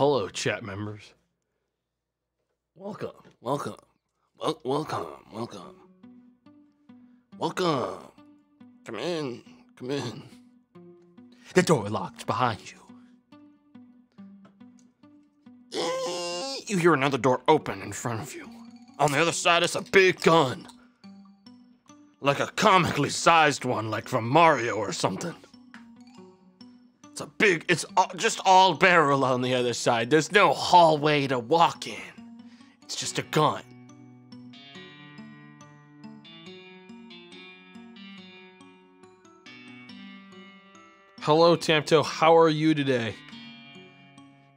Hello, chat members. Welcome, welcome, wel- welcome, welcome, welcome. Come in, come in. The door locked behind you. Eh, you hear another door open in front of you. On the other side is a big gun. Like a comically sized one, like from Mario or something. It's a big, it's all, just all barrel on the other side. There's no hallway to walk in. It's just a gun. Hello, Tamto. How are you today?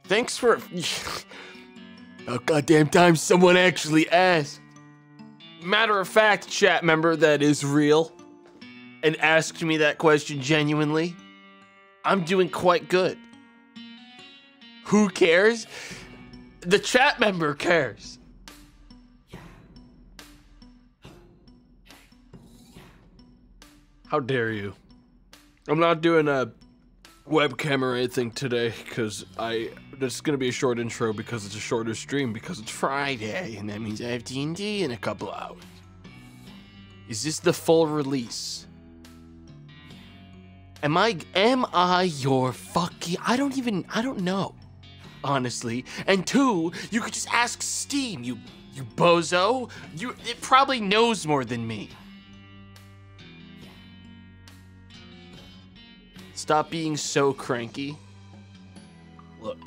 Thanks for. oh, goddamn time someone actually asked. Matter of fact, chat member that is real and asked me that question genuinely. I'm doing quite good. Who cares? The chat member cares. How dare you? I'm not doing a webcam or anything today because I. It's gonna be a short intro because it's a shorter stream because it's Friday and that means I have D&D in a couple hours. Is this the full release? Am I am I your fucking I don't even I don't know. Honestly. And two, you could just ask Steam, you you bozo. You it probably knows more than me. Stop being so cranky. Look,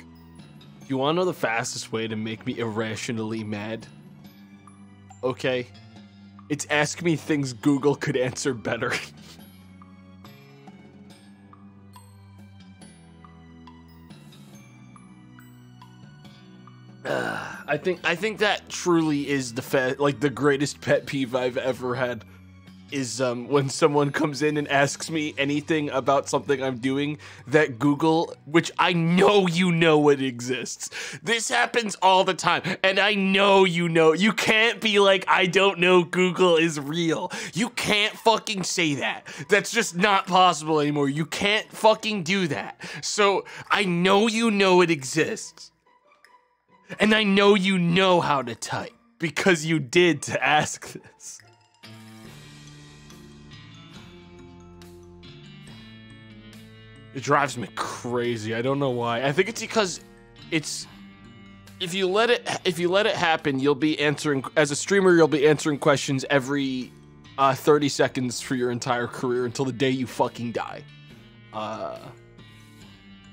you want to know the fastest way to make me irrationally mad? Okay. It's ask me things Google could answer better. Uh, I think I think that truly is the like the greatest pet peeve I've ever had is um, when someone comes in and asks me anything about something I'm doing that Google, which I know you know it exists. This happens all the time, and I know you know. You can't be like, I don't know Google is real. You can't fucking say that. That's just not possible anymore. You can't fucking do that. So I know you know it exists. And I know you know how to type because you did to ask this. It drives me crazy. I don't know why. I think it's because it's if you let it if you let it happen, you'll be answering as a streamer, you'll be answering questions every uh, 30 seconds for your entire career until the day you fucking die. Uh,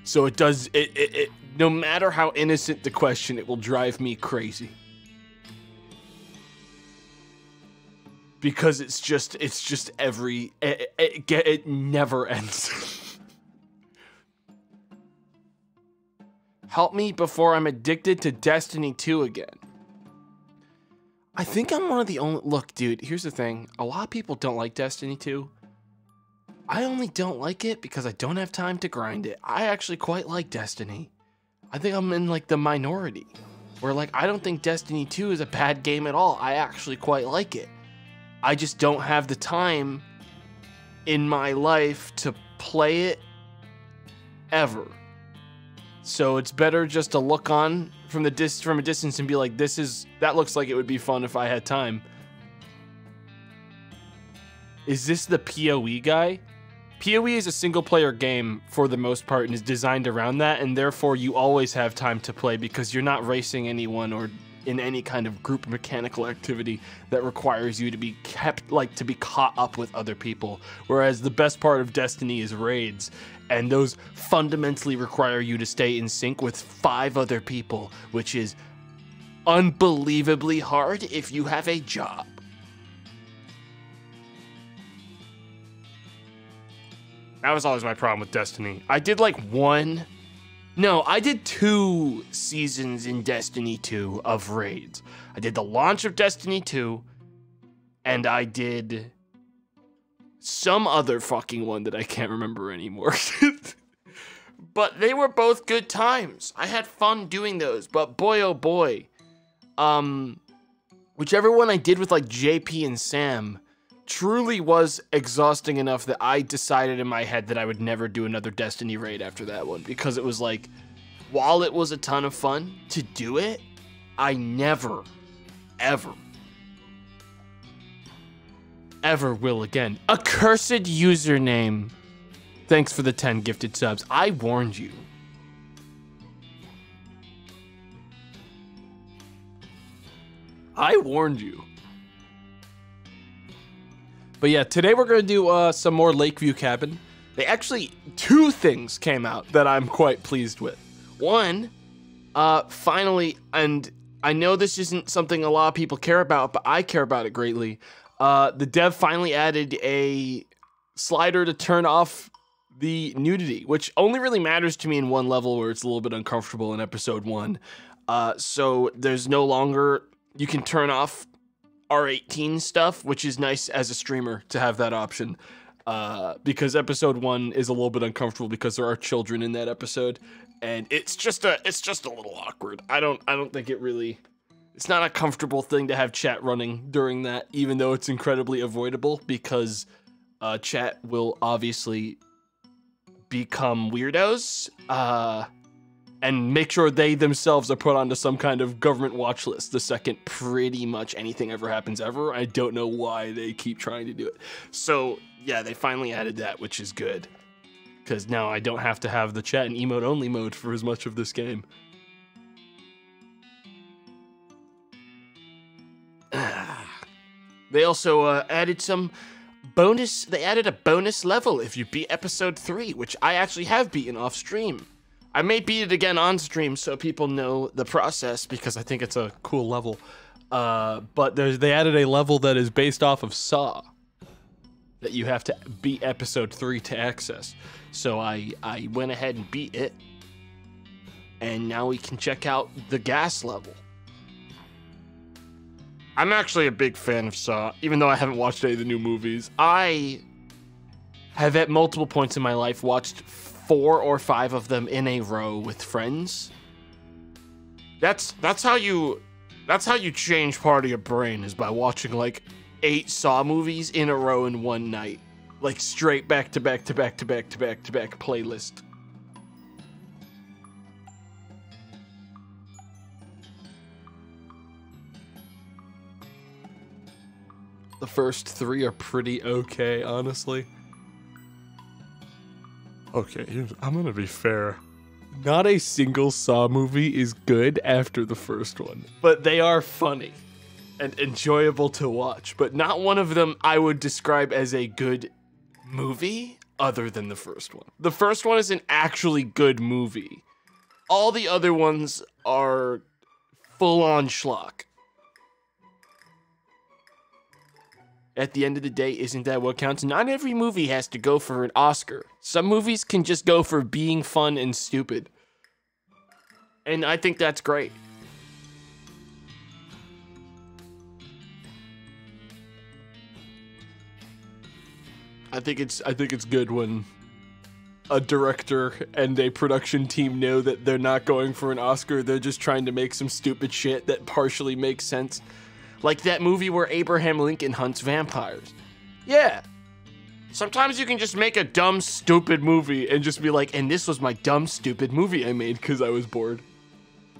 so it does it, it, it no matter how innocent the question, it will drive me crazy. Because it's just it's just every it, it, it, it never ends. Help me before I'm addicted to Destiny 2 again. I think I'm one of the only. Look, dude, here's the thing. A lot of people don't like Destiny 2. I only don't like it because I don't have time to grind it. I actually quite like Destiny. I think I'm in like the minority. Where like I don't think Destiny 2 is a bad game at all. I actually quite like it. I just don't have the time in my life to play it ever. So it's better just to look on from the dis- from a distance and be like, "This is that looks like it would be fun if I had time." Is this the PoE guy? PoE is a single player game for the most part and is designed around that, and therefore you always have time to play because you're not racing anyone or in any kind of group mechanical activity that requires you to be kept like to be caught up with other people. Whereas the best part of Destiny is raids, and those fundamentally require you to stay in sync with five other people, which is unbelievably hard if you have a job. That was always my problem with Destiny. I did like one. No, I did two seasons in Destiny 2 of raids. I did the launch of Destiny 2, and I did some other fucking one that I can't remember anymore. but they were both good times. I had fun doing those, but boy oh boy. Um whichever one I did with like JP and Sam truly was exhausting enough that I decided in my head that I would never do another Destiny raid after that one because it was like while it was a ton of fun to do it, I never, ever, ever will again. Accursed username. Thanks for the 10 gifted subs. I warned you. I warned you. But yeah, today we're going to do uh, some more Lakeview Cabin. They actually, two things came out that I'm quite pleased with. One, uh, finally, and I know this isn't something a lot of people care about, but I care about it greatly. Uh, the dev finally added a slider to turn off the nudity, which only really matters to me in one level where it's a little bit uncomfortable in episode one. Uh, so there's no longer you can turn off R18 stuff, which is nice as a streamer to have that option. Uh, because episode one is a little bit uncomfortable because there are children in that episode, and it's just a it's just a little awkward. I don't I don't think it really it's not a comfortable thing to have chat running during that, even though it's incredibly avoidable because uh, chat will obviously become weirdos. Uh, and make sure they themselves are put onto some kind of government watch list the second pretty much anything ever happens ever. I don't know why they keep trying to do it. So, yeah, they finally added that, which is good. Because now I don't have to have the chat and emote only mode for as much of this game. they also uh, added some bonus. They added a bonus level if you beat episode 3, which I actually have beaten off stream. I may beat it again on stream so people know the process because I think it's a cool level. Uh, but they added a level that is based off of Saw that you have to beat episode three to access. So I I went ahead and beat it, and now we can check out the gas level. I'm actually a big fan of Saw, even though I haven't watched any of the new movies. I have at multiple points in my life watched four or five of them in a row with friends. That's that's how you that's how you change part of your brain is by watching like eight Saw movies in a row in one night. Like straight back to back to back to back to back to back playlist. The first three are pretty okay, honestly. Okay, I'm gonna be fair. Not a single Saw movie is good after the first one, but they are funny and enjoyable to watch. But not one of them I would describe as a good movie other than the first one. The first one is an actually good movie. All the other ones are full on schlock. At the end of the day, isn't that what counts? Not every movie has to go for an Oscar. Some movies can just go for being fun and stupid. And I think that's great. I think it's I think it's good when a director and a production team know that they're not going for an Oscar, they're just trying to make some stupid shit that partially makes sense. Like that movie where Abraham Lincoln hunts vampires. Yeah. Sometimes you can just make a dumb, stupid movie and just be like, and this was my dumb, stupid movie I made because I was bored.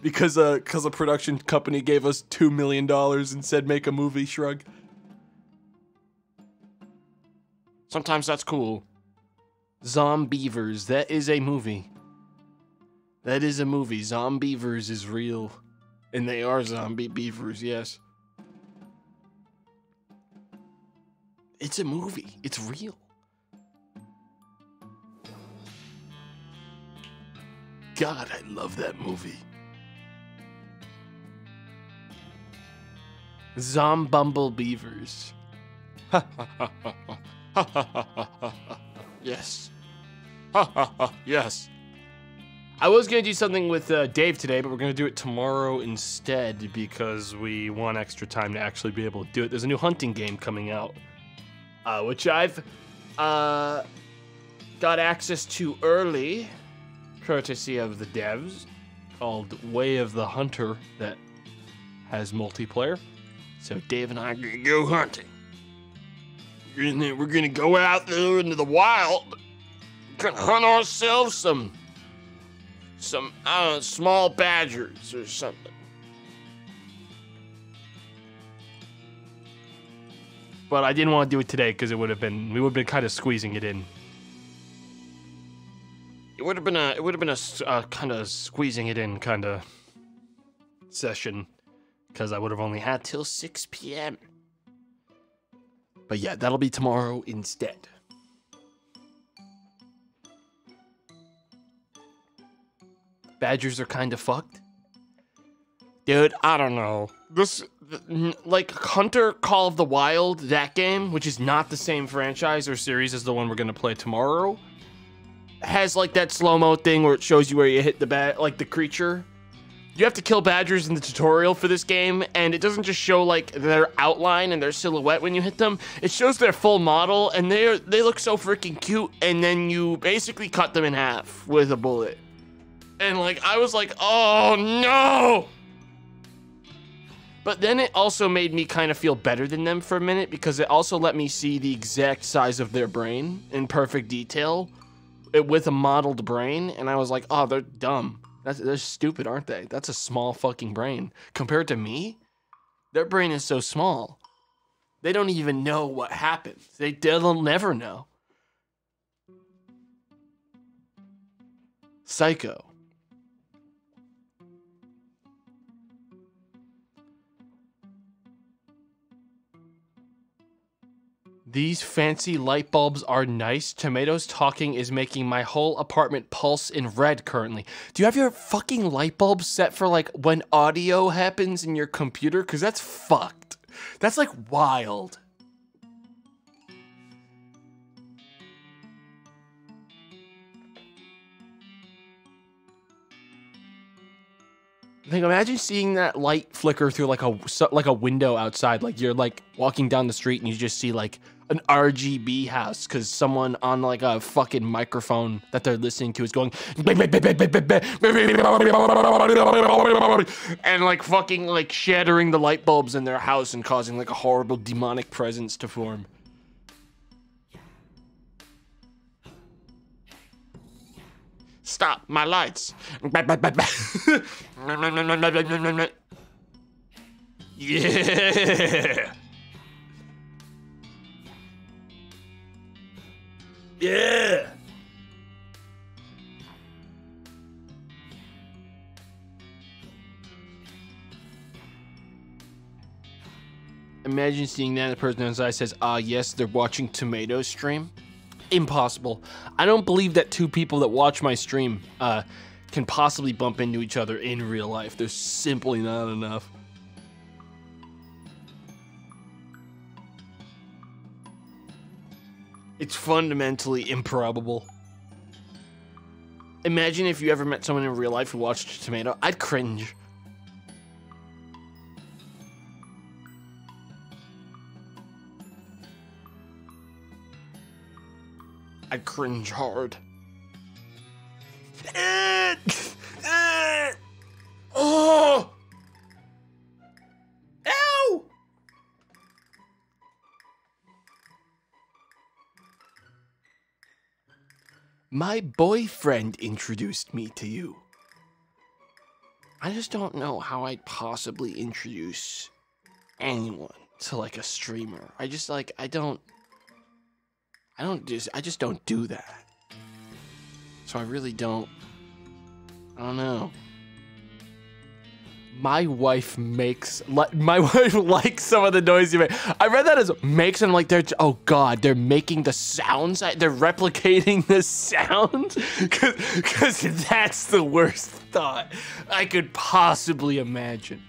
Because uh, cause a production company gave us $2 million and said make a movie, shrug. Sometimes that's cool. Zombeavers, that is a movie. That is a movie. Zombeavers is real. And they are zombie beavers, yes. It's a movie. It's real. God, I love that movie. Zombumble Beavers. yes. Ha ha. Yes. I was going to do something with uh, Dave today, but we're going to do it tomorrow instead because we want extra time to actually be able to do it. There's a new hunting game coming out uh, which I've uh, got access to early, courtesy of the devs, called Way of the Hunter, that has multiplayer. So Dave and I are gonna go hunting. We're gonna, we're gonna go out there into the wild. Gonna hunt ourselves some some I don't know, small badgers or something. But I didn't want to do it today because it would have been we would have been kind of squeezing it in. It would have been a it would have been a kind of squeezing it in kind of session because I would have only had till 6 p.m. But yeah, that'll be tomorrow instead. Badgers are kind of fucked. Dude, I don't know. This, like, Hunter Call of the Wild, that game, which is not the same franchise or series as the one we're gonna play tomorrow, has like that slow mo thing where it shows you where you hit the bat, like the creature. You have to kill badgers in the tutorial for this game, and it doesn't just show like their outline and their silhouette when you hit them. It shows their full model, and they are they look so freaking cute. And then you basically cut them in half with a bullet. And like I was like, oh no. But then it also made me kind of feel better than them for a minute because it also let me see the exact size of their brain in perfect detail eh, with a modeled brain. And I was like, oh, they're dumb. That's, they're stupid, aren't they? That's a small fucking brain. Compared to me, their brain is so small. They don't even know what happened. They, they'll never know. Psycho. These fancy light bulbs are nice. Tomatoes talking is making my whole apartment pulse in red currently. Do you have your fucking light bulbs set for like when audio happens in your computer? Because that's fucked. That's like wild. Like imagine seeing that light flicker through like a like a window outside. Like you're like walking down the street and you just see like an RGB house because someone on like a fucking microphone that they're listening to is going and like fucking like shattering the light bulbs in their house and causing like a horrible demonic presence to form. Stop my lights. yeah. Yeah. Imagine seeing that the person outside says, ah, yes, they're watching Tomato stream. Impossible. I don't believe that two people that watch my stream uh, can possibly bump into each other in real life. There's simply not enough. It's fundamentally improbable. Imagine if you ever met someone in real life who watched Tomato. I'd cringe. I'd cringe hard. Ah! Ah! oh! My boyfriend introduced me to you. I just don't know how I'd possibly introduce anyone to like a streamer. I just like I don't I don't just I just don't do that. So I really don't I don't know. My wife makes li- my wife likes some of the noise you make. I read that as makes and I'm like they're oh god they're making the sounds they're replicating the sounds because that's the worst thought I could possibly imagine.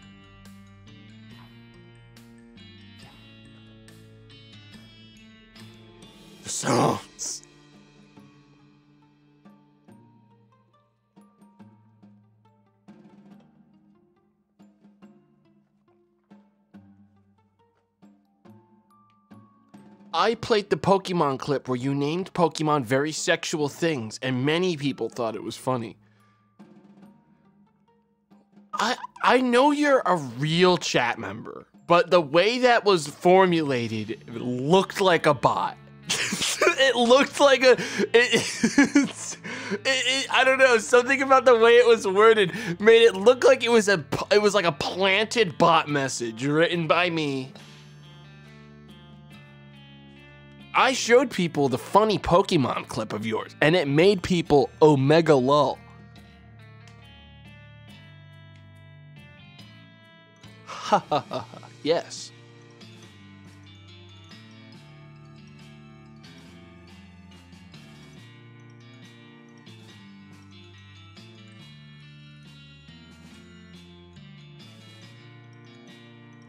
The sounds. I played the Pokemon clip where you named Pokemon very sexual things, and many people thought it was funny. I I know you're a real chat member, but the way that was formulated looked like a bot. it looked like a. It, It, it, I don't know. Something about the way it was worded made it look like it was a it was like a planted bot message written by me. I showed people the funny Pokemon clip of yours, and it made people omega lol. Ha ha ha ha. Yes.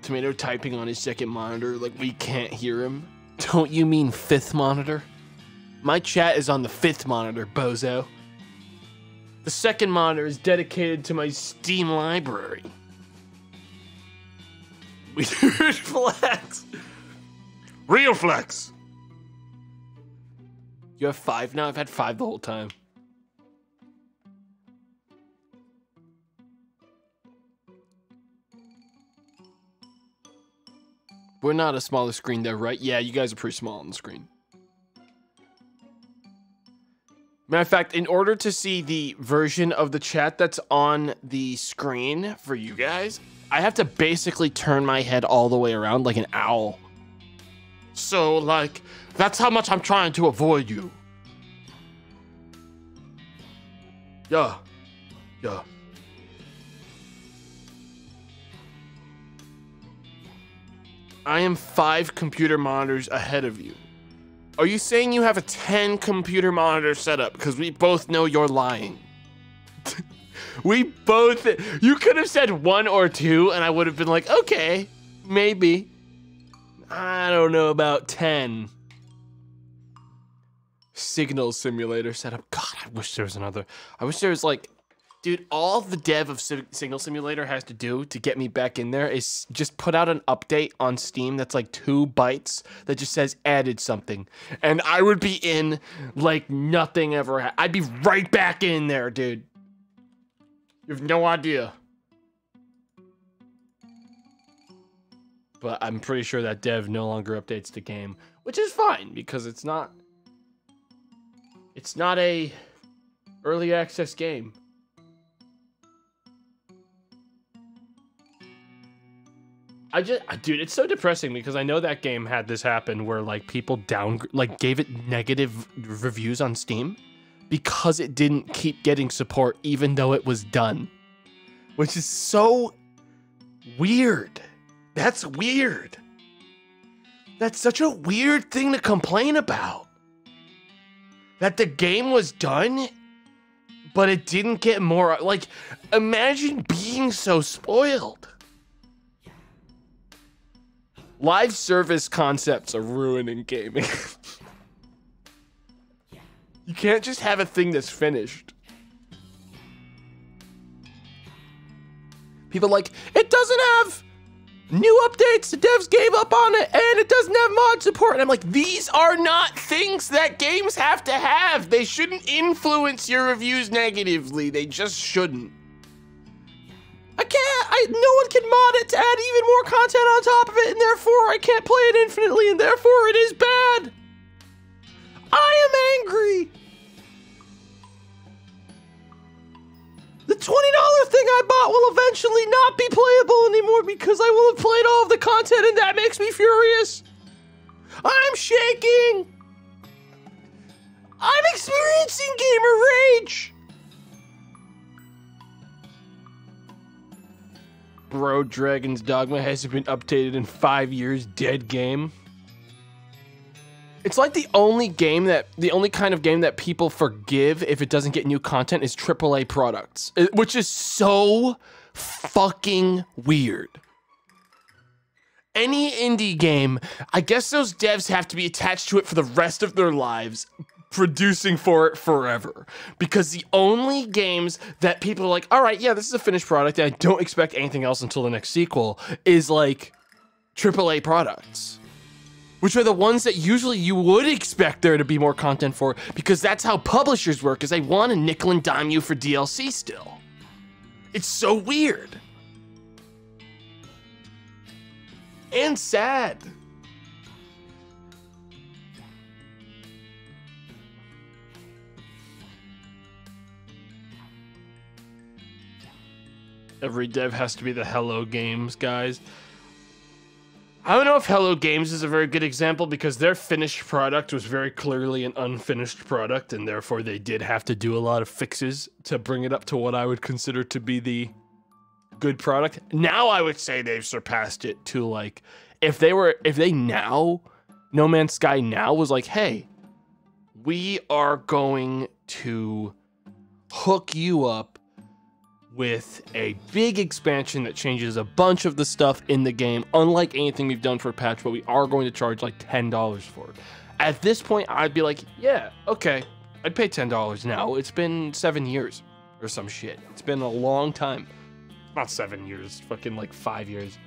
Tomato typing on his second monitor like we can't hear him. Don't you mean fifth monitor? My chat is on the fifth monitor, bozo. The second monitor is dedicated to my Steam library. Weird flex. Real flex. You have five now? I've had five the whole time. We're not a smaller screen though, right? Yeah, you guys are pretty small on the screen. Matter of fact, in order to see the version of the chat that's on the screen for you guys, I have to basically turn my head all the way around like an owl. So, like, that's how much I'm trying to avoid you. Yeah. Yeah. I am five computer monitors ahead of you. Are you saying you have a 10 computer monitor setup? Because we both know you're lying. we both, you could have said one or two, and I would have been like, okay, maybe. I don't know about 10. Signal simulator setup. God, I wish there was another. I wish there was like Dude, all the dev of Signal Simulator has to do to get me back in there is just put out an update on Steam that's like two bytes that just says added something. And I would be in like nothing ever. I'd be right back in there, dude. You have no idea. But I'm pretty sure that dev no longer updates the game, which is fine because it's not it's not a early access game. I just, dude, it's so depressing because I know that game had this happen where like people down, like gave it negative reviews on Steam because it didn't keep getting support even though it was done, which is so weird. That's weird. That's such a weird thing to complain about. That the game was done, but it didn't get more. Like, imagine being so spoiled. Live service concepts are ruining gaming. you can't just have a thing that's finished. People like, it doesn't have new updates, the devs gave up on it, and it doesn't have mod support. And I'm like, these are not things that games have to have. They shouldn't influence your reviews negatively. They just shouldn't. I can't, I, no one can mod it to add even more content on top of it, and therefore I can't play it infinitely, and therefore it is bad. I am angry. The $20 thing I bought will eventually not be playable anymore because I will have played all of the content, and that makes me furious. I'm shaking. I'm experiencing gamer rage. Bro, Dragon's Dogma hasn't been updated in five years. Dead game. It's like the only game that the only kind of game that people forgive if it doesn't get new content is AAA products, eh, which is so fucking weird. Any indie game, I guess those devs have to be attached to it for the rest of their lives, producing for it forever because the only games that people are like, all right, yeah, this is a finished product, and I don't expect anything else until the next sequel is like AAA products. Which are the ones that usually you would expect there to be more content for because that's how publishers work is they want to nickel and dime you for DLC still. It's so weird. And sad. Every dev has to be the Hello Games guys. I don't know if Hello Games is a very good example because their finished product was very clearly an unfinished product, and therefore they did have to do a lot of fixes to bring it up to what I would consider to be the good product. Now I would say they've surpassed it to like if they were if they now No Man's Sky now was like, hey, we are going to hook you up with a big expansion that changes a bunch of the stuff in the game, unlike anything we've done for a patch, but we are going to charge like $10 for it. At this point, I'd be like, yeah, okay, I'd pay $10 now. It's been seven years or some shit. It's been a long time. Not seven years, fucking like five years.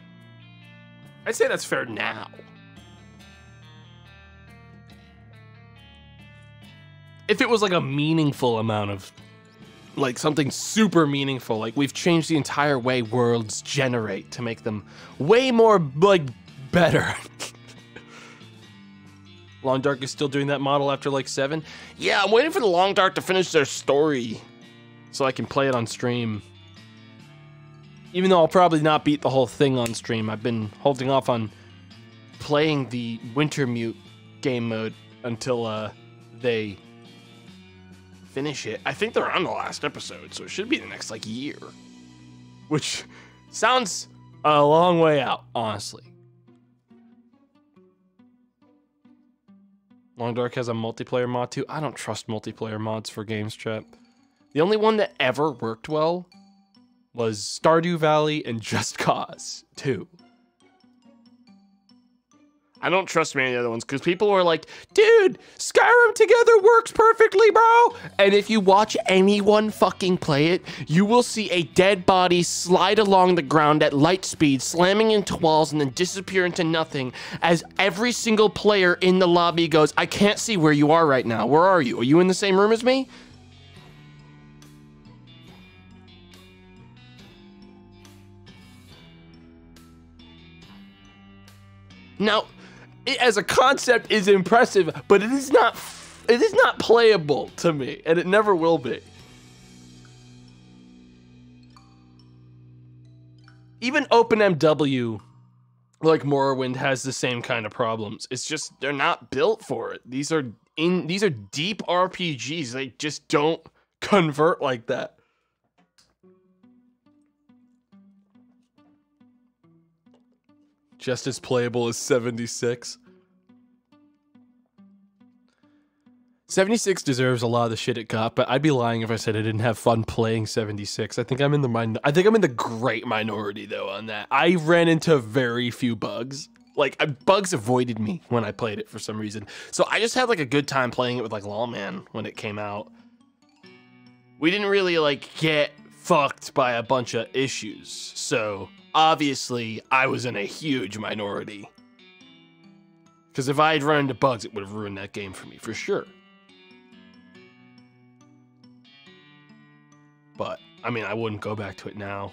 I'd say that's fair now. If it was like a meaningful amount of like something super meaningful. Like we've changed the entire way worlds generate to make them way more like better. Long Dark is still doing that model after like seven. Yeah, I'm waiting for the Long Dark to finish their story so I can play it on stream. Even though I'll probably not beat the whole thing on stream, I've been holding off on playing the Wintermute game mode until uh, they finish it. I think they're on the last episode, so it should be the next like year. Which sounds a long way out, honestly. Long Dark has a multiplayer mod too. I don't trust multiplayer mods for games, chat. The only one that ever worked well was Stardew Valley and Just Cause 2. I don't trust many of the other ones because people were like, dude, Skyrim together works perfectly, bro. And if you watch anyone fucking play it, you will see a dead body slide along the ground at light speed, slamming into walls and then disappear into nothing as every single player in the lobby goes, I can't see where you are right now. Where are you? Are you in the same room as me? Now, it, as a concept is impressive, but it is not it is not playable to me, and it never will be. Even OpenMW, like Morrowind, has the same kind of problems. It's just they're not built for it. These are in these are deep RPGs. They just don't convert like that. just as playable as 76. 76 deserves a lot of the shit it got, but I'd be lying if I said I didn't have fun playing 76. I think I'm in the min- I think I'm in the great minority though on that. I ran into very few bugs. Like bugs avoided me when I played it for some reason. So I just had like a good time playing it with like Lawman when it came out. We didn't really like get fucked by a bunch of issues. So obviously I was in a huge minority. Because if I had run into bugs, it would have ruined that game for me, for sure. But, I mean, I wouldn't go back to it now.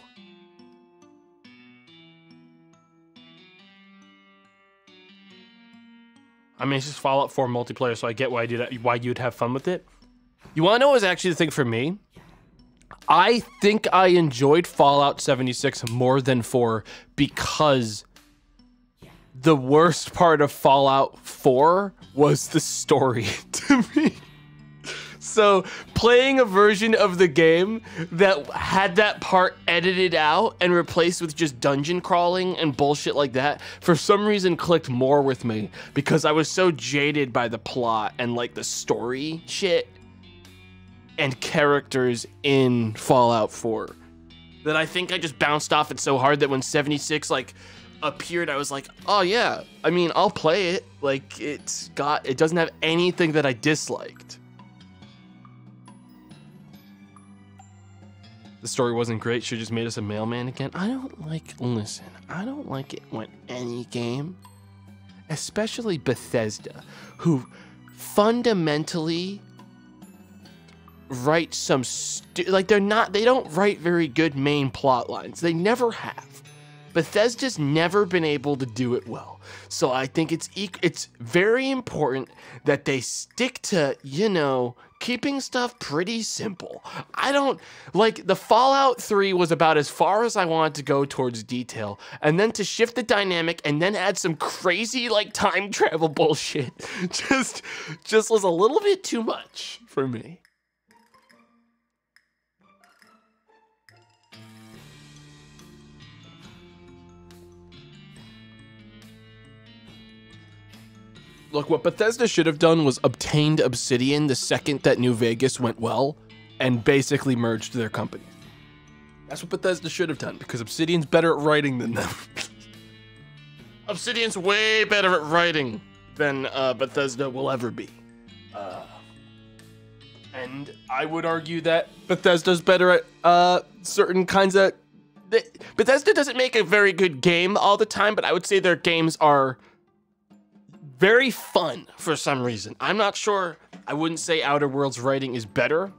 I mean, it's just Fallout 4 multiplayer, so I get why, I why you'd have fun with it. You want to know what was actually the thing for me? I think I enjoyed Fallout 76 more than 4 because the worst part of Fallout 4 was the story to me. So, playing a version of the game that had that part edited out and replaced with just dungeon crawling and bullshit like that, for some reason clicked more with me because I was so jaded by the plot and like the story shit and characters in Fallout 4 that I think I just bounced off it so hard that when 76 like appeared I was like, "Oh yeah, I mean, I'll play it." Like it's got it doesn't have anything that I disliked. The story wasn't great. She just made us a mailman again. I don't like listen. I don't like it when any game, especially Bethesda, who fundamentally write some like they're not they don't write very good main plot lines. They never have. Bethesda's never been able to do it well. So I think it's it's very important that they stick to, you know, keeping stuff pretty simple. I don't like the Fallout 3 was about as far as I wanted to go towards detail. And then to shift the dynamic and then add some crazy like time travel bullshit just just was a little bit too much for me. Look, what Bethesda should have done was obtained Obsidian the second that New Vegas went well and basically merged their companies. That's what Bethesda should have done because Obsidian's better at writing than them. Obsidian's way better at writing than uh, Bethesda will ever be. Uh, and I would argue that Bethesda's better at uh, certain kinds of. Bethesda doesn't make a very good game all the time, but I would say their games are very fun for some reason. I'm not sure. I wouldn't say Outer Worlds writing is better.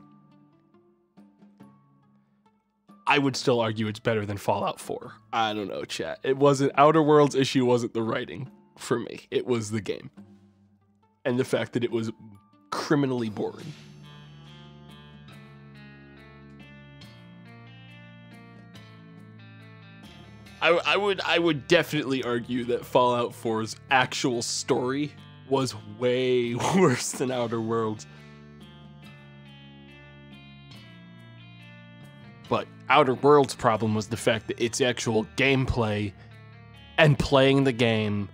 I would still argue it's better than Fallout 4. I don't know, chat. It wasn't Outer Worlds issue wasn't the writing for me. It was the game. And the fact that it was criminally boring. I, I would I would definitely argue that Fallout 4's actual story was way worse than Outer Worlds. But Outer Worlds' problem was the fact that its actual gameplay and playing the game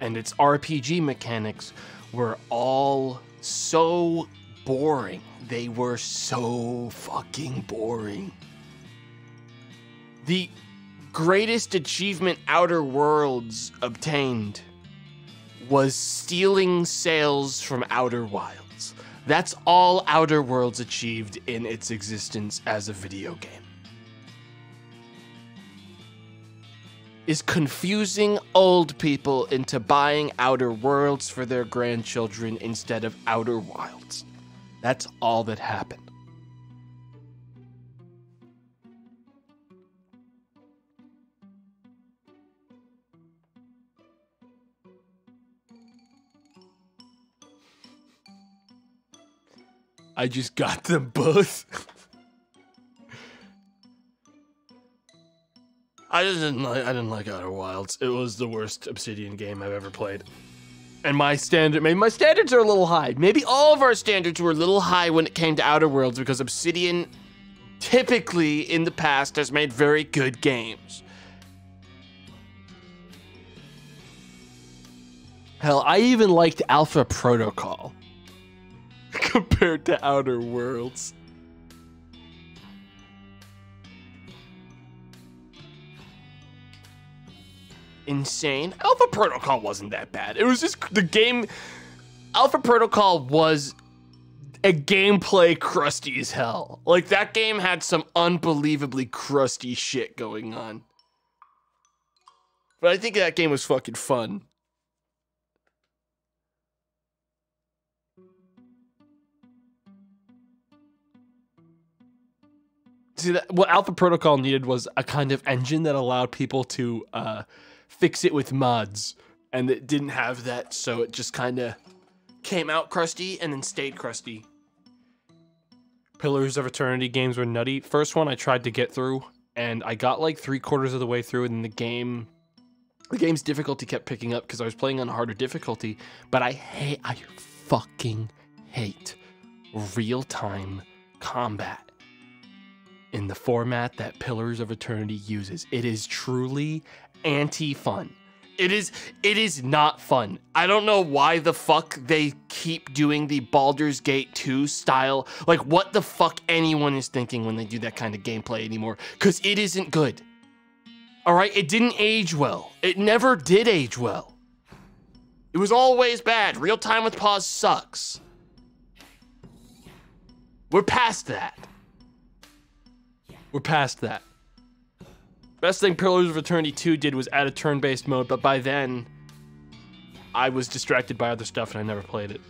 and its RPG mechanics were all so boring. They were so fucking boring. The greatest achievement Outer Worlds obtained was stealing sales from Outer Wilds. That's all Outer Worlds achieved in its existence as a video game. Is confusing old people into buying Outer Worlds for their grandchildren instead of Outer Wilds. That's all that happened. I just got them both. I didn't like I didn't like Outer Wilds. It was the worst Obsidian game I've ever played. And my standard maybe my standards are a little high. Maybe all of our standards were a little high when it came to Outer Worlds because Obsidian typically in the past has made very good games. Hell, I even liked Alpha Protocol. compared to Outer Worlds. Insane. Alpha Protocol wasn't that bad. It was just the game. Alpha Protocol was a gameplay crusty as hell. Like that game had some unbelievably crusty shit going on. But I think that game was fucking fun. See that what Alpha Protocol needed was a kind of engine that allowed people to uh, fix it with mods, and it didn't have that, so it just kind of came out crusty and then stayed crusty. Pillars of Eternity games were nutty. First one I tried to get through, and I got like three quarters of the way through, and the game, the game's difficulty kept picking up because I was playing on a harder difficulty. But I hate, I fucking hate real time combat in the format that Pillars of Eternity uses. It is truly anti-fun. It is it is not fun. I don't know why the fuck they keep doing the Baldur's Gate 2 style. Like what the fuck anyone is thinking when they do that kind of gameplay anymore cuz it isn't good. All right, it didn't age well. It never did age well. It was always bad. Real time with pause sucks. We're past that. We're past that. Best thing Pillars of Eternity 2 did was add a turn-based mode, but by then, I was distracted by other stuff and I never played it.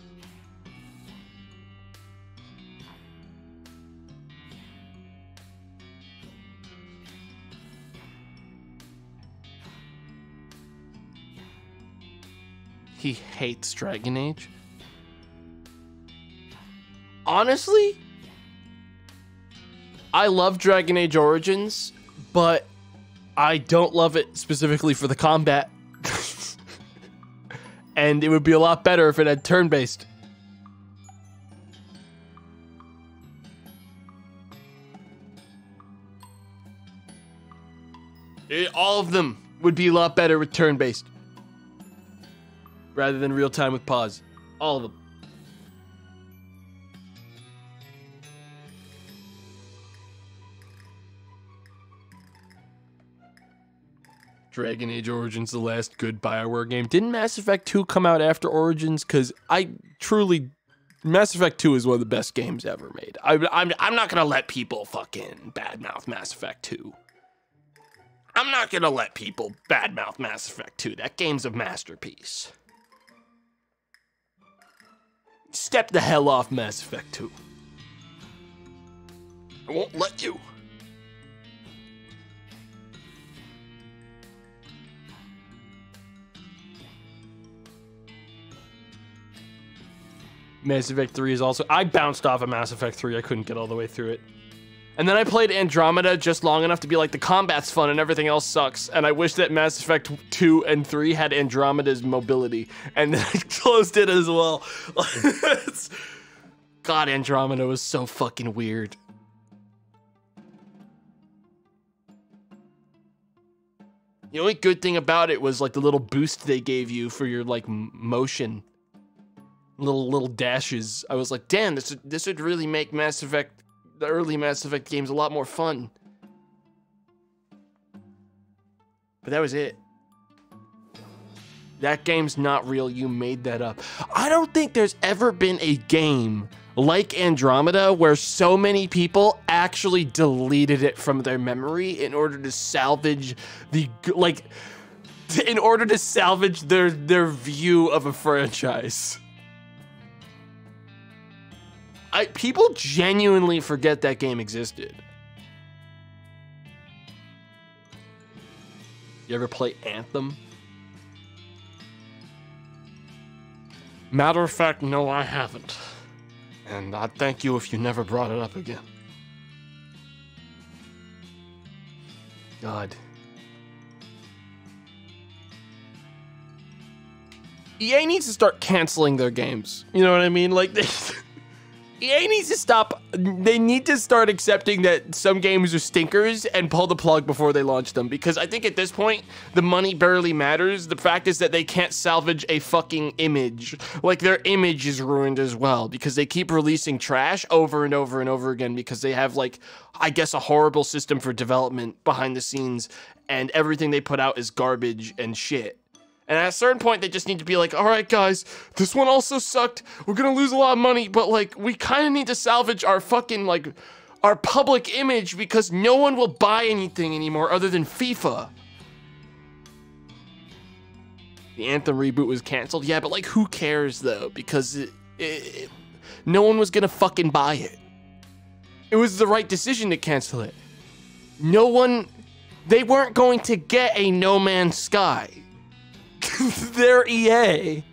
He hates Dragon Age. honestly, I love Dragon Age Origins, but I don't love it specifically for the combat. and it would be a lot better if it had turn based. Eh, all of them would be a lot better with turn based rather than real time with pause. All of them. Dragon Age Origins, the last good Bioware game. Didn't Mass Effect 2 come out after Origins? Because I truly. Mass Effect 2 is one of the best games ever made. I, I'm, I'm not going to let people fucking badmouth Mass Effect 2. I'm not going to let people badmouth Mass Effect 2. That game's a masterpiece. Step the hell off Mass Effect 2. I won't let you. Mass Effect 3 is also. I bounced off of Mass Effect 3. I couldn't get all the way through it. And then I played Andromeda just long enough to be like, the combat's fun and everything else sucks. And I wish that Mass Effect 2 and 3 had Andromeda's mobility. And then I closed it as well. God, Andromeda was so fucking weird. The only good thing about it was like the little boost they gave you for your like motion little little dashes. I was like, damn, this would, this would really make Mass Effect, the early Mass Effect games, a lot more fun. But that was it. That game's not real. You made that up. I don't think there's ever been a game like Andromeda where so many people actually deleted it from their memory in order to salvage the like in order to salvage their their view of a franchise. I people genuinely forget that game existed. You ever play Anthem? Matter of fact, no, I haven't. And I'd thank you if you never brought it up again. God. EA needs to start canceling their games. You know what I mean? Like they EA needs to stop. They need to start accepting that some games are stinkers and pull the plug before they launch them. Because I think at this point, the money barely matters. The fact is that they can't salvage a fucking image. Like their image is ruined as well because they keep releasing trash over and over and over again because they have like, I guess, a horrible system for development behind the scenes and everything they put out is garbage and shit. And at a certain point, they just need to be like, all right, guys, this one also sucked. We're going to lose a lot of money, but like, we kind of need to salvage our fucking, like, our public image because no one will buy anything anymore other than FIFA. The Anthem reboot was canceled. Yeah, but like, who cares though? Because it, it, it, no one was going to fucking buy it. It was the right decision to cancel it. No one, they weren't going to get a No Man's Sky. They're EA.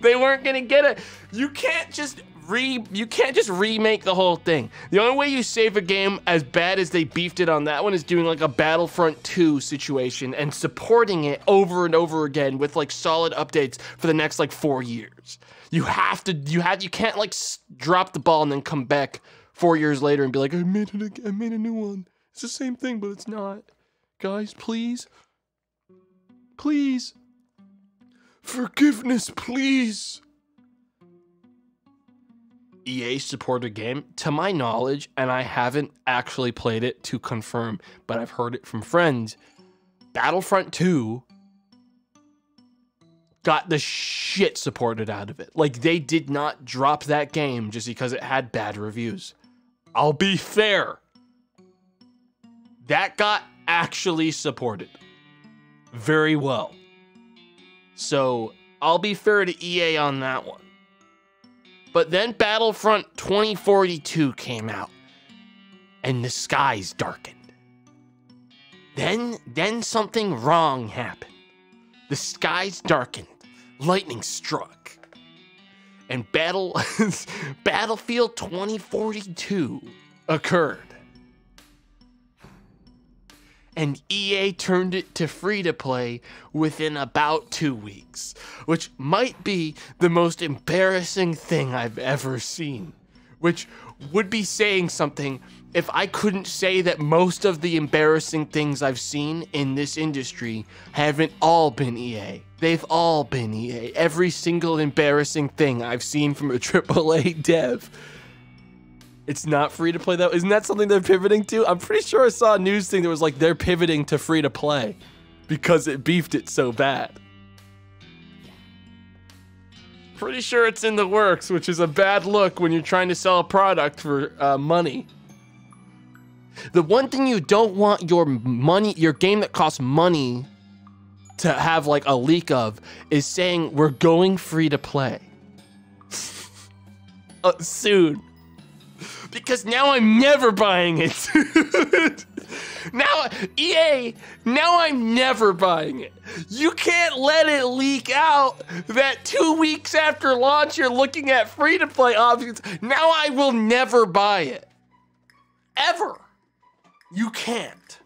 They weren't gonna get it. You can't just re you can't just remake the whole thing. The only way you save a game as bad as they beefed it on that one is doing like a Battlefront 2 situation and supporting it over and over again with like solid updates for the next like 4 years. You have to you have you can't like drop the ball and then come back 4 years later and be like I made it I made a new one. It's the same thing but it's not. Guys, please Please. Forgiveness, please. EA supported game, to my knowledge, and I haven't actually played it to confirm, but I've heard it from friends. Battlefront 2 got the shit supported out of it. Like, they did not drop that game just because it had bad reviews. I'll be fair. That got actually supported very well. So I'll be fair to EA on that one. But then Battlefront 2042 came out and the skies darkened. Then then something wrong happened. The skies darkened. Lightning struck. and Battle Battlefield 2042 occurred. And EA turned it to free to play within about two weeks, which might be the most embarrassing thing I've ever seen. Which would be saying something if I couldn't say that most of the embarrassing things I've seen in this industry haven't all been EA. They've all been EA. Every single embarrassing thing I've seen from a AAA dev. It's not free to play though. Isn't that something they're pivoting to? I'm pretty sure I saw a news thing that was like they're pivoting to free to play because it beefed it so bad. Pretty sure it's in the works, which is a bad look when you're trying to sell a product for uh, money. The one thing you don't want your money, your game that costs money to have like a leak of is saying we're going free to play. uh, soon. Because now I'm never buying it. now, EA, now I'm never buying it. You can't let it leak out that two weeks after launch you're looking at free to play options. Now I will never buy it. Ever. You can't.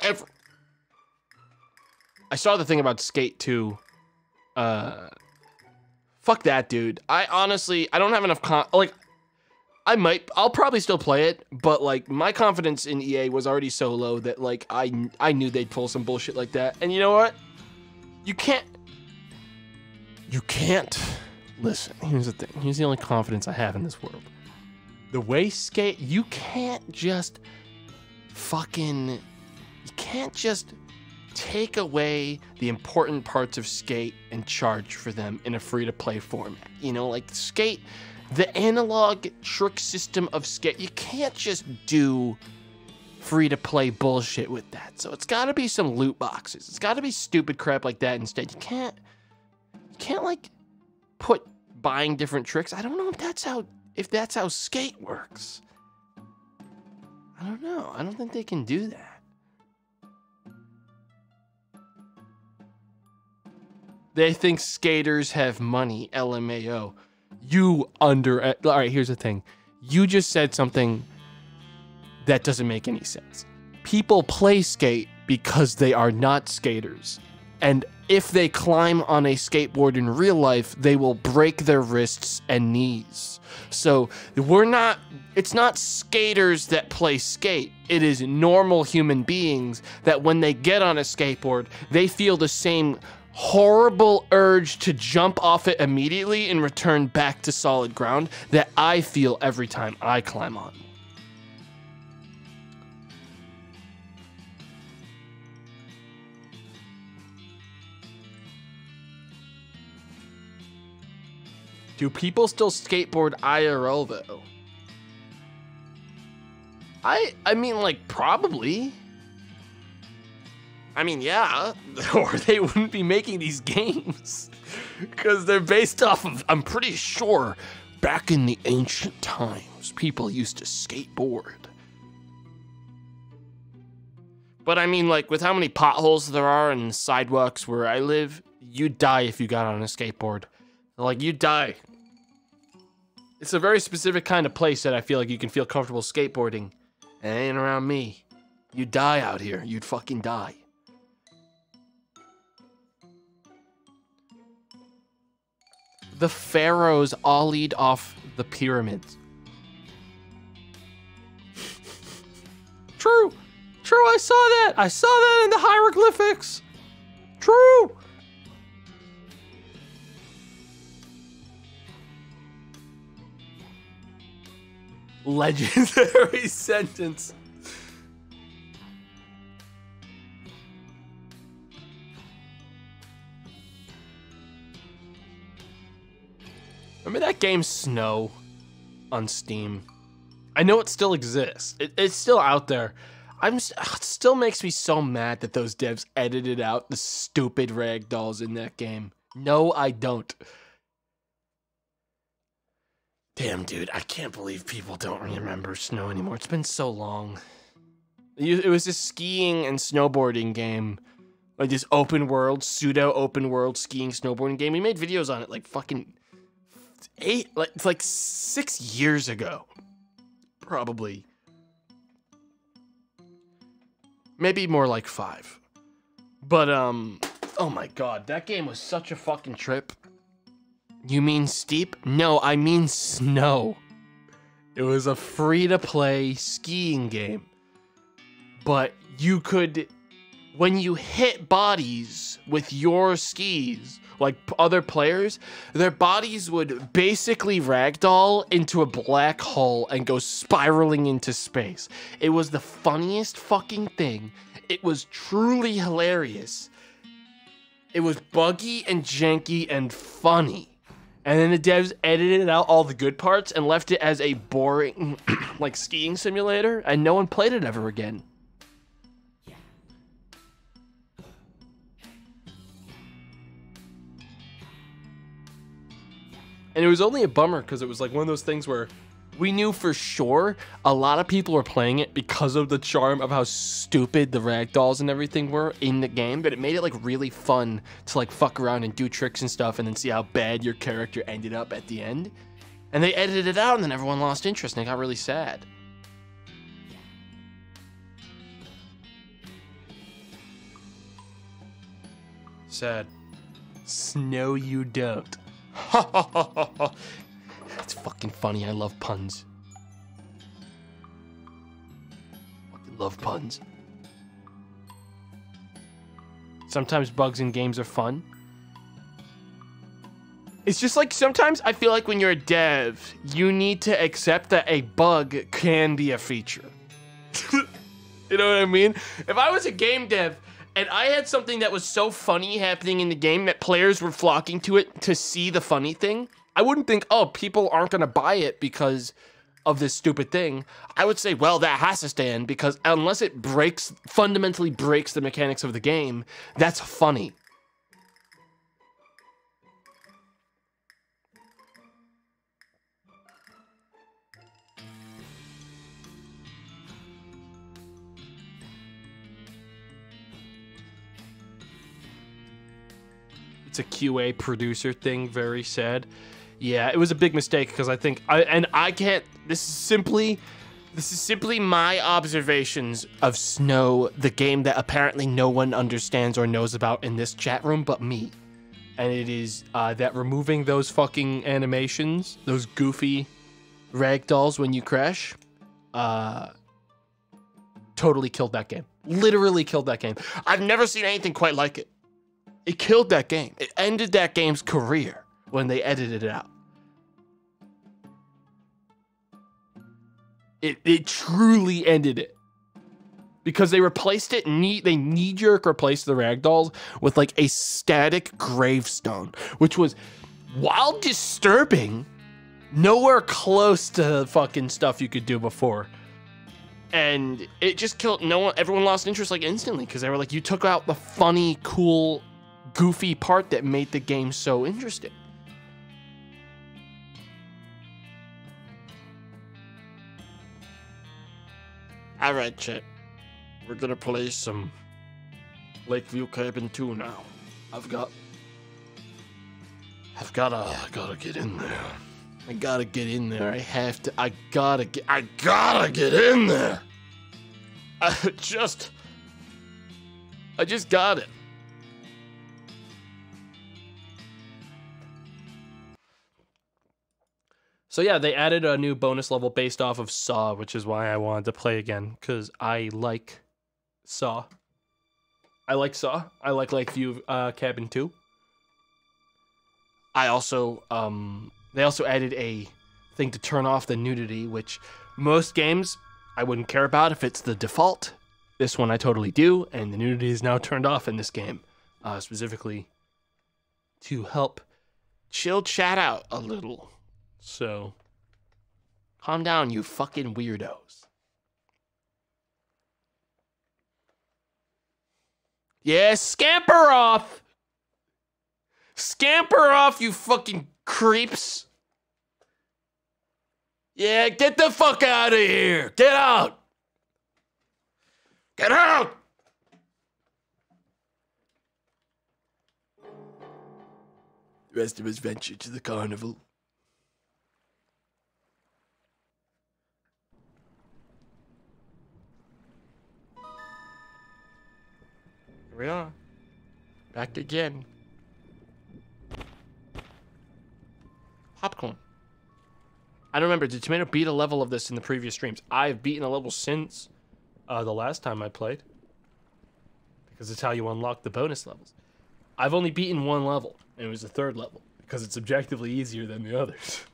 Ever. I saw the thing about Skate 2. Uh, fuck that, dude. I honestly, I don't have enough con- like. I might, I'll probably still play it, but like my confidence in EA was already so low that like I, I knew they'd pull some bullshit like that. And you know what? You can't, you can't. Listen, here's the thing. Here's the only confidence I have in this world the way skate you can't just fucking you can't just take away the important parts of skate and charge for them in a free to play format you know like skate the analog trick system of skate you can't just do free to play bullshit with that so it's got to be some loot boxes it's got to be stupid crap like that instead you can't you can't like put buying different tricks i don't know if that's how if that's how skate works. I don't know. I don't think they can do that. They think skaters have money, LMAO. You under. All right, here's the thing. You just said something that doesn't make any sense. People play skate because they are not skaters. And if they climb on a skateboard in real life, they will break their wrists and knees. So we're not, it's not skaters that play skate. It is normal human beings that when they get on a skateboard, they feel the same horrible urge to jump off it immediately and return back to solid ground that I feel every time I climb on. Do people still skateboard IRL though? I I mean like probably. I mean yeah, or they wouldn't be making these games because they're based off of I'm pretty sure back in the ancient times people used to skateboard. But I mean like with how many potholes there are in sidewalks where I live, you'd die if you got on a skateboard. Like you'd die it's a very specific kind of place that I feel like you can feel comfortable skateboarding. And ain't around me. You'd die out here. You'd fucking die. The pharaohs ollied off the pyramids. True. True, I saw that. I saw that in the hieroglyphics. True. legendary sentence. Remember that game Snow on Steam? I know it still exists. It, it's still out there. I'm it still makes me so mad that those devs edited out the stupid rag dolls in that game. No, I don't. Damn, dude, I can't believe people don't remember snow anymore. It's been so long. It was a skiing and snowboarding game. like this open world, pseudo open world skiing snowboarding game. We made videos on it like fucking eight, like it's like six years ago, probably. Maybe more like five. But um, oh my god, that game was such a fucking trip. You mean steep? No, I mean snow. It was a free to play skiing game. But you could, when you hit bodies with your skis, like other players, their bodies would basically ragdoll into a black hole and go spiraling into space. It was the funniest fucking thing. It was truly hilarious. It was buggy and janky and funny. And then the devs edited out all the good parts and left it as a boring, like, skiing simulator, and no one played it ever again. And it was only a bummer because it was like one of those things where we knew for sure a lot of people were playing it because of the charm of how stupid the ragdolls and everything were in the game, but it made it like really fun to like fuck around and do tricks and stuff and then see how bad your character ended up at the end. And they edited it out and then everyone lost interest and it got really sad. Sad. Snow you don't. It's fucking funny. I love puns. Fucking love puns. Sometimes bugs in games are fun. It's just like sometimes I feel like when you're a dev, you need to accept that a bug can be a feature. you know what I mean? If I was a game dev and I had something that was so funny happening in the game that players were flocking to it to see the funny thing, I wouldn't think, oh, people aren't going to buy it because of this stupid thing. I would say, well, that has to stand because unless it breaks, fundamentally breaks the mechanics of the game, that's funny. It's a QA producer thing, very sad. Yeah, it was a big mistake because I think I and I can't. This is simply, this is simply my observations of Snow, the game that apparently no one understands or knows about in this chat room but me. And it is uh, that removing those fucking animations, those goofy ragdolls when you crash, uh, totally killed that game. Literally killed that game. I've never seen anything quite like it. It killed that game. It ended that game's career when they edited it out. It, it truly ended it. Because they replaced it, need they knee jerk replaced the ragdolls with like a static gravestone, which was while disturbing, nowhere close to the fucking stuff you could do before. And it just killed no one everyone lost interest like instantly because they were like, you took out the funny, cool, goofy part that made the game so interesting. All right, chat. We're gonna play some Lakeview Cabin 2 now. I've got... I've gotta... I gotta get in there. I gotta get in there. I have to... I gotta get... I gotta get in there! I just... I just got it. So yeah, they added a new bonus level based off of Saw, which is why I wanted to play again because I like Saw. I like Saw. I like Lakeview uh, Cabin 2. I also um they also added a thing to turn off the nudity, which most games I wouldn't care about if it's the default. This one I totally do, and the nudity is now turned off in this game, uh, specifically to help chill chat out a little. So calm down, you fucking weirdos. Yeah, scamper off! Scamper off, you fucking creeps! Yeah, get the fuck out of here! Get out! Get out! The rest of us venture to the carnival. We are. Back again. Popcorn. I don't remember. Did Tomato beat a level of this in the previous streams? I've beaten a level since uh, the last time I played. Because it's how you unlock the bonus levels. I've only beaten one level, and it was the third level. Because it's objectively easier than the others.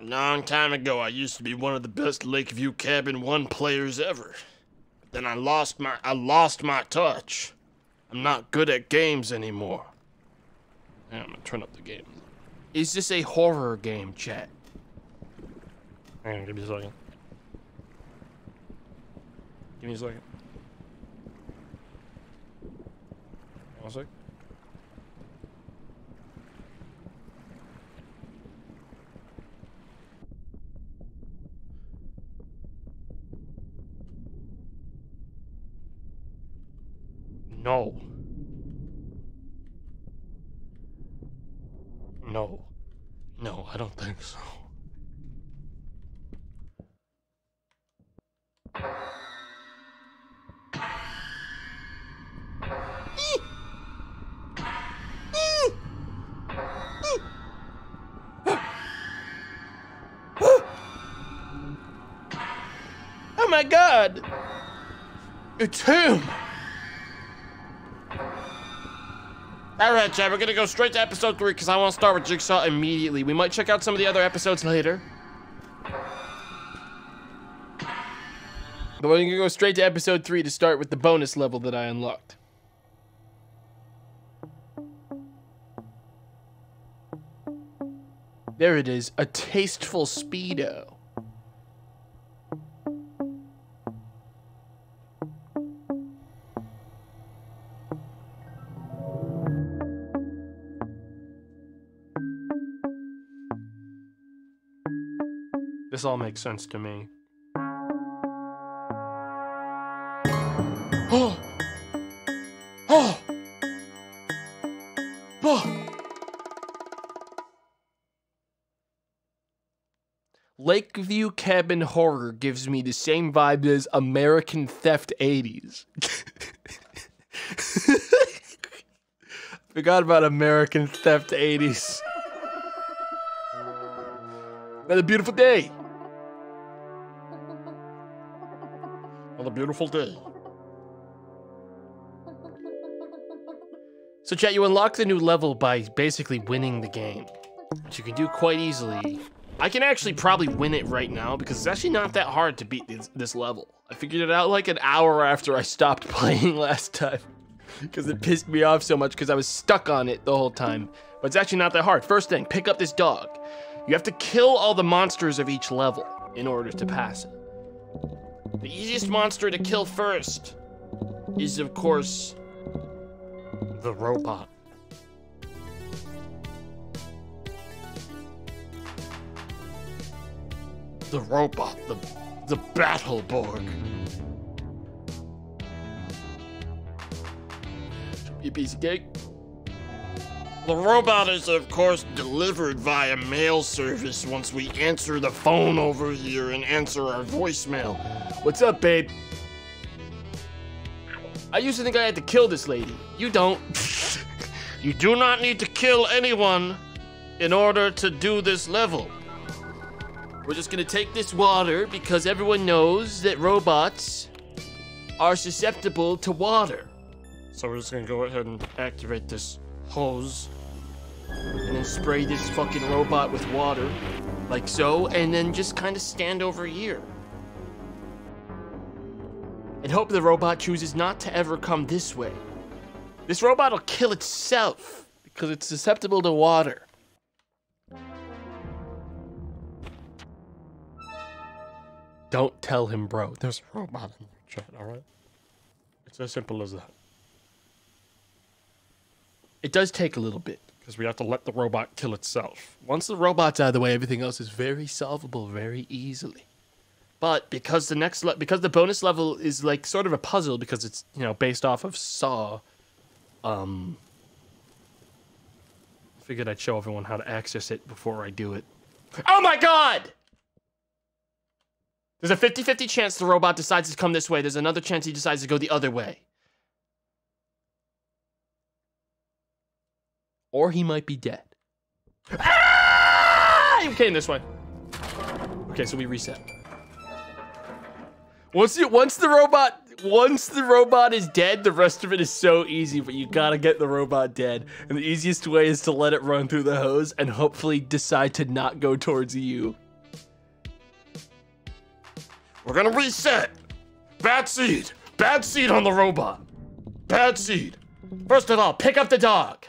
A long time ago, I used to be one of the best Lakeview Cabin 1 players ever. But then I lost my I lost my touch. I'm not good at games anymore. Yeah, I'm gonna turn up the game. Is this a horror game, chat? Hang on, give me a second. Give me a second. One sec. No. No. No, I don't think so. Oh my god! It's him! Alright, Chad, we're gonna go straight to episode 3 because I want to start with Jigsaw immediately. We might check out some of the other episodes later. But we're gonna go straight to episode 3 to start with the bonus level that I unlocked. There it is, a tasteful Speedo. This all makes sense to me. Oh! Oh! Oh! Lakeview Cabin Horror gives me the same vibe as American Theft 80s. Forgot about American Theft 80s. Another beautiful day. Another beautiful day. So chat, you unlock the new level by basically winning the game, which you can do quite easily. I can actually probably win it right now because it's actually not that hard to beat this, this level. I figured it out like an hour after I stopped playing last time because it pissed me off so much because I was stuck on it the whole time. But it's actually not that hard. First thing, pick up this dog. You have to kill all the monsters of each level in order to pass it. The easiest monster to kill first is, of course, the robot. The robot, the the Battleborg. Should be a piece of cake. The robot is, of course, delivered via mail service once we answer the phone over here and answer our voicemail. What's up, babe? I used to think I had to kill this lady. You don't. you do not need to kill anyone in order to do this level. We're just gonna take this water because everyone knows that robots are susceptible to water. So we're just gonna go ahead and activate this hose and then spray this fucking robot with water like so and then just kind of stand over here. And hope the robot chooses not to ever come this way. This robot will kill itself because it's susceptible to water. Don't tell him bro. There's a robot in your chat all right? It's as simple as that it does take a little bit because we have to let the robot kill itself. Once the robot's out of the way, everything else is very solvable very easily. But because the next le- because the bonus level is like sort of a puzzle because it's you know based off of Saw, um, figured I'd show everyone how to access it before I do it. Oh my god! There's a 50 50 chance the robot decides to come this way. There's another chance he decides to go the other way. Or he might be dead. Ah! He came this way. Okay, so we reset. Once you, once the robot once the robot is dead, the rest of it is so easy, but you gotta get the robot dead. And the easiest way is to let it run through the hose and hopefully decide to not go towards you. We're gonna reset. Bad seed. Bad seed on the robot. Bad seed. First of all, pick up the dog.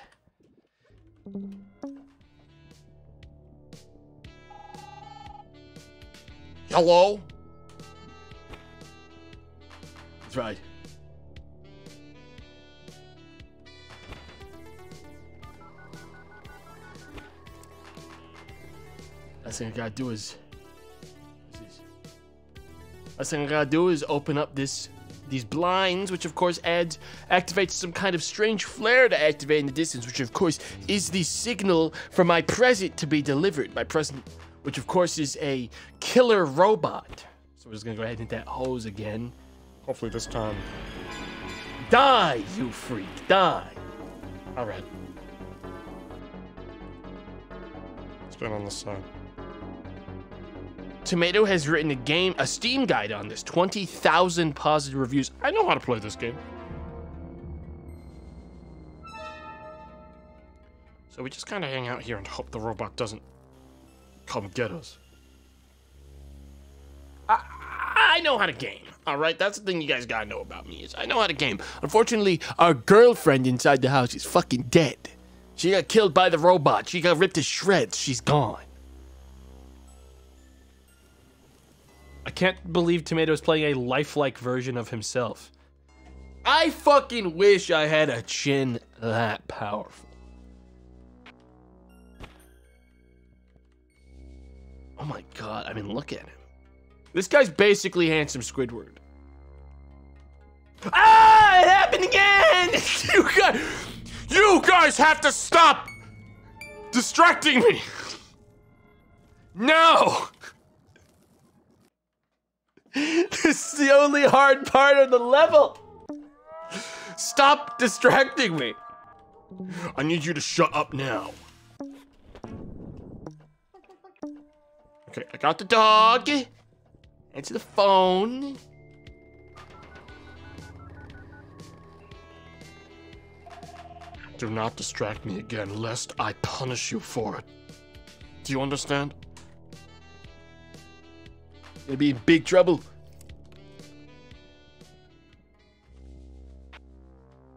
Hello? That's right. Last thing I gotta do is. Last thing I gotta do is open up this these blinds, which of course adds activates some kind of strange flare to activate in the distance, which of course is the signal for my present to be delivered. My present, which of course is a killer robot. So we're just gonna go ahead and hit that hose again. Hopefully this time. Die, you freak, die. All right. It's been on the side. Tomato has written a game, a Steam guide on this. 20,000 positive reviews. I know how to play this game. So we just kind of hang out here and hope the robot doesn't come get us. I, I know how to game. All right, that's the thing you guys gotta know about me is I know how to game. Unfortunately, our girlfriend inside the house is fucking dead. She got killed by the robot. She got ripped to shreds. She's gone. I can't believe Tomato's playing a lifelike version of himself. I fucking wish I had a chin that powerful. Oh my god, I mean, look at him. This guy's basically handsome Squidward. Ah, it happened again! you guys, you guys have to stop distracting me. No! This is the only hard part of the level. Stop distracting me. I need you to shut up now. Okay, I got the dog. Answer the phone. Do not distract me again, lest I punish you for it. Do you understand? Gonna be in big trouble.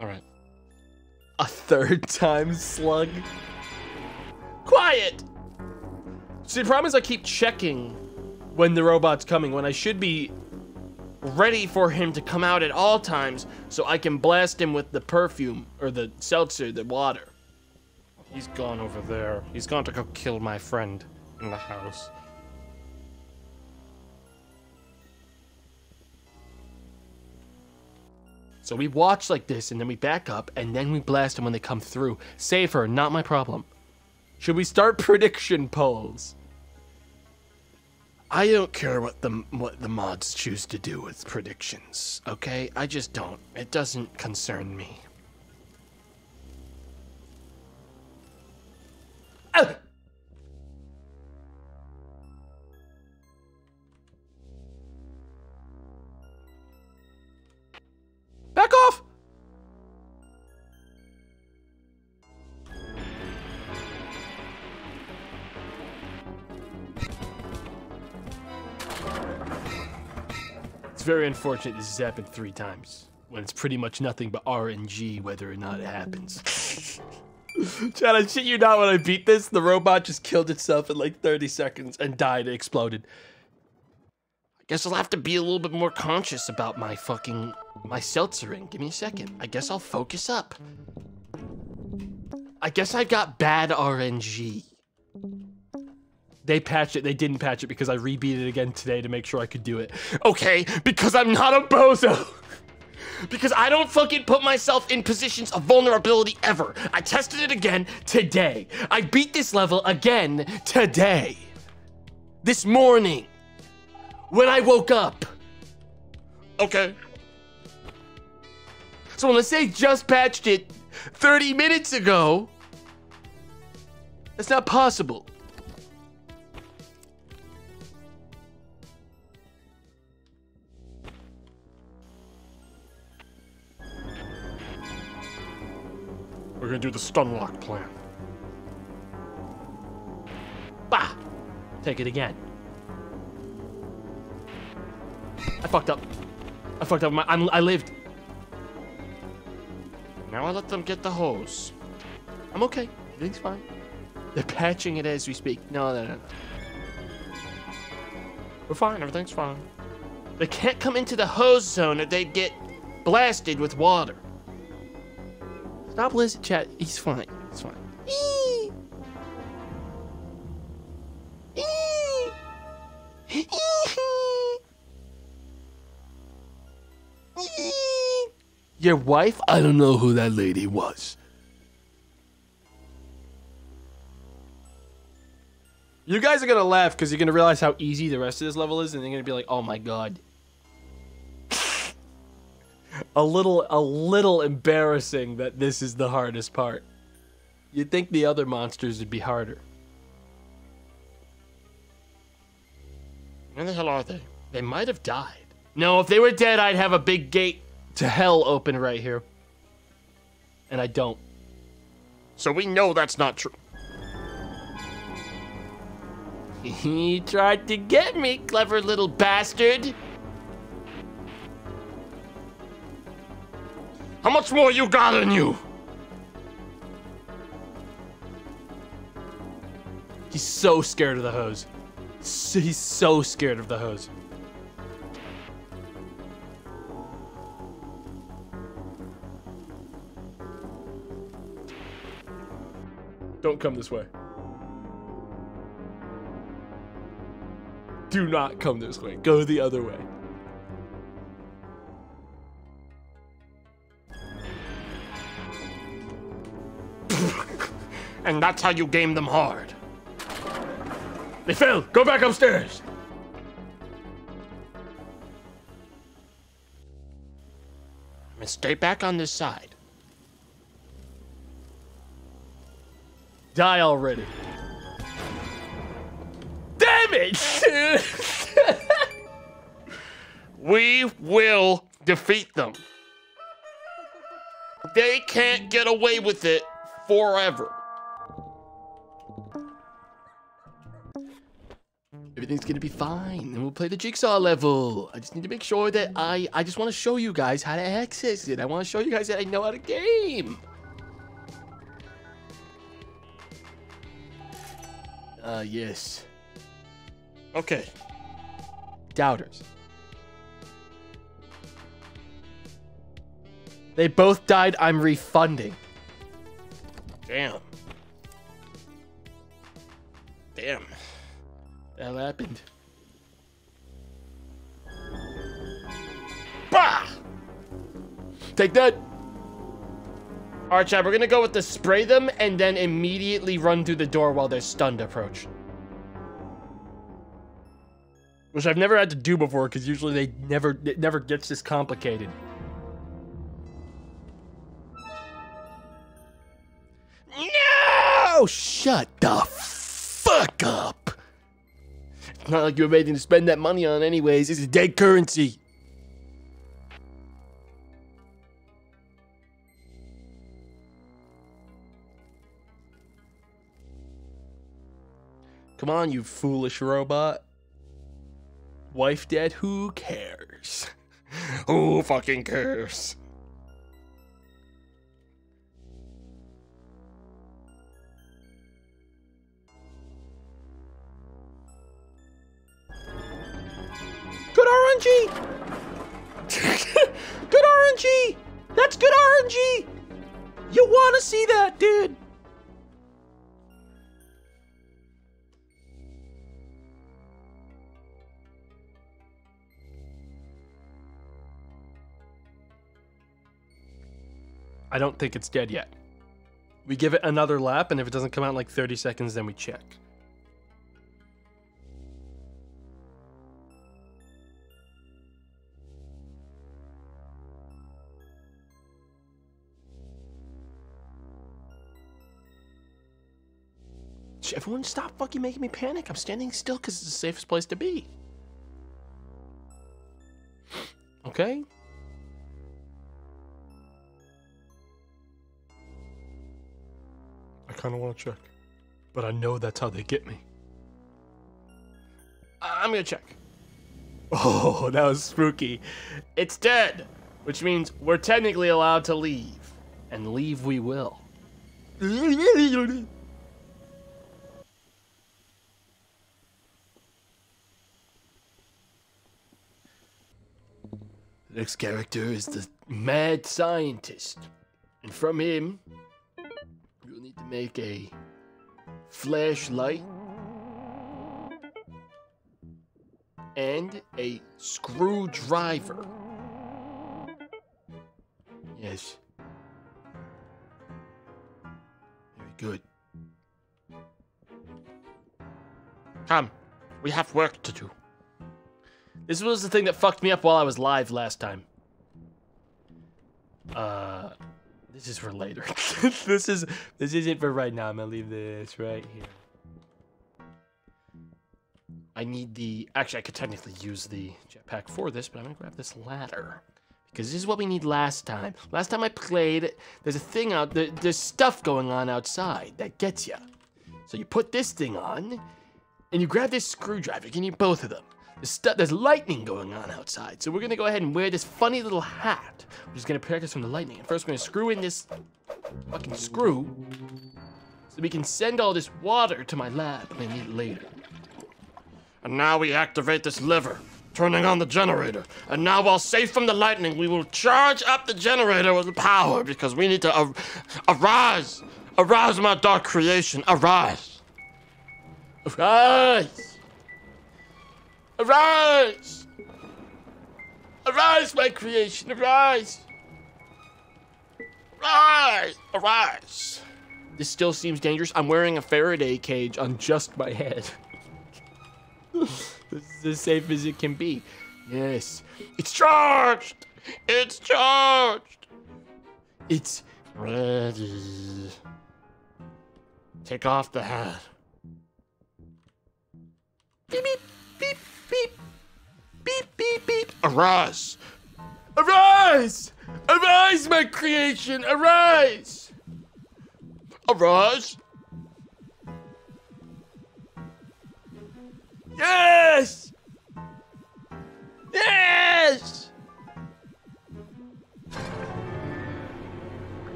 Alright. A third time slug? Quiet! See, the problem is I keep checking when the robot's coming, when I should be ready for him to come out at all times so I can blast him with the perfume, or the seltzer, the water. He's gone over there. He's gone to go kill my friend in the house. So we watch like this, and then we back up, and then we blast them when they come through. Save her, not my problem. Should we start prediction polls? I don't care what the what the mods choose to do with predictions, okay? I just don't. It doesn't concern me. Back off! It's very unfortunate this has happened three times. When it's pretty much nothing but RNG whether or not it happens. Chad, I shit you not when I beat this, the robot just killed itself in like 30 seconds and died, it exploded. I guess I'll have to be a little bit more conscious about my fucking, my seltzering. Give me a second. I guess I'll focus up. I guess I've got bad RNG. They patched it. They didn't patch it because I rebeat it again today to make sure I could do it. Okay, because I'm not a bozo. Because I don't fucking put myself in positions of vulnerability ever. I tested it again today. I beat this level again today. This morning. When I woke up. Okay. So unless they just patched it 30 minutes ago, that's not possible. We're gonna do the stun lock plan. Bah! Take it again. I fucked up. I fucked up. My, I'm, I lived. Now I let them get the hose. I'm okay. Everything's fine. They're patching it as we speak. No, no, no. We're fine. Everything's fine. They can't come into the hose zone or they'd get blasted with water. Stop listening, chat. He's fine. He's fine. Your wife? I don't know who that lady was. You guys are gonna laugh because you're gonna realize how easy the rest of this level is, and you're gonna be like, "Oh my god." a little, a little embarrassing that this is the hardest part. You'd think the other monsters would be harder. Where the hell are they? They might have died. No, if they were dead, I'd have a big gate to hell open right here. And I don't. So we know that's not true. he tried to get me, clever little bastard. How much more you got in you? He's so scared of the hose. He's so scared of the hose. Don't come this way. Do not come this way. Go the other way. and that's how you game them hard. They fell. Go back upstairs. I'm gonna stay back on this side. Die already. Damn it! we will defeat them. They can't get away with it forever. Everything's gonna be fine, and we'll play the jigsaw level. I just need to make sure that I, I just want to show you guys how to access it. I want to show you guys that I know how to game. Uh, yes. Okay. Doubters. They both died. I'm refunding. Damn. Damn. That happened. Bah! Take that. Alright, Chad, we're gonna go with the spray them and then immediately run through the door while they're stunned approach. Which I've never had to do before because usually they never it never gets this complicated. No! Shut the fuck up! It's not like you have anything to spend that money on anyways. It's a dead currency. Come on, you foolish robot. Wife dead? Who cares? Who fucking cares? Good RNG! good RNG! That's good RNG! You wanna see that, dude! I don't think it's dead yet. We give it another lap, and if it doesn't come out in like 30 seconds, then we check. Everyone stop fucking making me panic. I'm standing still because it's the safest place to be. Okay? Kind of want to check. But I know that's how they get me. I'm gonna check. Oh, that was spooky. It's dead, which means we're technically allowed to leave. And leave we will. Next character is the mad scientist. And from him, you'll need to make a flashlight and a screwdriver. Yes. Very good. Come, we have work to do. This was the thing that fucked me up while I was live last time. Uh, this is for later. this is this is it for right now. I'm gonna leave this right here. I need the. Actually, I could technically use the jetpack for this, but I'm gonna grab this ladder because this is what we need last time. Last time I played, there's a thing out. There, there's stuff going on outside that gets you. So you put this thing on, and you grab this screwdriver. You need both of them. There's, there's lightning going on outside. So we're gonna go ahead and wear this funny little hat, which is gonna protect us from the lightning. And first we're gonna screw in this fucking screw so we can send all this water to my lab and I need it later. And now we activate this lever, turning on the generator. And now while safe from the lightning, we will charge up the generator with power because we need to ar arise. Arise, my dark creation, arise. Arise. Arise! Arise, my creation, arise! Arise! Arise! This still seems dangerous. I'm wearing a Faraday cage on just my head. this is as safe as it can be. Yes. It's charged! It's charged! It's ready. Take off the hat. Beep, beep, beep beep, beep, beep, beep. Arise! Arise! Arise, my creation! Arise! Arise! Yes! Yes!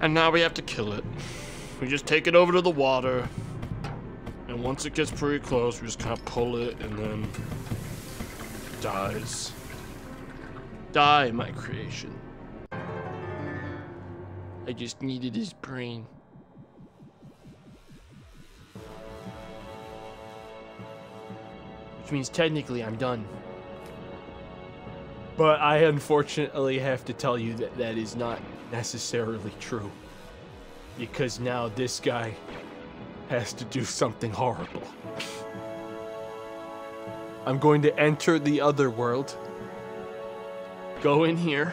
And now we have to kill it. We just take it over to the water. And once it gets pretty close, we just kind of pull it and then dies. Die, my creation. I just needed his brain. Which means technically I'm done. But I unfortunately have to tell you that that is not necessarily true. Because now this guy has to do something horrible. I'm going to enter the other world. Go in here.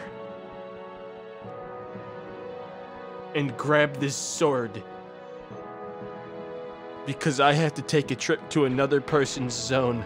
And grab this sword. Because I have to take a trip to another person's zone.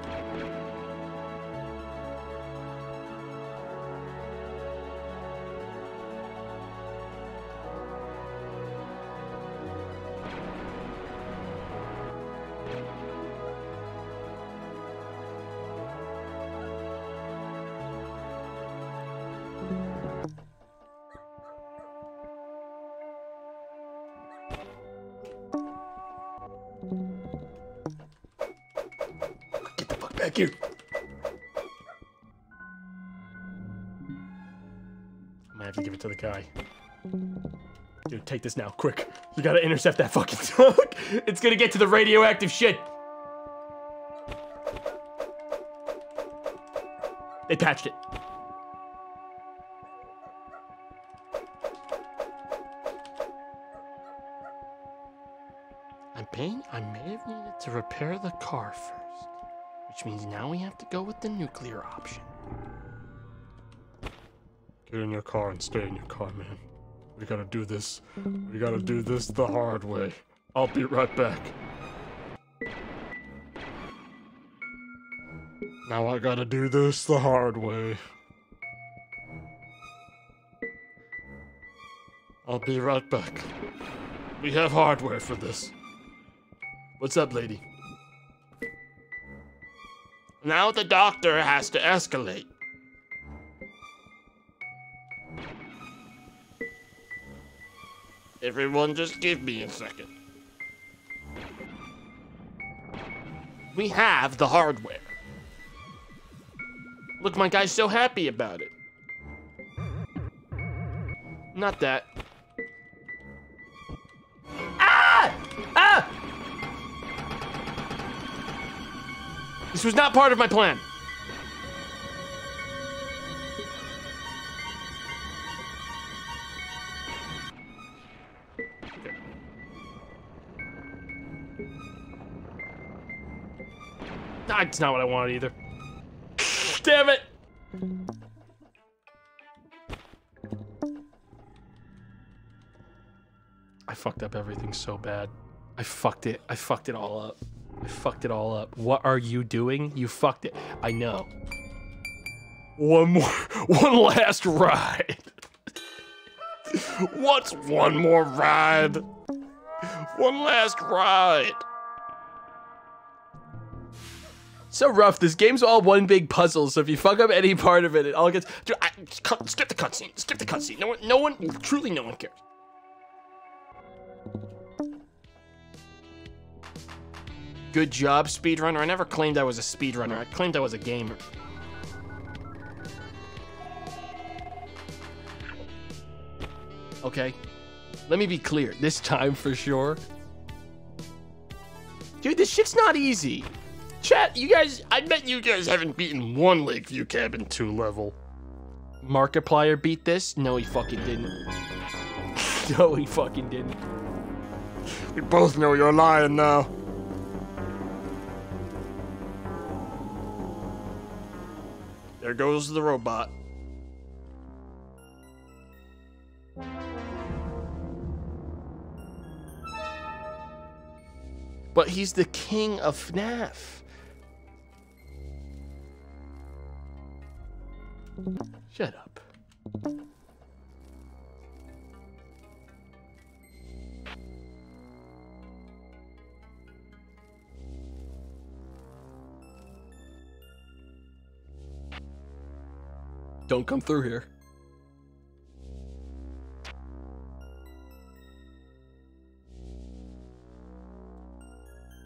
this now, quick. You gotta intercept that fucking truck. it's gonna get to the radioactive shit. They patched it. I'm paying, I may have needed to repair the car first, which means now we have to go with the nuclear option. Get in your car and stay in your car, man. We gotta do this. We gotta do this the hard way. I'll be right back. Now I gotta do this the hard way. I'll be right back. We have hardware for this. What's up, lady? Now the doctor has to escalate. Everyone just give me a second. We have the hardware. Look, my guy's so happy about it. Not that. Ah! Ah! This was not part of my plan. That's not what I wanted either. Damn it! I fucked up everything so bad. I fucked it. I fucked it all up. I fucked it all up. What are you doing? You fucked it. I know. One more, one last ride. What's one more ride? One last ride. So rough. This game's all one big puzzle. So if you fuck up any part of it, it all gets. Dude, I, cut, skip the cutscene. Skip the cutscene. No one, no one, truly, no one cares. Good job, speedrunner. I never claimed I was a speedrunner. I claimed I was a gamer. Okay. Let me be clear. This time for sure. Dude, this shit's not easy. Chat, you guys, I bet you guys haven't beaten one Lakeview Cabin 2 level. Markiplier beat this? No, he fucking didn't. no, he fucking didn't. We both know you're lying now. There goes the robot. But he's the king of FNAF. Shut up. Don't come through here.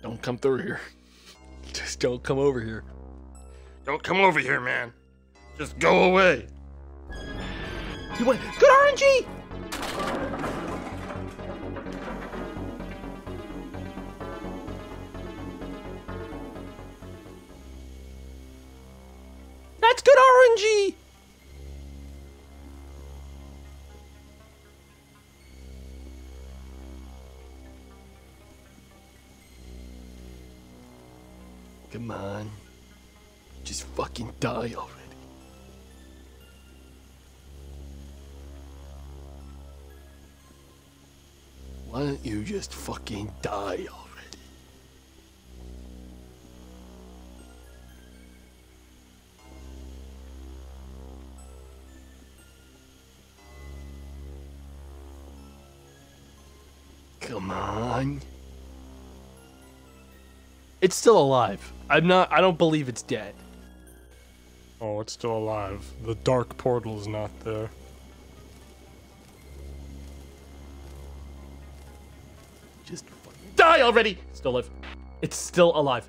Don't come through here. Just don't come over here. Don't come over here, man. Just go away. You went good RNG. That's good RNG. Come on. Just fucking die already. Why don't you just fucking die already? Come on. It's still alive. I'm not I don't believe it's dead. Oh, it's still alive. The dark portal is not there. Die already! Still alive. It's still alive.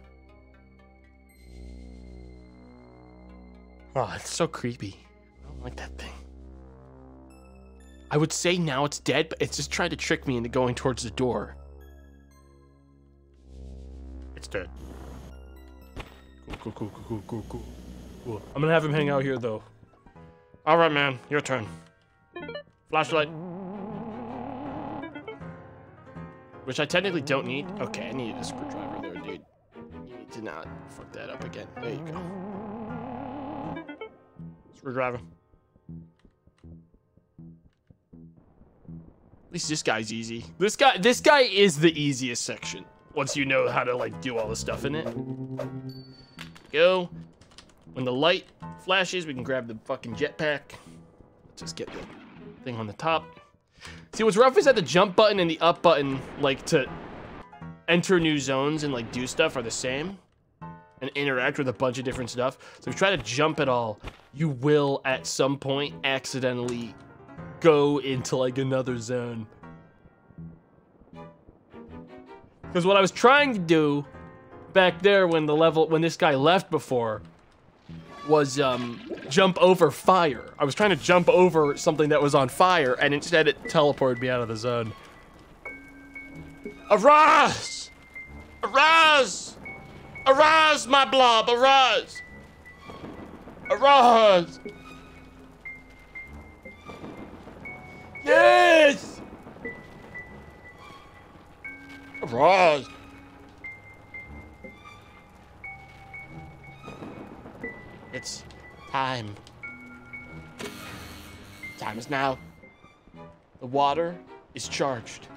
Oh, it's so creepy. I don't like that thing. I would say now it's dead, but it's just trying to trick me into going towards the door. It's dead. Cool, cool, cool, cool, cool, cool. Cool. I'm gonna have him hang out here though. All right, man. Your turn. Flashlight. Which I technically don't need. Okay, I need a screwdriver there, dude. You need to not fuck that up again. There you go. Screwdriver. At least this guy's easy. This guy, this guy is the easiest section. Once you know how to like do all the stuff in it. Go. When the light flashes, we can grab the fucking jetpack. Let's just get the thing on the top. See, what's rough is that the jump button and the up button, like to enter new zones and like do stuff are the same and interact with a bunch of different stuff. So if you try to jump at all, you will at some point accidentally go into like another zone. Because what I was trying to do back there when the level, when this guy left before, was um, jump over fire. I was trying to jump over something that was on fire, and instead it teleported me out of the zone. Arise! Arise! Arise, my blob, arise! Arise! Yes! Arise! It's time. Time is now. The water is charged.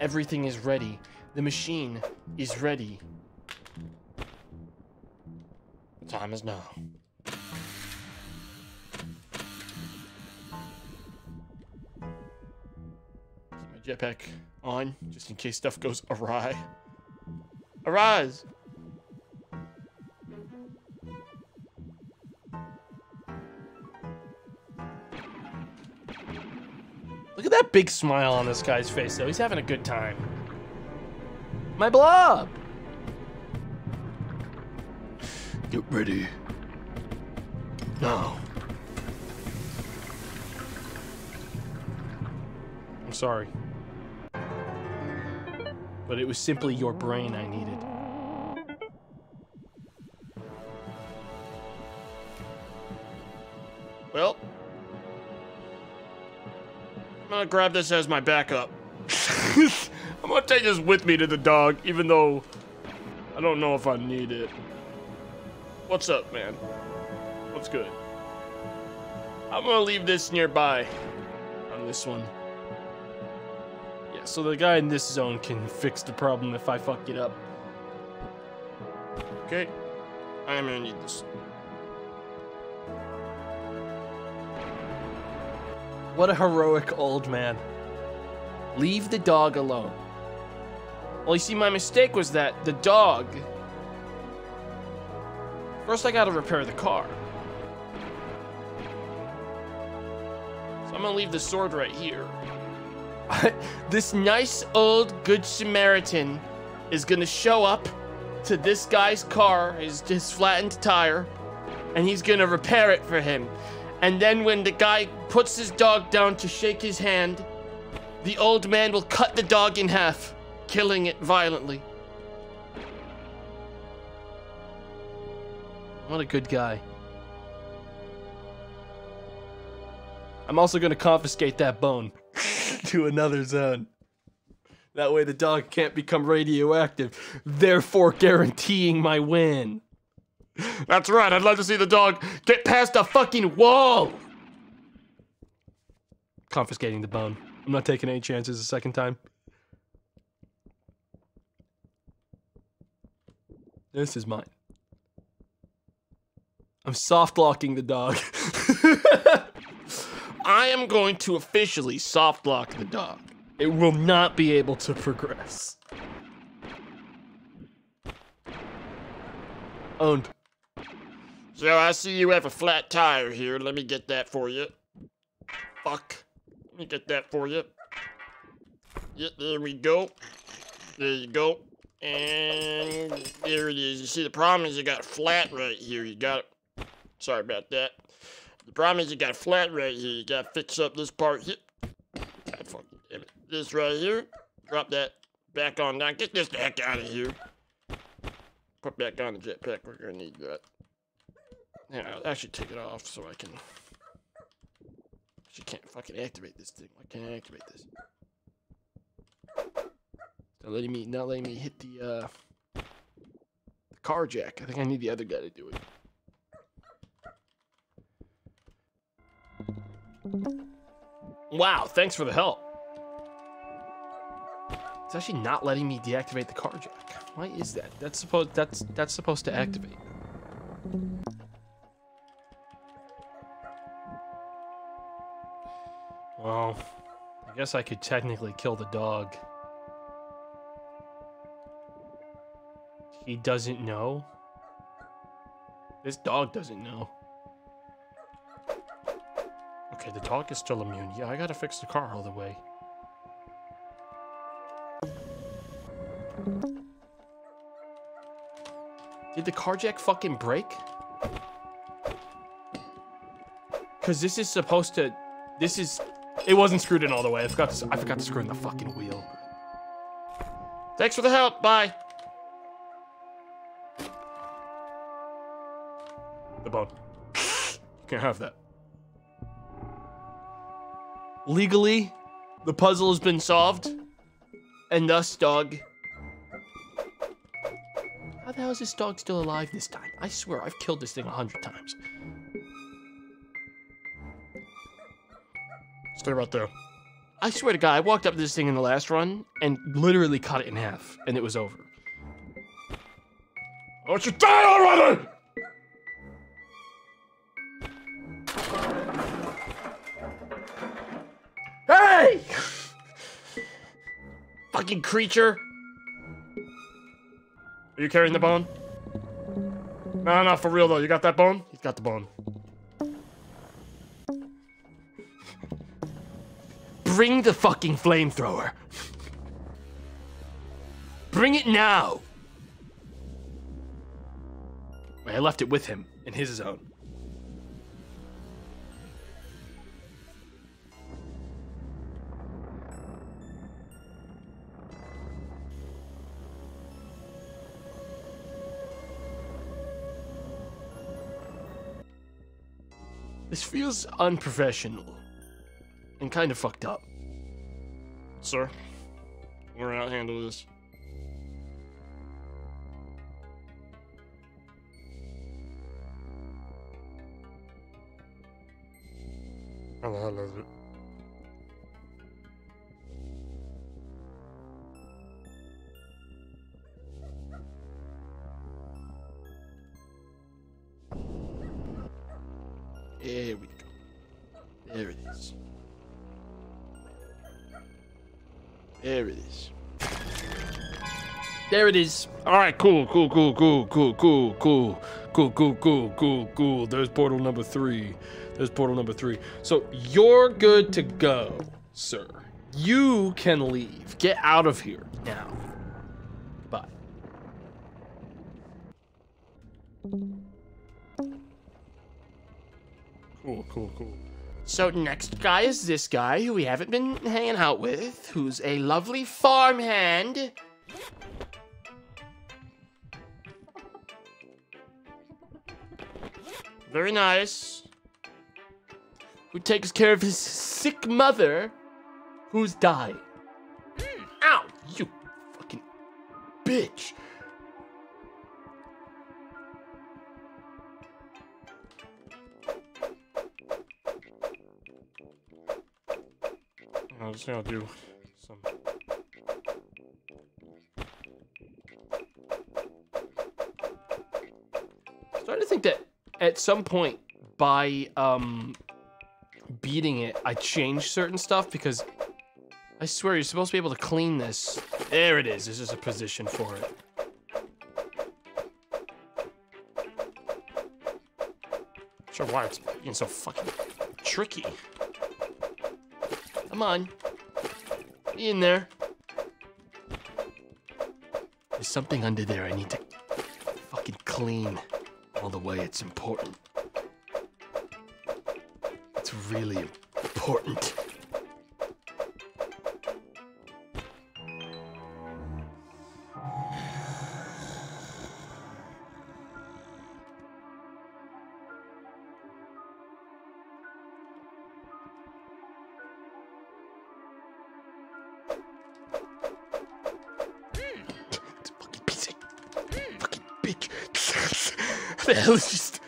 Everything is ready. The machine is ready. The time is now. Keep my jetpack on, just in case stuff goes awry. Arise! Look at that big smile on this guy's face, though. He's having a good time. My blob! Get ready. Now. I'm sorry. But it was simply your brain I needed. Well, I'm gonna grab this as my backup. I'm gonna take this with me to the dog, even though I don't know if I need it. What's up, man? What's good? I'm gonna leave this nearby on this one. Yeah, so the guy in this zone can fix the problem if I fuck it up. Okay, I'm gonna need this. What a heroic old man. Leave the dog alone. Well, you see, my mistake was that the dog. First, I gotta repair the car. So I'm gonna leave the sword right here. this nice old good Samaritan is gonna show up to this guy's car, his, his flattened tire, and he's gonna repair it for him. And then when the guy puts his dog down to shake his hand, the old man will cut the dog in half, killing it violently. What a good guy. I'm also going to confiscate that bone to another zone. That way the dog can't become radioactive, therefore guaranteeing my win. That's right, I'd love to see the dog get past a fucking wall! Confiscating the bone. I'm not taking any chances a second time. This is mine. I'm soft locking the dog. I am going to officially soft lock the dog. It will not be able to progress. Owned. So I see you have a flat tire here. Let me get that for you. Fuck. Let me get that for you. Yeah, there we go. There you go. And there it is. You see, the problem is you got flat right here. You got Sorry about that. The problem is you got flat right here. You gotta fix up this part here. Ah, God fucking damn it. This right here. Drop that back on down. Get this the heck out of here. Put back on the jetpack. We're gonna need that. Yeah, I'll actually take it off so I can. She can't fucking activate this thing. Why can't I activate this? Not letting me, not letting me hit the uh, the car jack. I think I need the other guy to do it. Wow, thanks for the help. It's actually not letting me deactivate the car jack. Why is that? That's supposed that's that's supposed to activate. Well, I guess I could technically kill the dog. He doesn't know. This dog doesn't know. Okay, the dog is still immune. Yeah, I gotta fix the car all the way. Did the car jack fucking break? Cause this is supposed to, this is, it wasn't screwed in all the way. I forgot to, I forgot to screw in the fucking wheel. Thanks for the help. Bye. The bone. Can't have that. Legally, the puzzle has been solved. And thus, dog. How the hell is this dog still alive this time? I swear, I've killed this thing a hundred times. Right there. I swear to God, I walked up to this thing in the last run and literally cut it in half, and it was over. Don't you die already? Hey! Fucking creature! Are you carrying the bone? No, no, for real though. You got that bone? He's got the bone. Bring the fucking flamethrower. Bring it now. I left it with him in his zone. This feels unprofessional and kind of fucked up. Sir, we're gonna handle this. How the hell is it? There we go. There it is. There it is. There it is. All right, cool, cool, cool, cool, cool, cool, cool, cool, cool, cool, cool, cool. There's portal number three. There's portal number three. So you're good to go, sir. You can leave. Get out of here now. Bye. Cool, cool, cool. So next guy is this guy who we haven't been hanging out with, who's a lovely farmhand. Very nice. Who takes care of his sick mother, who's died. Hmm. Ow, you fucking bitch. I just gotta do some. starting to think that at some point by um beating it, I changed certain stuff because I swear you're supposed to be able to clean this. There it is. This is a position for it. Sure, why it's being so fucking tricky. Come on. Be in there. There's something under there I need to fucking clean all the way. It's important. It's really important. hell is just...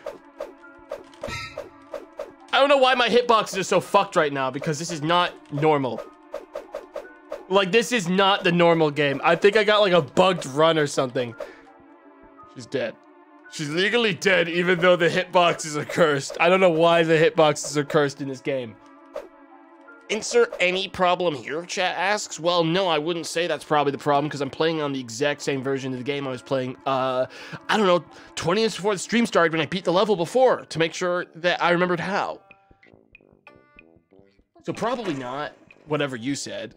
I don't know why my hitboxes are so fucked right now because this is not normal. Like, this is not the normal game. I think I got like a bugged run or something. She's dead. She's legally dead even though the hitboxes are cursed. I don't know why the hitboxes are cursed in this game. Insert any problem here, chat asks. Well, no, I wouldn't say that's probably the problem because I'm playing on the exact same version of the game I was playing, uh, I don't know, 20 minutes before the stream started when I beat the level before to make sure that I remembered how. So probably not whatever you said.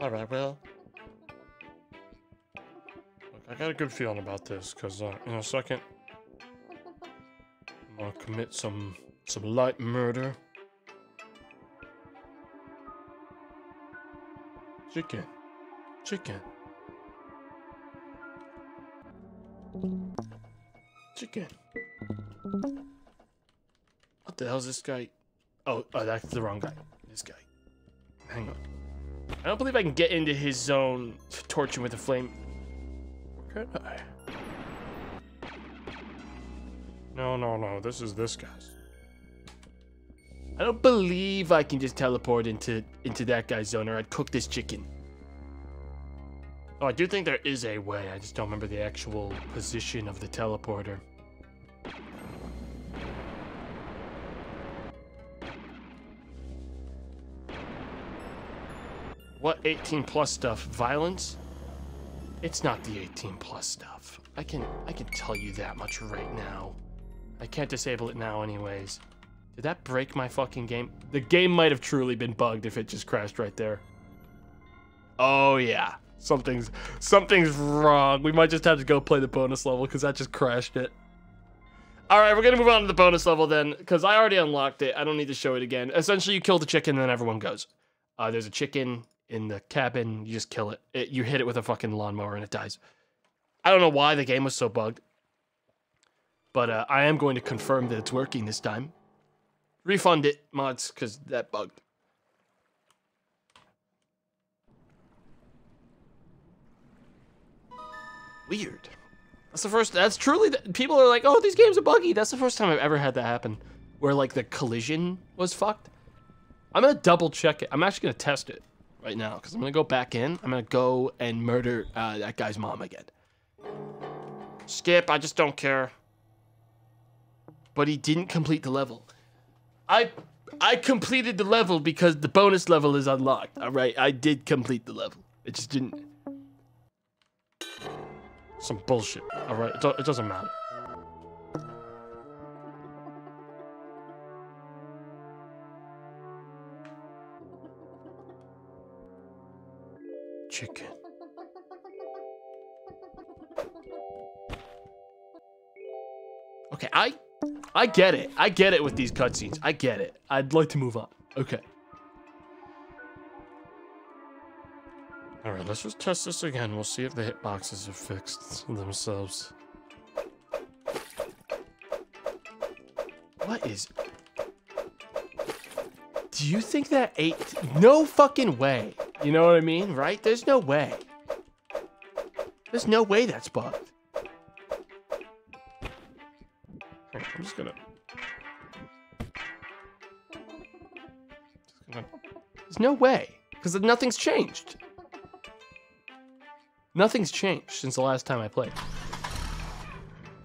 All right, well. I got a good feeling about this because uh, in a second, Gonna commit some some light murder. Chicken, chicken, chicken. What the hell's this guy? Oh, oh, that's the wrong guy. This guy. Hang on. I don't believe I can get into his zone to him with a flame. Could I? No, no, no. This is this guy's. I don't believe I can just teleport into into that guy's zone or I'd cook this chicken. Oh, I do think there is a way. I just don't remember the actual position of the teleporter. What 18 plus stuff? Violence? It's not the 18 plus stuff. I can I can tell you that much right now. I can't disable it now anyways. Did that break my fucking game? The game might have truly been bugged if it just crashed right there. Oh yeah. Something's something's wrong. We might just have to go play the bonus level because that just crashed it. All right, we're gonna move on to the bonus level then, because I already unlocked it. I don't need to show it again. Essentially, you kill the chicken, and then everyone goes. Uh, there's a chicken in the cabin. You just kill it. it. You hit it with a fucking lawnmower, and it dies. I don't know why the game was so bugged, but uh, I am going to confirm that it's working this time. Refund it, mods, because that bugged. Weird. That's the first. That's truly. The, people are like, "Oh, these games are buggy." That's the first time I've ever had that happen, where like the collision was fucked. I'm gonna double check it. I'm actually gonna test it right now because I'm gonna go back in. I'm gonna go and murder uh, that guy's mom again. Skip. I just don't care. But he didn't complete the level. I I completed the level because the bonus level is unlocked. All right, I did complete the level. It just didn't. Some bullshit. All right, it, do it doesn't matter. Chicken. Okay, I I get it. I get it with these cutscenes. I get it. I'd like to move on. Okay. All right, let's just test this again. We'll see if the hitboxes are fixed themselves. What is... Do you think that eight... No fucking way. You know what I mean, right? There's no way. There's no way that's bugged. No way. Because nothing's changed. Nothing's changed since the last time I played.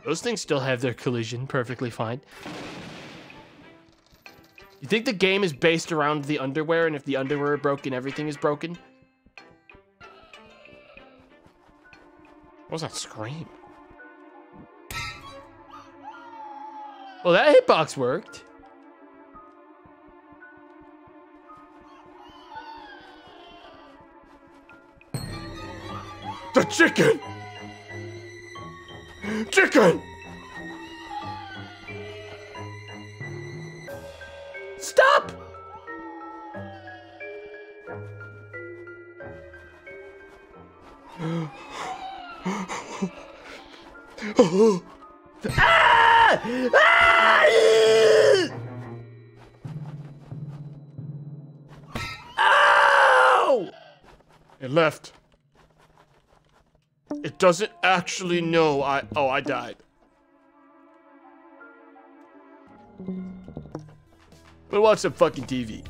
Those things still have their collision perfectly fine. You think the game is based around the underwear, and if the underwear are broken, everything is broken? What was that scream? Well, that hitbox worked. The chicken! Chicken! Stop! ah! Ah! Ow! It left. It doesn't actually know I. Oh, I died. But watch some fucking TV.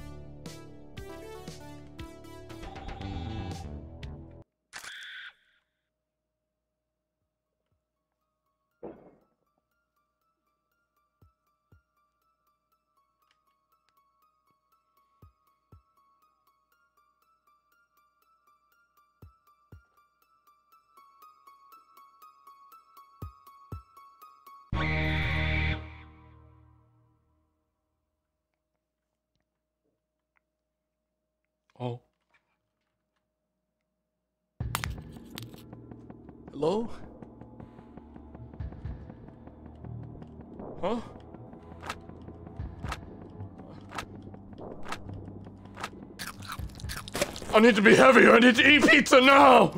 Need to be heavier. I need to eat pizza now.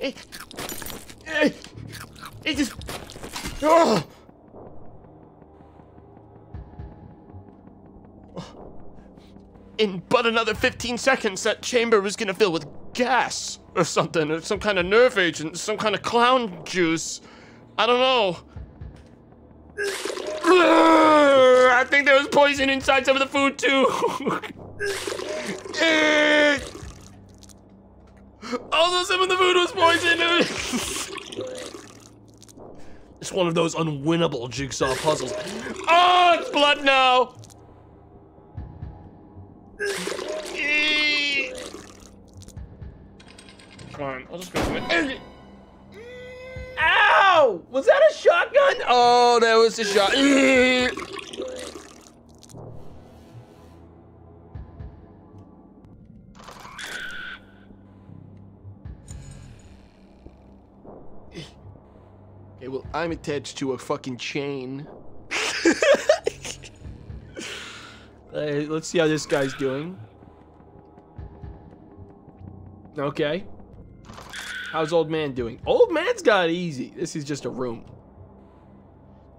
It, it, it just. Oh. In but another 15 seconds, that chamber was gonna fill with gas or something, or some kind of nerve agent, some kind of clown juice. I don't know. I think there was poison inside some of the food too. also, some of the food was poisoned. it's one of those unwinnable jigsaw puzzles. Oh, it's blood now. Fine, I'll just go for it. Ow! Was that a shotgun? Oh, that was a shot. I'm attached to a fucking chain. let's see how this guy's doing. Okay. How's old man doing? Old man's got it easy. This is just a room.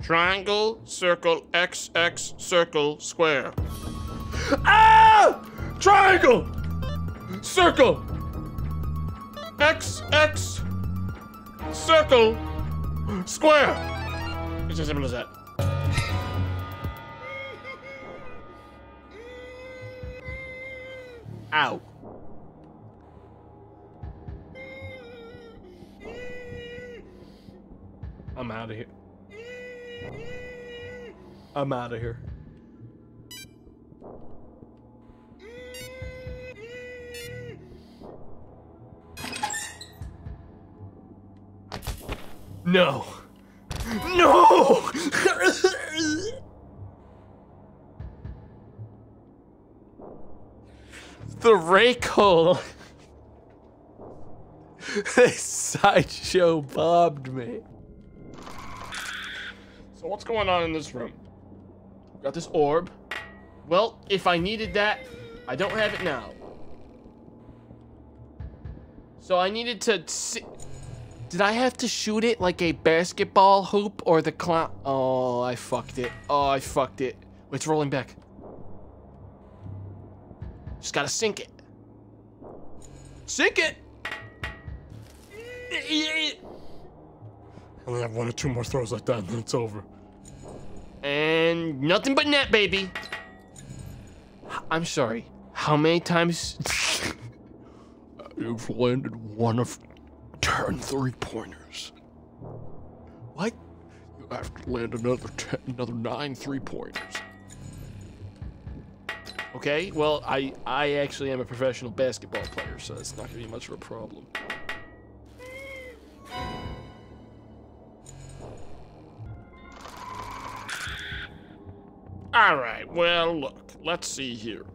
Triangle, circle, X, X, circle, square. Ah! Triangle! Circle! X, X, circle, square. It's as simple as that. Ow. I'm out of here. I'm out of here. No. No! the rake hole. Sideshow bobbed me. So what's going on in this room? Got this orb. Well, if I needed that, I don't have it now. So I needed to Did I have to shoot it like a basketball hoop or the clown? Oh, I fucked it. Oh, I fucked it. It's rolling back. Just gotta sink it. Sink it! I only have one or two more throws like that, and then it's over. And nothing but net, baby. I'm sorry. How many times? You've landed one of ten three pointers. What? You have to land another ten, another nine three pointers. Okay, well, I I actually am a professional basketball player, so it's not gonna be much of a problem. All right, well, look, let's see here.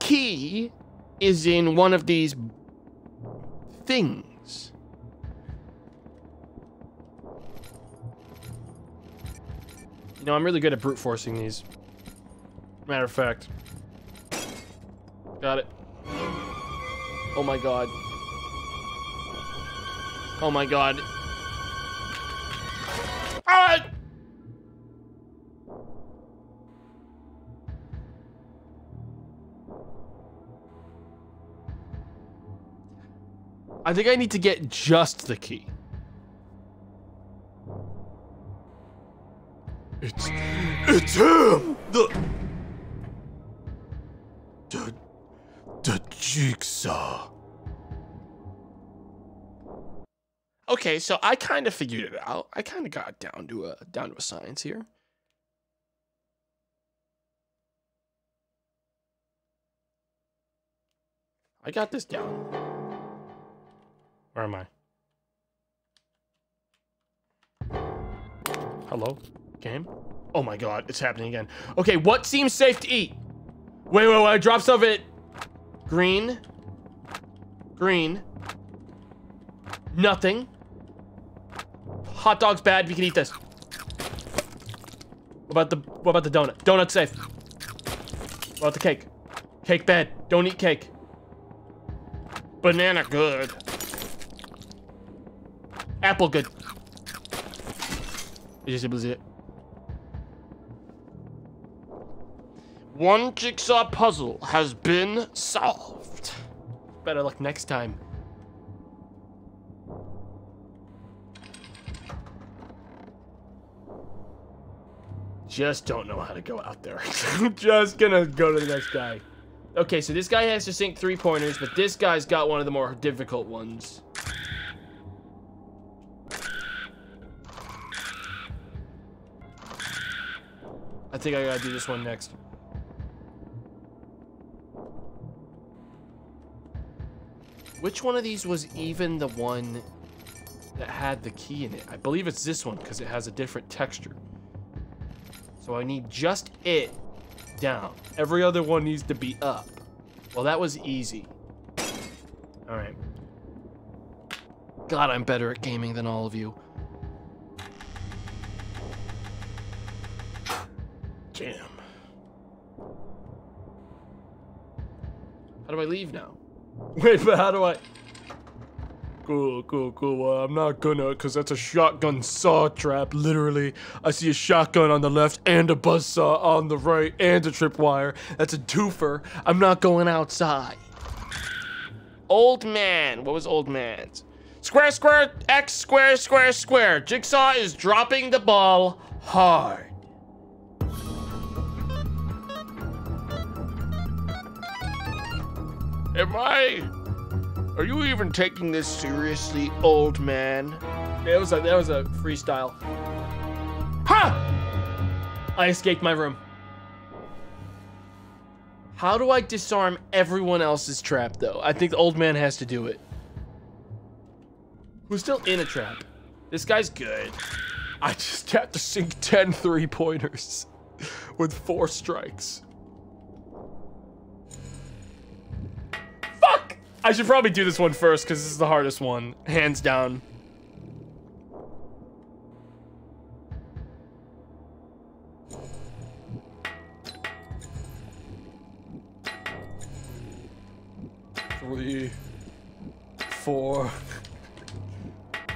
Key is in one of these things. You know, I'm really good at brute forcing these. Matter of fact. Got it. Oh my god. Oh my god. Alright! I think I need to get just the key. It's it's him. The the the jigsaw. Okay, so I kind of figured it out. I kind of got down to a down to a science here. I got this down. Where am I? Hello? Game? Oh my god, it's happening again. Okay, what seems safe to eat? Wait, wait, wait, drop some of it. Green. Green. Nothing. Hot dog's bad, we can eat this. What about the what about the donut? Donut safe. What about the cake? Cake bad. Don't eat cake. Banana good. Apple good. Is it, is it? One jigsaw puzzle has been solved. Better luck next time. Just don't know how to go out there. Just gonna go to the next guy. Okay, so this guy has to sink three pointers, but this guy's got one of the more difficult ones. I think I gotta do this one next. Which one of these was even the one that had the key in it? I believe it's this one because it has a different texture. So I need just it down. Every other one needs to be up. Well, that was easy. All right. God, I'm better at gaming than all of you. Damn. How do I leave now? Wait, but how do I... Cool, cool, cool. Well, I'm not gonna, cause that's a shotgun saw trap. Literally, I see a shotgun on the left and a buzz saw on the right and a tripwire. That's a twofer. I'm not going outside. Old man. What was old man's? Square, square, X, square, square, square. Jigsaw is dropping the ball hard. Am I? Are you even taking this seriously, old man? That was a that was a freestyle. Ha! I escaped my room. How do I disarm everyone else's trap, though? I think the old man has to do it. Who's still in a trap? This guy's good. I just have to sink 10 three-pointers with four strikes. I should probably do this one first, because this is the hardest one. Hands down. Three, four,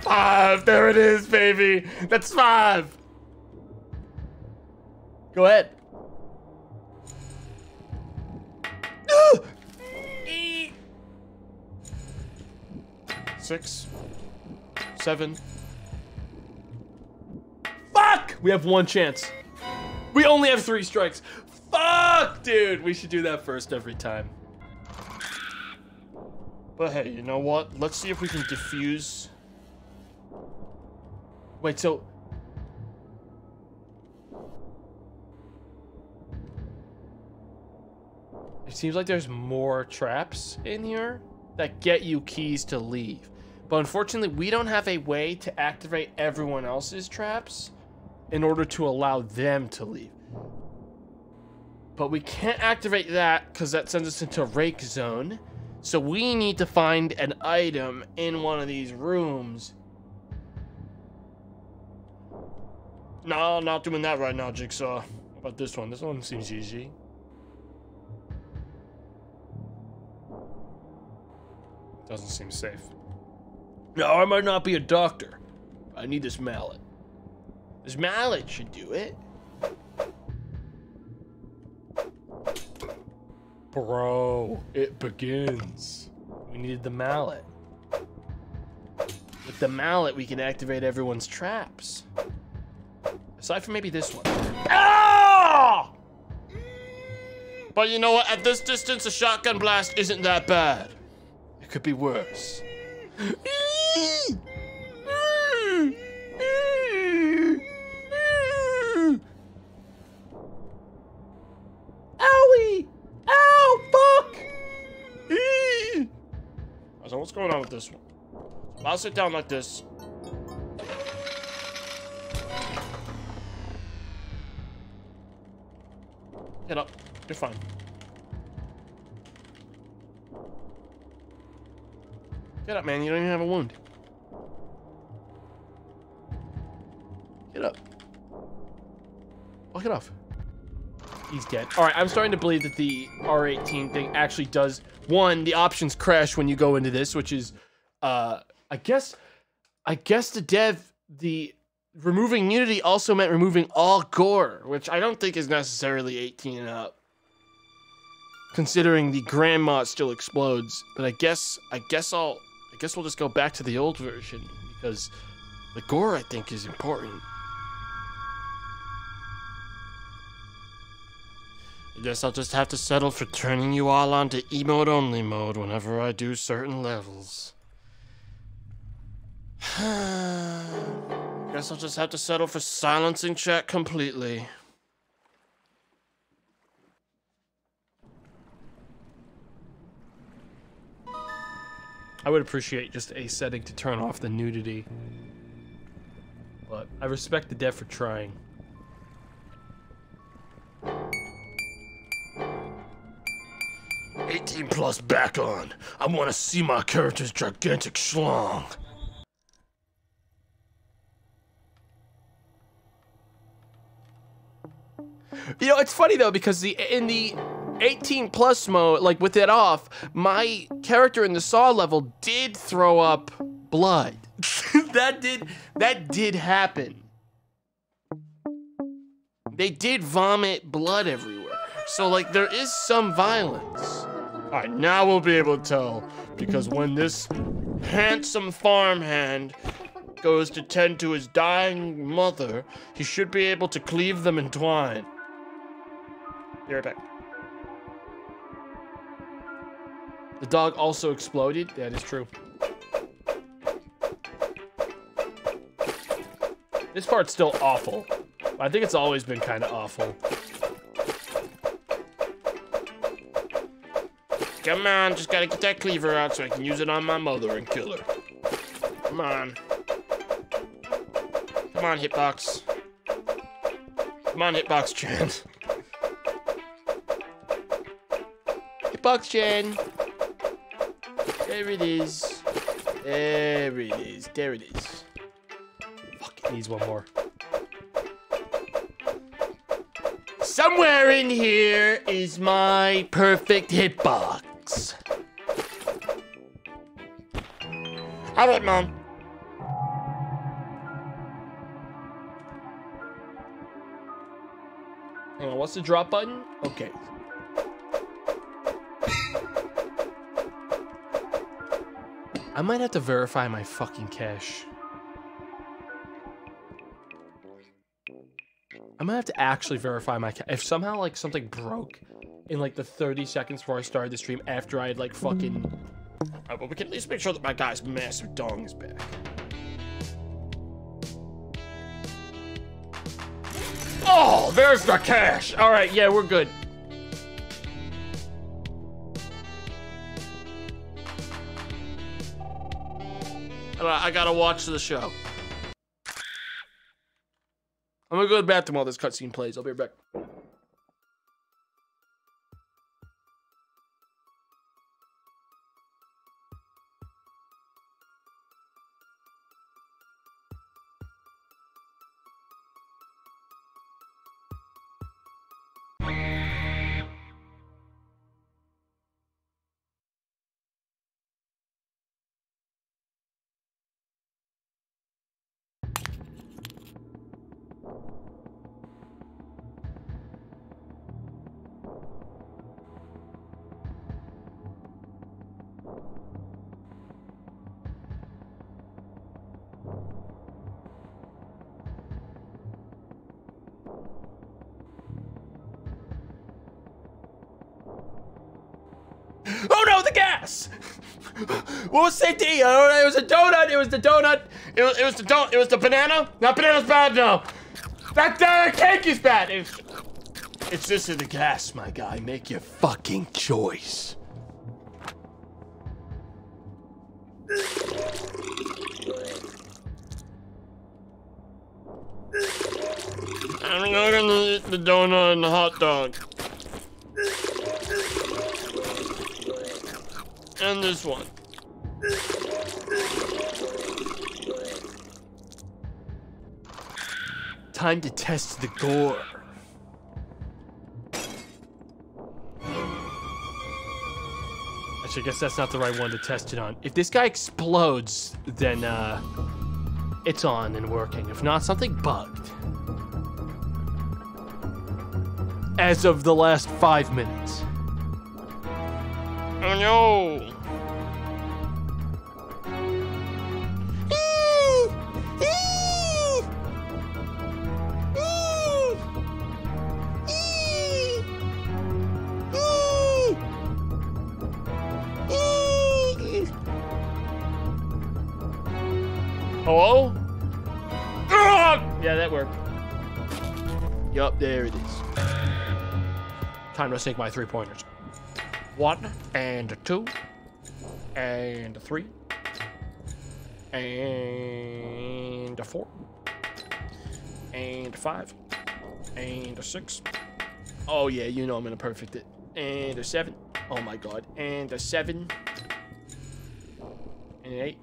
five. There it is, baby. That's five. Go ahead. Six. Seven. Fuck! We have one chance. We only have three strikes. Fuck, dude. We should do that first every time. But hey, you know what? Let's see if we can defuse. Wait, so... It seems like there's more traps in here that get you keys to leave. But unfortunately, we don't have a way to activate everyone else's traps in order to allow them to leave. But we can't activate that because that sends us into rake zone. So we need to find an item in one of these rooms. No, not doing that right now, Jigsaw. About this one? This one seems easy. Doesn't seem safe. No, I might not be a doctor. I need this mallet. This mallet should do it. Bro, it begins. We needed the mallet. With the mallet, we can activate everyone's traps. Aside from maybe this one. Ah! But you know what? At this distance, a shotgun blast isn't that bad. It could be worse. Mm. Mm. Mm. Owie! Ow! Fuck! So what's going on with this one? I'll sit down like this. Get up. You're fine. Get up, man. You don't even have a wound. Get up. Walk it off. He's dead. All right, I'm starting to believe that the R18 thing actually does. One, the options crash when you go into this, which is, uh, I guess, I guess the dev, the removing nudity also meant removing all gore, which I don't think is necessarily 18 and up. Considering the grandma still explodes, but I guess, I guess I'll, guess we'll just go back to the old version because the gore I think is important. I guess I'll just have to settle for turning you all onto emote only mode whenever I do certain levels. guess I'll just have to settle for silencing chat completely. I would appreciate just a setting to turn off the nudity. But I respect the dev for trying. Eighteen plus back on. I want to see my character's gigantic schlong. You know, it's funny though because the in the 18 plus mode, like with it off, my character in the saw level did throw up blood. that did that did happen. They did vomit blood everywhere. So like there is some violence. All right, now we'll be able to tell because when this handsome farmhand goes to tend to his dying mother, he should be able to cleave them in twine. Be right back. The dog also exploded. That is true. This part's still awful. I think it's always been kind of awful. Come on, just gotta get that cleaver out so I can use it on my mother and kill her. Come on. Come on, Hitbox. Come on, Hitbox Chan. Hitbox Chan. There it is. There it is. There it is. Fuck, it needs one more. Somewhere in here is my perfect hitbox. All right, Mom. Hang on, what's the drop button? Okay. I might have to verify my fucking cache. I might have to actually verify my if somehow like something broke in like the 30 seconds before I started the stream after I had like fucking. Alright, but we can at least make sure that my guy's massive dong is back. Oh, there's the cash. All right, yeah, we're good. I gotta watch the show. I'm gonna go to the bathroom while this cutscene plays. I'll be right back. What was safety? Oh, it was a donut. It was the donut. It was, it was the donut. It was the banana. Not banana's bad no. That uh, cake is bad. It's, it's this or the gas, my guy. Make your fucking choice. I'm not gonna eat the donut and the hot dog. And this one. Time to test the gore. Actually, I guess that's not the right one to test it on. If this guy explodes, then uh, it's on and working. If not, something bugged. As of the last five minutes. Oh no! Time to sink my three pointers. One and two and three and four and five and six. Oh yeah, you know I'm gonna perfect it. And a seven. Oh my god. And a seven. And an eight.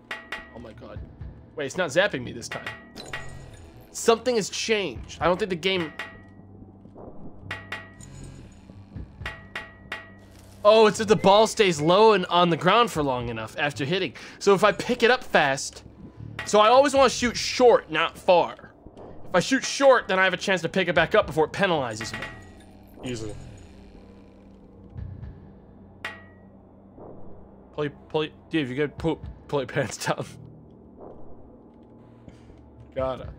Oh my god. Wait, it's not zapping me this time. Something has changed. I don't think the game Oh, it's that the ball stays low and on the ground for long enough after hitting. So if I pick it up fast, so I always want to shoot short, not far. If I shoot short, then I have a chance to pick it back up before it penalizes me. Easily. Pull your, pull your, if you get pull, pull your pants down. Gotta.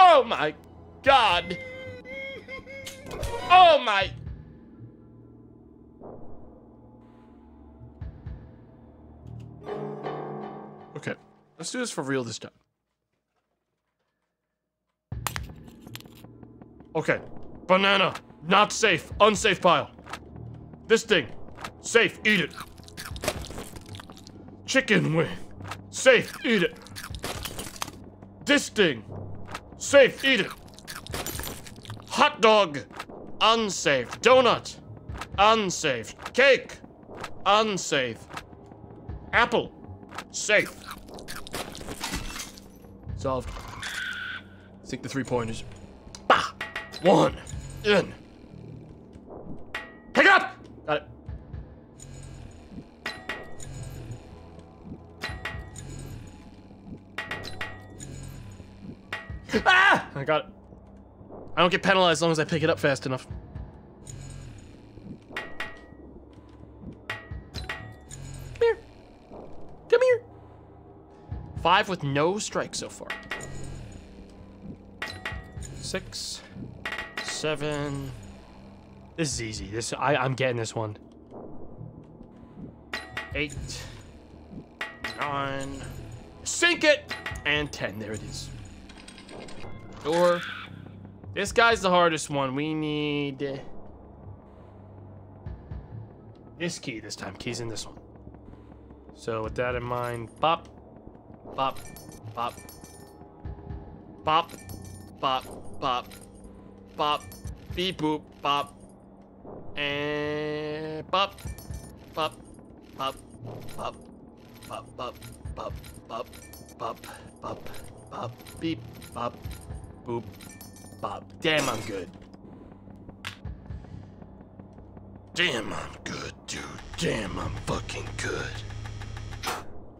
Oh my god. Oh my. Okay, let's do this for real this time. Okay, banana, not safe, unsafe pile. This thing, safe, eat it. Chicken wing, safe, eat it. This thing, safe, eat it. Hot dog, unsafe. Donut, unsafe. Cake, unsafe. Apple, safe. Solved. Sink the three pointers. Bah! One. In. Pick it up! Got it. Ah! I got it. I don't get penalized as long as I pick it up fast enough. Five with no strikes so far. Six, seven. This is easy. This I I'm getting this one. Eight, nine, sink it, and ten. There it is. Door. This guy's the hardest one. We need this key this time. Key's in this one. So with that in mind, bop, bop, bop, bop, bop, bop, bop, beep boop, bop, and bop, bop, bop, bop, bop, bop, bop, bop, bop, bop, bop, beep, bop, boop, bop. Damn, I'm good. Damn, I'm good, dude. Damn, I'm fucking good.